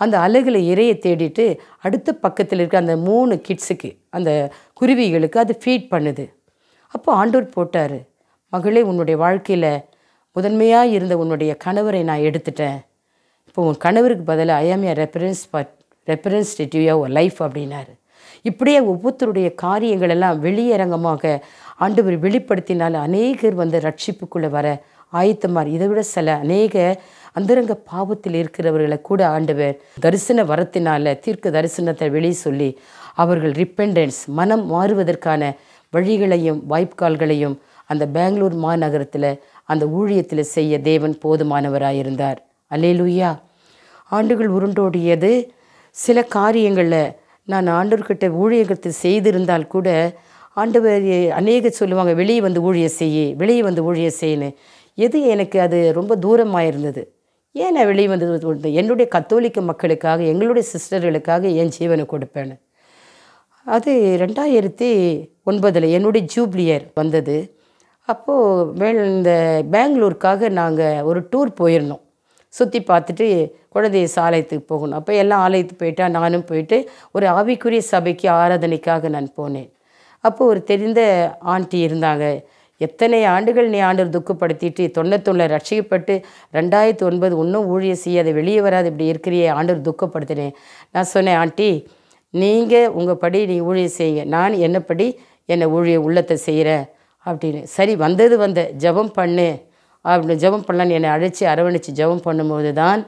அந்த அலைகளை இறைய தேடிட்டு அடுத்த பக்கத்தில் இருக்க அந்த மூணு கிட்ஸுக்கு அந்த குருவிகளுக்கு அது ஃபீட் பண்ணுது. அப்போ ஆண்டவர் போட்டார் மகளே உன்னுடைய வாழ்க்கையில் முதன்மையாக இருந்த உன்னுடைய கணவரை நான் எடுத்துட்டேன். இப்போ உன் கணவருக்கு பதிலாக I'm a reference representative of life அப்படின்னாரு. இப்படியே ஒவ்வொருத்தருடைய காரியங்கள் எல்லாம் வெளியரங்கமாக ஆண்டவர் வெளிப்படுத்தினால் அநேகர் வந்து ரட்சிப்புக்குள்ளே வர ஆயத்தமார். இதை விட சில அநேக அந்தரங்க பாவத்தில் இருக்கிறவர்களை கூட ஆண்டவர் தரிசன வரத்தினால தீர்க்க தரிசனத்தை வெளியே சொல்லி அவர்கள் ரிப்பெண்டன்ஸ் மனம் மாறுவதற்கான வழிகளையும் வாய்ப்புகால்களையும் அந்த பெங்களூர் மாநகரத்தில் அந்த ஊழியத்தில் செய்ய தேவன் போதுமானவராயிருந்தார். அல்லேலூயா. ஆண்டுகள் உருண்டோடியது. சில காரியங்களில் நான் ஆண்டவர்கிட்ட ஊழியத்தை செய்திருந்தால் கூட ஆண்டவர் அநேக சொல்லுவாங்க வெளியே வந்து ஊழிய செய்ய வெளியே வந்து ஊழிய செய்யணும் எது எனக்கு அது ரொம்ப தூரமாக இருந்தது ஏன் நான் வெளியே வந்து என்னுடைய கத்தோலிக்க மக்களுக்காக எங்களுடைய சிஸ்டர்களுக்காக என் ஜீவனை கொடுப்பேன்னு. அது ரெண்டாயிரத்தி ஒன்பதில் என்னுடைய ஜூப்ளியர் வந்தது. அப்போது மேல் இந்த பெங்களூருக்காக நாங்கள் ஒரு டூர் போயிருந்தோம். சுற்றி பார்த்துட்டு குழந்தைய ஆலயத்துக்கு போகணும். அப்போ எல்லாம் ஆலயத்துக்கு போயிட்டா நானும் போயிட்டு ஒரு ஆவிக்குரிய சபைக்கு ஆராதனைக்காக நான் போனேன். அப்போது ஒரு தெரிந்த ஆண்டி இருந்தாங்க. எத்தனை ஆண்டுகள் நீ ஆண்டவர் துக்கப்படுத்திட்டு தொண்ணூத்தொன்னில் ரட்சிக்கப்பட்டு ரெண்டாயிரத்தி ஒன்பது இன்னும் ஊழிய செய்ய அதை வெளியே வராது இப்படி இருக்கிறியே ஆண்டவர் துக்கப்படுத்தினேன் நான் சொன்னேன் ஆண்டி நீங்கள் உங்கள் படி நீ ஊழியம் செய்யுங்க. நான் என்னப்படி என்னை ஊழிய உள்ளத்தை செய்கிறேன் அப்படின்னு. சரி வந்தது வந்த. ஜெபம் பண்ணு. அப்படி ஜெபம் பண்ணலான்னு என்னை அழைச்சி அரவணைச்சி ஜெபம் பண்ணும்போது தான்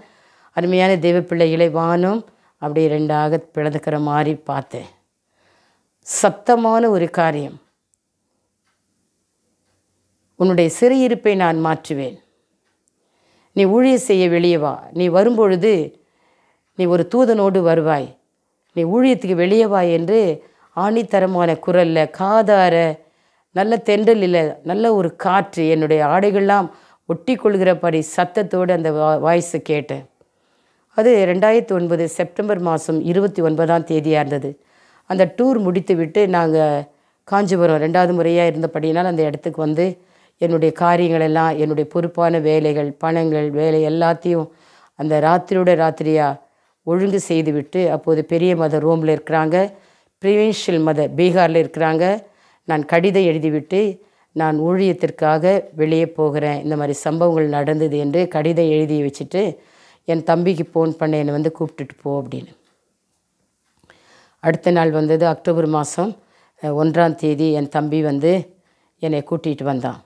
அருமையான தெய்வ பிள்ளைகளை வானும் அப்படியே ரெண்டாக பிளந்துக்கிற மாதிரி பார்த்தேன். சத்தமான ஒரு காரியம். உன்னுடைய சிறையிருப்பை நான் மாற்றுவேன். நீ ஊழிய செய்ய வெளியே வா. நீ வரும்பொழுது நீ ஒரு தூதனோடு வருவாய். நீ ஊழியத்துக்கு வெளியே வா என்று ஆணித்தரமான குரலில் காதார நல்ல தென்றல் இல்லை நல்ல ஒரு காற்று என்னுடைய ஆடைகள்லாம் ஒட்டி கொள்கிறபடி சத்தத்தோடு அந்த வா வாய்ஸை கேட்டேன். அது ரெண்டாயிரத்தி ஒன்பது செப்டம்பர் மாதம் இருபத்தி ஒன்பதாம் தேதியாக இருந்தது. அந்த டூர் முடித்து விட்டு நாங்கள் காஞ்சிபுரம் ரெண்டாவது முறையாக இருந்தபடியினால் அந்த இடத்துக்கு வந்து என்னுடைய காரியங்கள் எல்லாம் என்னுடைய பொறுப்பான வேலைகள் பணங்கள் வேலை எல்லாத்தையும் அந்த ராத்திரியோட ராத்திரியாக ஒழுங்கு செய்துவிட்டு அப்போது பெரிய மத ரோமில் இருக்கிறாங்க. ப்ரிவின்ஷியல் மத பீகாரில் இருக்கிறாங்க. நான் கடிதம் எழுதிவிட்டு நான் ஊழியத்திற்காக வெளியே போகிறேன். இந்த மாதிரி சம்பவங்கள் நடந்தது என்று கடிதம் எழுதி வச்சுட்டு என் தம்பிக்கு ஃபோன் பண்ண என்னை வந்து கூப்பிட்டுட்டு போ அப்படின்னு. அடுத்த நாள் வந்தது அக்டோபர் மாதம் ஒன்றாம் தேதி என் தம்பி வந்து என்னை கூட்டிகிட்டு வந்தான்.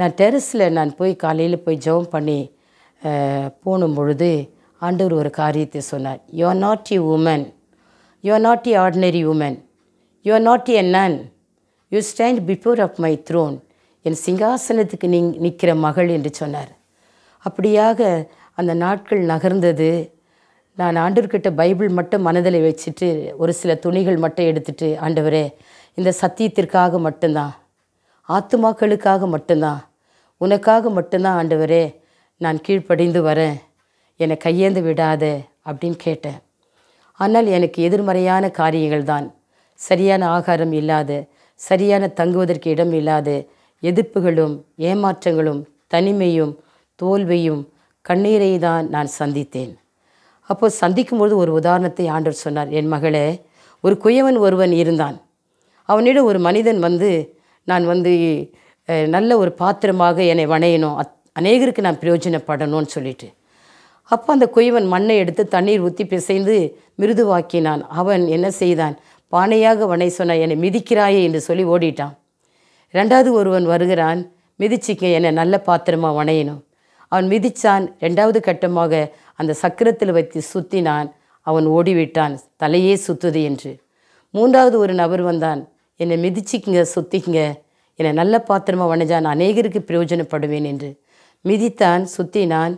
நான் டெரஸில் நான் போய் காலையில் போய் ஜெபம் பண்ணி போகணும் பொழுது ஆண்டவர் ஒரு காரியத்தை சொன்னார். You are not a woman you are not a ordinary woman you are not a nun you stand before of my throne என் சிங்காசனத்துக்கு நீ நிற்கிற மகள் என்று சொன்னார். அப்படியாக அந்த நாட்கள் நகர்ந்தது. நான் ஆண்டவர்கிட்ட பைபிள் மட்டும் மனதில் வச்சுட்டு ஒரு சில துணிகள் மட்டும் எடுத்துட்டு ஆண்டவரே இந்த சத்தியத்திற்காக மட்டும்தான். ஆத்துமாக்களுக்காக மட்டும்தான். உனக்காக மட்டும்தான் ஆண்டவரே நான் கீழ்ப்படிந்து வரேன். என்னை கையேந்து விடாத அப்படின்னு கேட்டேன். ஆனால் எனக்கு எதிர்மறையான காரியங்கள் தான் சரியான ஆகாரம் இல்லாத சரியான தங்குவதற்கு இடம் இல்லாத எதிர்ப்புகளும் ஏமாற்றங்களும் தனிமையும் தோல்வியும் கண்ணீரை தான் நான் சந்தித்தேன். அப்போது சந்திக்கும்போது ஒரு உதாரணத்தை ஆண்டவர் சொன்னார். என் மகளே ஒரு குயவன் ஒருவன் இருந்தான். அவனிடம் ஒரு மனிதன் வந்து நான் வந்து நல்ல ஒரு பாத்திரமாக என்னை வணையணும். அத் அநேகருக்கு நான் பிரயோஜனப்படணும்னு சொல்லிட்டு. அப்போ அந்த குயவன் மண்ணை எடுத்து தண்ணீர் ஊற்றி பிசைந்து மிருதுவாக்கினான். அவன் என்ன செய்தான்? பானையாக வனை சொன்ன என்னை மிதிக்கிறாயே என்று சொல்லி ஓடிட்டான். ரெண்டாவது ஒருவன் வருகிறான். மிதிச்சிக்க என்னை நல்ல பாத்திரமாக வணையணும். அவன் மிதித்தான் ரெண்டாவது கட்டமாக அந்த சக்கரத்தில் வைத்து சுத்தினான். அவன் ஓடிவிட்டான். தலையே சுத்துது என்று. மூன்றாவது ஒரு நபர் வந்தான். என்னை மிதிச்சிக்கிங்க சுத்திக்கிங்க. என்னை நல்ல பாத்திரமாக வணைஞ்சான் அநேகருக்கு பிரயோஜனப்படுவேன் என்று மிதித்தான் சுத்தினான்.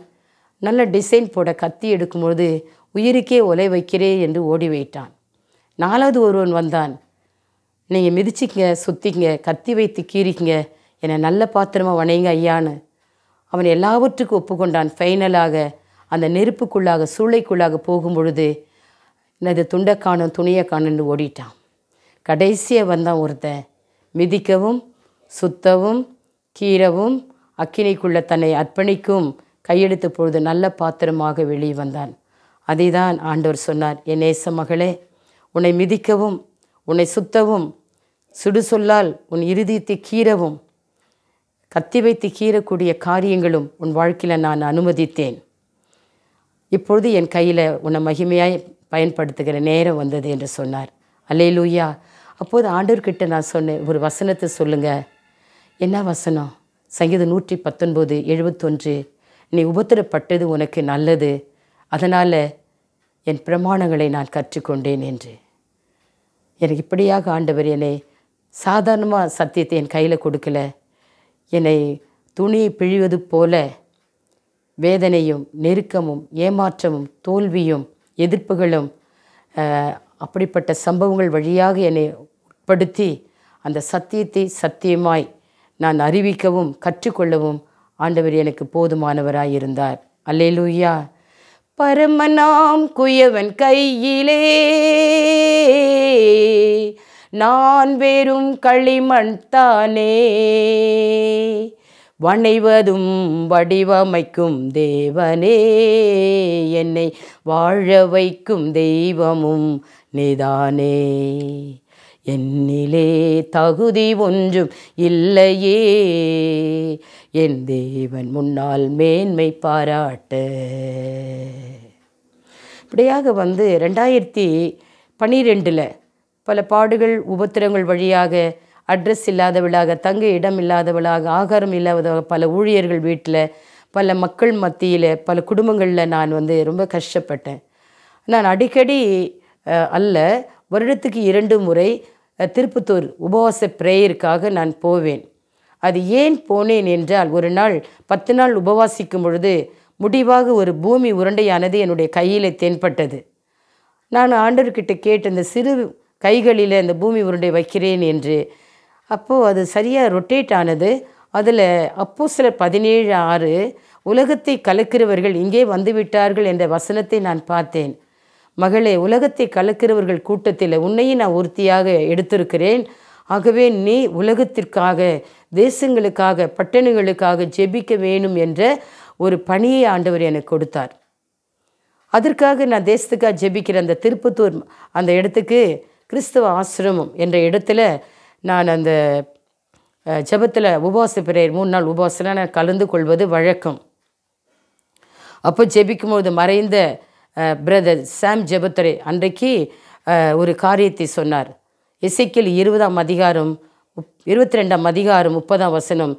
நல்ல டிசைன் போட கத்தி எடுக்கும்பொழுது உயிருக்கே ஒலை வைக்கிறே என்று ஓடி வைத்தான். நாலாவது ஒருவன் வந்தான். நீங்கள் மிதிச்சிக்கங்க சுற்றிங்க கத்தி வைத்து கீறிக்கிங்க என்னை நல்ல பாத்திரமாக வணையுங்க ஐயான்னு. அவன் எல்லாவற்றுக்கும் ஒப்புக்கொண்டான். ஃபைனலாக அந்த நெருப்புக்குள்ளாக சூளைக்குள்ளாக போகும் பொழுது என்னது துண்டை காணும் துணியை காணுன்னு ஓடிட்டான். கடைசியாக வந்தான் ஒருத்தன். மிதிக்கவும் சுத்தவும் கீரவும் அக்கினிக்குள்ள தன்னை அர்ப்பணிக்கும் கையெடுத்த பொழுது நல்ல பாத்திரமாக வெளியே வந்தான். அதை தான் ஆண்டவர் சொன்னார் என் நேச மகளே உன்னை மிதிக்கவும் உன்னை சுத்தவும் சுடு சொல்லால் உன் இருதயத்தை கீறவும் கத்தி வைத்து கீறக்கூடிய காரியங்களும் உன் வாழ்க்கையில் நான் அனுமதித்தேன். இப்பொழுது என் கையில் உன்னை மகிமையாய் பயன்படுத்துகிற நேரம் வந்தது என்று சொன்னார். அல்லேலூயா. அப்போது ஆண்டவர்கிட்ட நான் சொன்னேன் ஒரு வசனத்தை சொல்லுங்கள் என்ன வசனம்? சங்கீதம் நூற்றி பத்தொன்பது எழுபத்தொன்று. நீ உபத்திரப்பட்டது உனக்கு நல்லது. அதனால் என் பிரமாணங்களை நான் கற்றுக்கொண்டேன் என்று. எனக்கு இப்படியாக ஆண்டவர் என்னை சாதாரணமாக சத்தியத்தை என் கையில் கொடுக்கல. என்னை துணியை பிழிவது போல வேதனையும் நெருக்கமும் ஏமாற்றமும் தோல்வியும் எதிர்ப்புகளும் அப்படிப்பட்ட சம்பவங்கள் வழியாக என்னை உட்படுத்தி அந்த சத்தியத்தை சத்தியமாய் நான் அறிவிக்கவும் கற்றுக்கொள்ளவும் ஆண்டவர் எனக்கு போதுமானவராயிருந்தார். அல்லேலூயா. பரமனாம் குயவன் கையிலே நான் வெறும் களிமண் தானே. வணைவதும் வடிவமைக்கும் தேவனே என்னை வாழ வைக்கும் தெய்வமும் நீதானே. என்னிலே தகுதி ஒன்றும் இல்லையே. என் தேவன் முன்னால் மேன்மை பாராட்டு. இப்படியாக வந்து ரெண்டாயிரத்தி பன்னிரெண்டில் பல பாடுகள் உபத்திரங்கள் வழியாக அட்ரஸ் இல்லாதவளாக தங்க இடம் இல்லாதவளாக ஆகாரம் இல்லாதவளாக பல ஊழியர்கள் வீட்டில் பல மக்கள் மத்தியில் பல குடும்பங்களில் நான் வந்து ரொம்ப கஷ்டப்பட்டேன். நான் அடிக்கடி அல்ல வருடத்துக்கு இரண்டு முறை திருப்பத்தூர் உபவாச பிரேயருக்காக நான் போவேன். அது ஏன் போனேன் என்றால் ஒரு நாள் பத்து நாள் உபவாசிக்கும் பொழுது முடிவாக ஒரு பூமி உருண்டையானது என்னுடைய கையில் தென்பட்டது. நான் ஆண்டவர்கிட்ட கேட்டு இந்த சிறு கைகளில் இந்த பூமி உருண்டை வைக்கிறேன் என்று. அப்போது அது சரியாக ரொட்டேட் ஆனது. அதில் அப்போ சில பதினேழு ஆறு உலகத்தை கலக்கிறவர்கள் இங்கே வந்துவிட்டார்கள் என்ற வசனத்தை நான் பார்த்தேன். மகளே உலகத்தை கலக்கிறவர்கள் கூட்டத்தில் உன்னையும் நான் உறுதியாக எடுத்திருக்கிறேன். ஆகவே நீ உலகத்திற்காக தேசங்களுக்காக பட்டணங்களுக்காக ஜெபிக்க வேணும் என்ற ஒரு பணியை ஆண்டவர் எனக்கு கொடுத்தார். அதற்காக நான் தேசத்துக்காக ஜெபிக்கிற அந்த திருப்பத்தூர் அந்த இடத்துக்கு கிறிஸ்தவ ஆசிரமம் என்ற இடத்துல நான் அந்த ஜெபத்தில் உபவாச பிரேயர் மூணு நாள் உபவாசத்தில் நான் கலந்து கொள்வது வழக்கம். அப்போ ஜெபிக்கும்போது மறைந்த பிரதர் சாம் ஜெபத்துரை அன்றைக்கு ஒரு காரியத்தை சொன்னார். இசைக்கில் இருபதாம் அதிகாரம் இருபத்தி ரெண்டாம் அதிகாரம் முப்பதாம் வசனம்.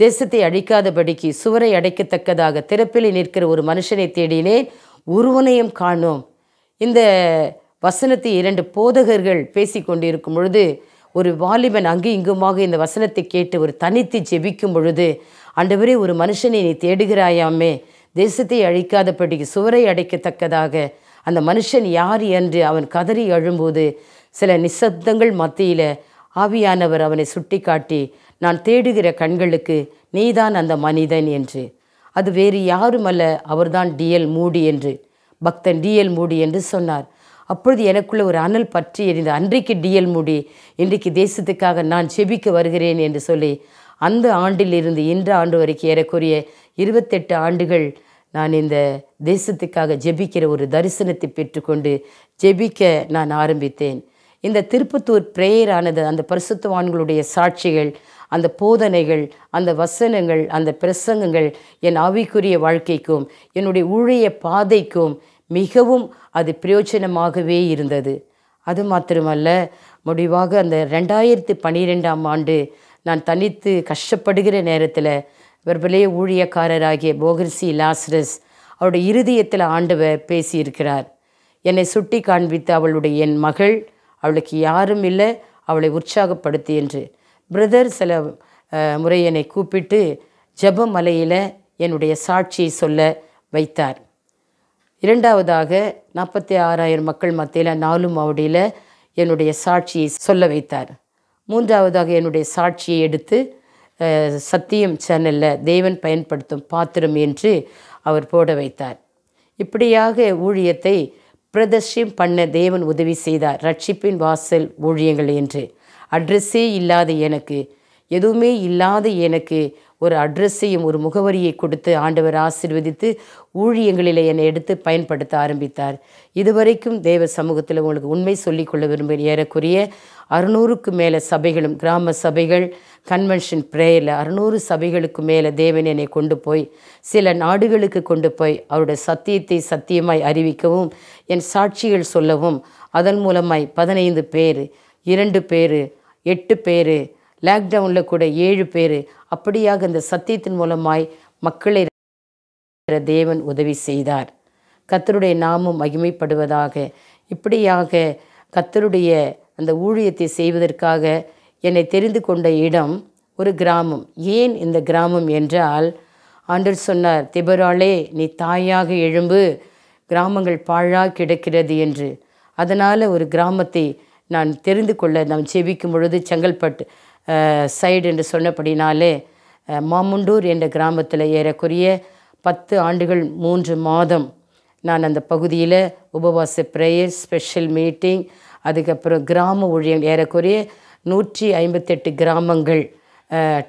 தேசத்தை அழிக்காதபடிக்கு சுவரை அடைக்கத்தக்கதாக திறப்பிலே நிற்கிற ஒரு மனுஷனை தேடினேன் ஒருவனையும் காணோம். இந்த வசனத்தை இரண்டு போதகர்கள் பேசி கொண்டிருக்கும் பொழுது ஒரு வாலிபன் அங்கு இங்குமாக இந்த வசனத்தை கேட்டு ஒரு தனித்து ஜெபிக்கும் பொழுது ஆண்டவரே ஒரு மனுஷனை நீ தேடுகிறாயாமே தேசத்தை அழிக்காதபடிக்கு சுவரை அடைக்கத்தக்கதாக அந்த மனுஷன் யார் என்று அவன் கதறி அழும்போது சில நிசப்தங்கள் மத்தியில் ஆவியானவர் அவனை சுட்டிக்காட்டி நான் தேடுகிற கண்களுக்கு நீதான் அந்த மனிதன் என்று. அது வேறு யாரும் அல்ல அவர்தான் டிஎல் மூடி என்று. பக்தன் டிஎல் மூடி என்று சொன்னார். அப்பொழுது எனக்குள்ள ஒரு அனல் பற்றி எரிந்த அன்றைக்கு டிஎல் மூடி இன்றைக்கு தேசத்துக்காக நான் செபிக்க வருகிறேன் என்று சொல்லி அந்த ஆண்டிலிருந்து இன்ற ஆண்டு வரைக்கும் ஏறக்குறைய இருபத்தெட்டு ஆண்டுகள் நான் இந்த தேசத்துக்காக ஜெபிக்கிற ஒரு தரிசனத்தை பெற்றுக்கொண்டு ஜெபிக்க நான் ஆரம்பித்தேன். இந்த திருப்பத்தூர் பிரேயர் ஆனது அந்த பரிசுத்தவான்களுடைய சாட்சிகள் அந்த போதனைகள் அந்த வசனங்கள் அந்த பிரசங்கங்கள் என் ஆவிக்குரிய வாழ்க்கைக்கும் என்னுடைய ஊழிய பாதைக்கும் மிகவும் அது பிரயோஜனமாகவே இருந்தது. அது மாத்திரமல்ல முடிவாக அந்த ரெண்டாயிரத்தி பன்னிரெண்டாம் ஆண்டு நான் தனித்து கஷ்டப்படுகிற நேரத்தில் வெறுமலே ஊழியக்காரராகிய போகர்சி லாஸ்ரஸ் அவருடைய இருதயத்தில் ஆண்டவர் பேசியிருக்கிறார். என்னை சுட்டி காண்பித்து அவளுடைய என் மகள் அவளுக்கு யாரும் இல்லை அவளை உற்சாகப்படுத்தி என்று. பிரதர் சில முறை என்னை கூப்பிட்டு ஜெபமலையில் என்னுடைய சாட்சியை சொல்ல வைத்தார். இரண்டாவதாக நாற்பத்தி ஆறாயிரம் மக்கள் மத்தியில் நாலு மாவடியில் என்னுடைய சாட்சியை சொல்ல வைத்தார். மூன்றாவதாக என்னுடைய சாட்சியை எடுத்து சத்தியம் சேனலில் தேவன் பயன்படுத்தும் பாத்திரம் என்று அவர் போட வைத்தார். இப்படியாக ஊழியத்தை பிரதர்ஷம் பண்ண தேவன் உதவி செய்தார். ரட்சிப்பின் வாசல் ஊழியங்கள் என்று. அட்ரஸே இல்லாத எனக்கு எதுவுமே இல்லாத எனக்கு ஒரு அட்ரஸையும் ஒரு முகவரியை கொடுத்து ஆண்டவர் ஆசிர்வதித்து ஊழியங்களில் என்னை எடுத்து பயன்படுத்த ஆரம்பித்தார். இதுவரைக்கும் தேவ சமூகத்தில் உங்களுக்கு உண்மை சொல்லிக்கொள்ள விரும்புகிறேன். ஏறக்குறைய அறுநூறுக்கு மேலே சபைகளும் கிராம சபைகள் கன்வென்ஷன் ப்ரேயரில் அறுநூறு சபைகளுக்கு மேலே தேவன் என்னை கொண்டு போய் சில நாடுகளுக்கு கொண்டு போய் அவருடைய சத்தியத்தை சத்தியமாய் அறிவிக்கவும் என் சாட்சிகள் சொல்லவும் அதன் மூலமாய் பதினைந்து பேர் இரண்டு பேர் எட்டு பேர் லாக்டவுனில் கூட ஏழு பேர் அப்படியாக இந்த சத்தியத்தின் மூலமாய் மக்களை தேவன் உதவி செய்தார். கத்தருடைய நாமும் மகிமைப்படுவதாக இப்படியாக கத்தருடைய அந்த ஊழியத்தை செய்வதற்காக என்னை தெரிந்து கொண்ட இடம் ஒரு கிராமம். ஏன் இந்த கிராமம் என்றால் ஆண்டர் சொன்னார் திபராளே நீ தாயாக எழும்பு கிராமங்கள் பாழாக கிடக்கிறது என்று. அதனால் ஒரு கிராமத்தை நான் தெரிந்து கொள்ள நாம் செபிக்கும் பொழுது செங்கல்பட்டு சைடு என்று சொன்னபடினாலே மாமுண்டூர் என்ற கிராமத்தில் ஏறக்குறைய பத்து ஆண்டுகள் மூன்று மாதம் நான் அந்த பகுதியில் உபவாச ப்ரேயர் ஸ்பெஷல் மீட்டிங் அதுக்கப்புறம் கிராம ஊழியர் ஏறக்குறைய நூற்றி ஐம்பத்தெட்டு கிராமங்கள்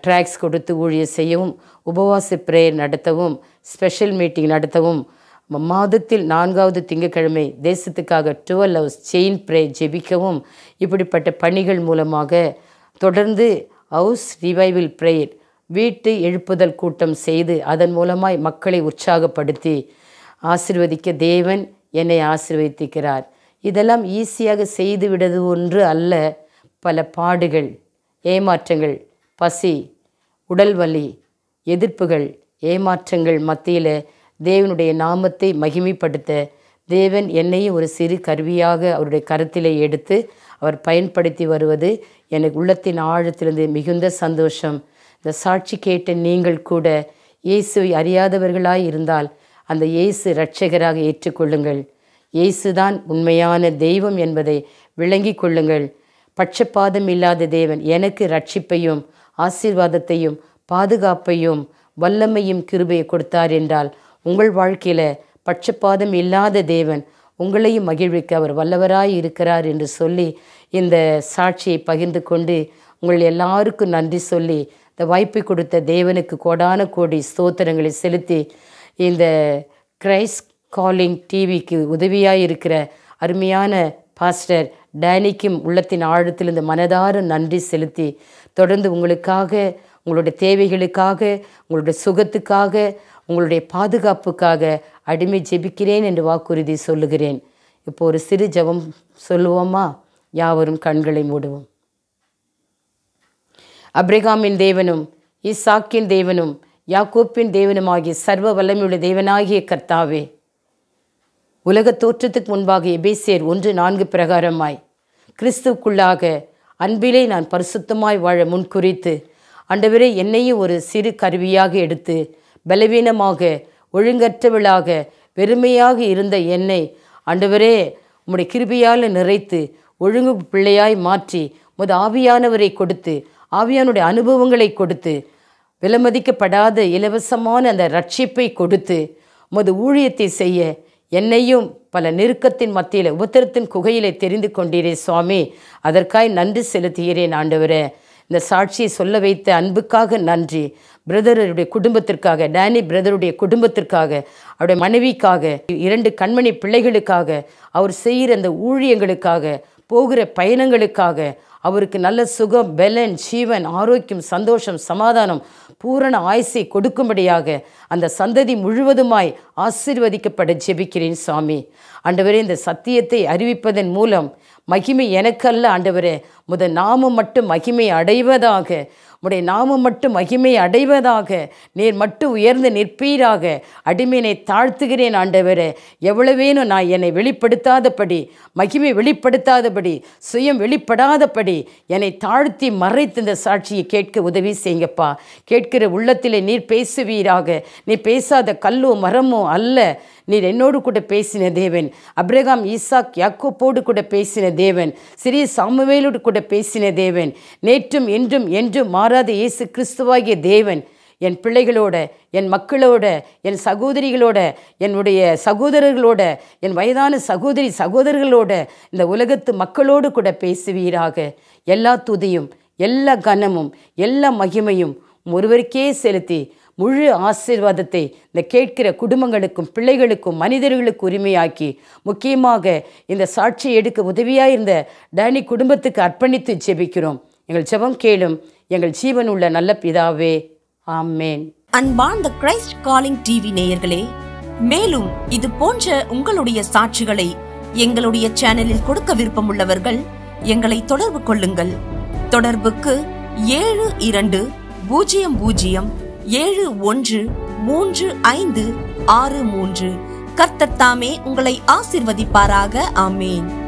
ட்ராக்ஸ் கொடுத்து ஊழியர் செய்யவும் உபவாச ப்ரேயர் நடத்தவும் ஸ்பெஷல் மீட்டிங் நடத்தவும் மாதத்தில் நான்காவது திங்கட்கிழமை தேசத்துக்காக டுவெல் ஹவர்ஸ் செயின் ப்ரே ஜெபிக்கவும் இப்படிப்பட்ட பணிகள் மூலமாக தொடர்ந்து ஹவுஸ் ரிவைவில் ப்ரேயர் வீட்டு எழுப்புதல் கூட்டம் செய்து அதன் மூலமாய் மக்களை உற்சாகப்படுத்தி ஆசிர்வதிக்க தேவன் என்னை ஆசிர்வதிக்கிறார் இதெல்லாம் ஈஸியாக செய்துவிடுவது ஒன்று அல்ல பல பாடுகள் ஏமாற்றங்கள் பசி உடல் வலி எதிர்ப்புகள் ஏமாற்றங்கள் மத்தியில் தேவனுடைய நாமத்தை மகிமைப்படுத்த தேவன் என்னையும் ஒரு சிறு கருவியாக அவருடைய கருத்திலே எடுத்து அவர் பயன்படுத்தி வருவது எனக்கு உள்ளத்தின் ஆழத்திலிருந்து மிகுந்த சந்தோஷம். இந்த சாட்சி கேட்ட நீங்கள் கூட இயேசுவை அறியாதவர்களாய் இருந்தால் அந்த இயேசு இரட்சகராக ஏற்றுக்கொள்ளுங்கள். இயேசுதான் உண்மையான தெய்வம் என்பதை விளங்கி கொள்ளுங்கள். பட்சபாதம் இல்லாத தேவன் எனக்கு ரட்சிப்பையும் ஆசீர்வாதத்தையும் பாதுகாப்பையும் வல்லமையும் கிருபையை கொடுத்தார் என்றால் உங்கள் வாழ்க்கையில் பட்சபாதம் இல்லாத தேவன் உங்களையும் மகிழ்விக்க அவர் வல்லவராய் இருக்கிறார் என்று சொல்லி இந்த சாட்சியை பகிர்ந்து கொண்டு உங்கள் எல்லாருக்கும் நன்றி சொல்லி இந்த வாய்ப்பை கொடுத்த தேவனுக்கு கோடான கோடி ஸ்தோத்திரங்களை செலுத்தி இந்த கிரைஸ்ட் காலிங் டிவிக்கு உதவியாக இருக்கிற அருமையான பாஸ்டர் டேனிக்கும் உள்ளத்தின் ஆழத்திலிருந்து மனதார நன்றி செலுத்தி தொடர்ந்து உங்களுக்காக உங்களுடைய தேவைகளுக்காக உங்களுடைய சுகத்துக்காக உங்களுடைய பாதுகாப்புக்காக அடிமை ஜெபிக்கிறேன் என்று வாக்குறுதி சொல்லுகிறேன். இப்போ ஒரு சிறு ஜெபம் சொல்லுவோமா? யாவரும் கண்களை மூடுவோம். அப்ரகாமின் தேவனும் இசாக்கின் தேவனும் யாக்கோப்பின் தேவனுமாகிய சர்வ வல்லமையுள்ள தேவனாகிய கர்த்தாவே உலகத் தோற்றத்துக்கு முன்பாக எபேசியர் ஒன்று நான்கு பிரகாரமாய் கிறிஸ்துவுக்குள்ளாக அன்பிலே நான் பரிசுத்தமாய் வாழ முன்குறித்து அண்டவரே என்னையும் ஒரு சிறு கருவியாக எடுத்து பலவீனமாக ஒழுங்கற்றவளாக வெறுமையாக இருந்த என்னை ஆண்டவரே உம்முடைய கிருபியால் நிறைத்து ஒழுங்கு பிள்ளையாய் மாற்றி முத ஆவியானவரை கொடுத்து ஆவியானுடைய அனுபவங்களை கொடுத்து விலமதிக்கப்படாத இலவசமான அந்த ரட்சிப்பை கொடுத்து உமது ஊழியத்தை செய்ய என்னையும் பல நெருக்கத்தின் மத்தியில் உபத்திரத்தின் குகையிலே தெரிந்து கொண்டீரே சுவாமி. அதற்காய் நன்றி செலுத்துகிறேன் ஆண்டவரே. இந்த சாட்சியை சொல்ல வைத்த அன்புக்காக நன்றி. பிரதருடைய குடும்பத்திற்காக டேனி பிரதருடைய குடும்பத்திற்காக அவருடைய மனைவிக்காக இரண்டு கண்மணி பிள்ளைகளுக்காக அவர் செய்கிற அந்த ஊழியங்களுக்காக போகிற பயணங்களுக்காக அவருக்கு நல்ல சுகம் பெலன் ஜீவன் ஆரோக்கியம் சந்தோஷம் சமாதானம் பூரண ஆயுசை கொடுக்கும்படியாக அந்த சந்ததி முழுவதுமாய் ஆசீர்வதிக்கப்பட ஜெபிக்கிறேன் சாமி. ஆண்டவரே இந்த சத்தியத்தை அறிவிப்பதன் மூலம் மகிமை எனக்கல்ல ஆண்டவரே முத நாமும் மட்டும் மகிமை அடைவதாக உடைய நாமம் மட்டும் மகிமை அடைவதாக நீர் மட்டும் உயர்ந்து நிற்பீராக. அடிமையினை தாழ்த்துகிறேன் ஆண்டவரே. எவ்வளவேனும் நான் என்னை வெளிப்படுத்தாதபடி மகிமை வெளிப்படுத்தாதபடி சுயம் வெளிப்படாதபடி என்னை தாழ்த்தி மறைத்து இந்த சாட்சியை கேட்க உதவி செய்யுங்கப்பா. கேட்கிற உள்ளத்திலே நீர் பேசுவீராக. நீ பேசாத கல்லோ மரமோ அல்ல. நீர் என்னோடு கூட பேசின தேவன். அப்ரகாம் ஈசாக் யாக்கோப்போடு கூட பேசின தேவன். சிறிய சாமுவேலோடு கூட பேசின தேவன். நேற்றும் என்றும் என்றும் மாறாத இயேசு கிறிஸ்துவாகிய தேவன் என் பிள்ளைகளோட என் மக்களோட என் சகோதரிகளோட என்னுடைய சகோதரர்களோட என் வயதான சகோதரி சகோதரர்களோட இந்த உலகத்து மக்களோடு கூட பேசுவீராக. எல்லா துதியும் எல்லா கனமும் எல்லா மகிமையும் ஒருவருக்கே செலுத்தி முழு ஆசீர்வாதத்தை இந்த கேட்கிற குடும்பங்களுக்கும் பிள்ளைகளுக்கும் மனிதர்களுக்கு உரிமையாக்கி முக்கியமாக இந்த சாட்சியை எடுக்க உதவியாக இருந்த டேனி குடும்பத்துக்கு அர்ப்பணித்து ஜெபிக்கிறோம். எங்கள் ஜெபம் கேளும். எங்கள் ஜீவன் உள்ள நல்ல பிதாவே ஆமேன். அன்பார்ந்த கிரைஸ்ட் காலிங் டிவி நேயர்களே மேலும் இது போன்ற உங்களுடைய சாட்சிகளை எங்களுடைய சேனலில் கொடுக்க விருப்பமுள்ளவர்கள் எங்களை தொடர்பு கொள்ளுங்கள். தொடர்புக்கு ஏழு இரண்டு பூஜ்ஜியம் பூஜ்ஜியம் ஏழு ஒன்று மூன்று ஐந்து ஆறு மூன்று. கர்த்தத்தாமே உங்களை ஆசிர்வதிப்பாராக ஆமேன்.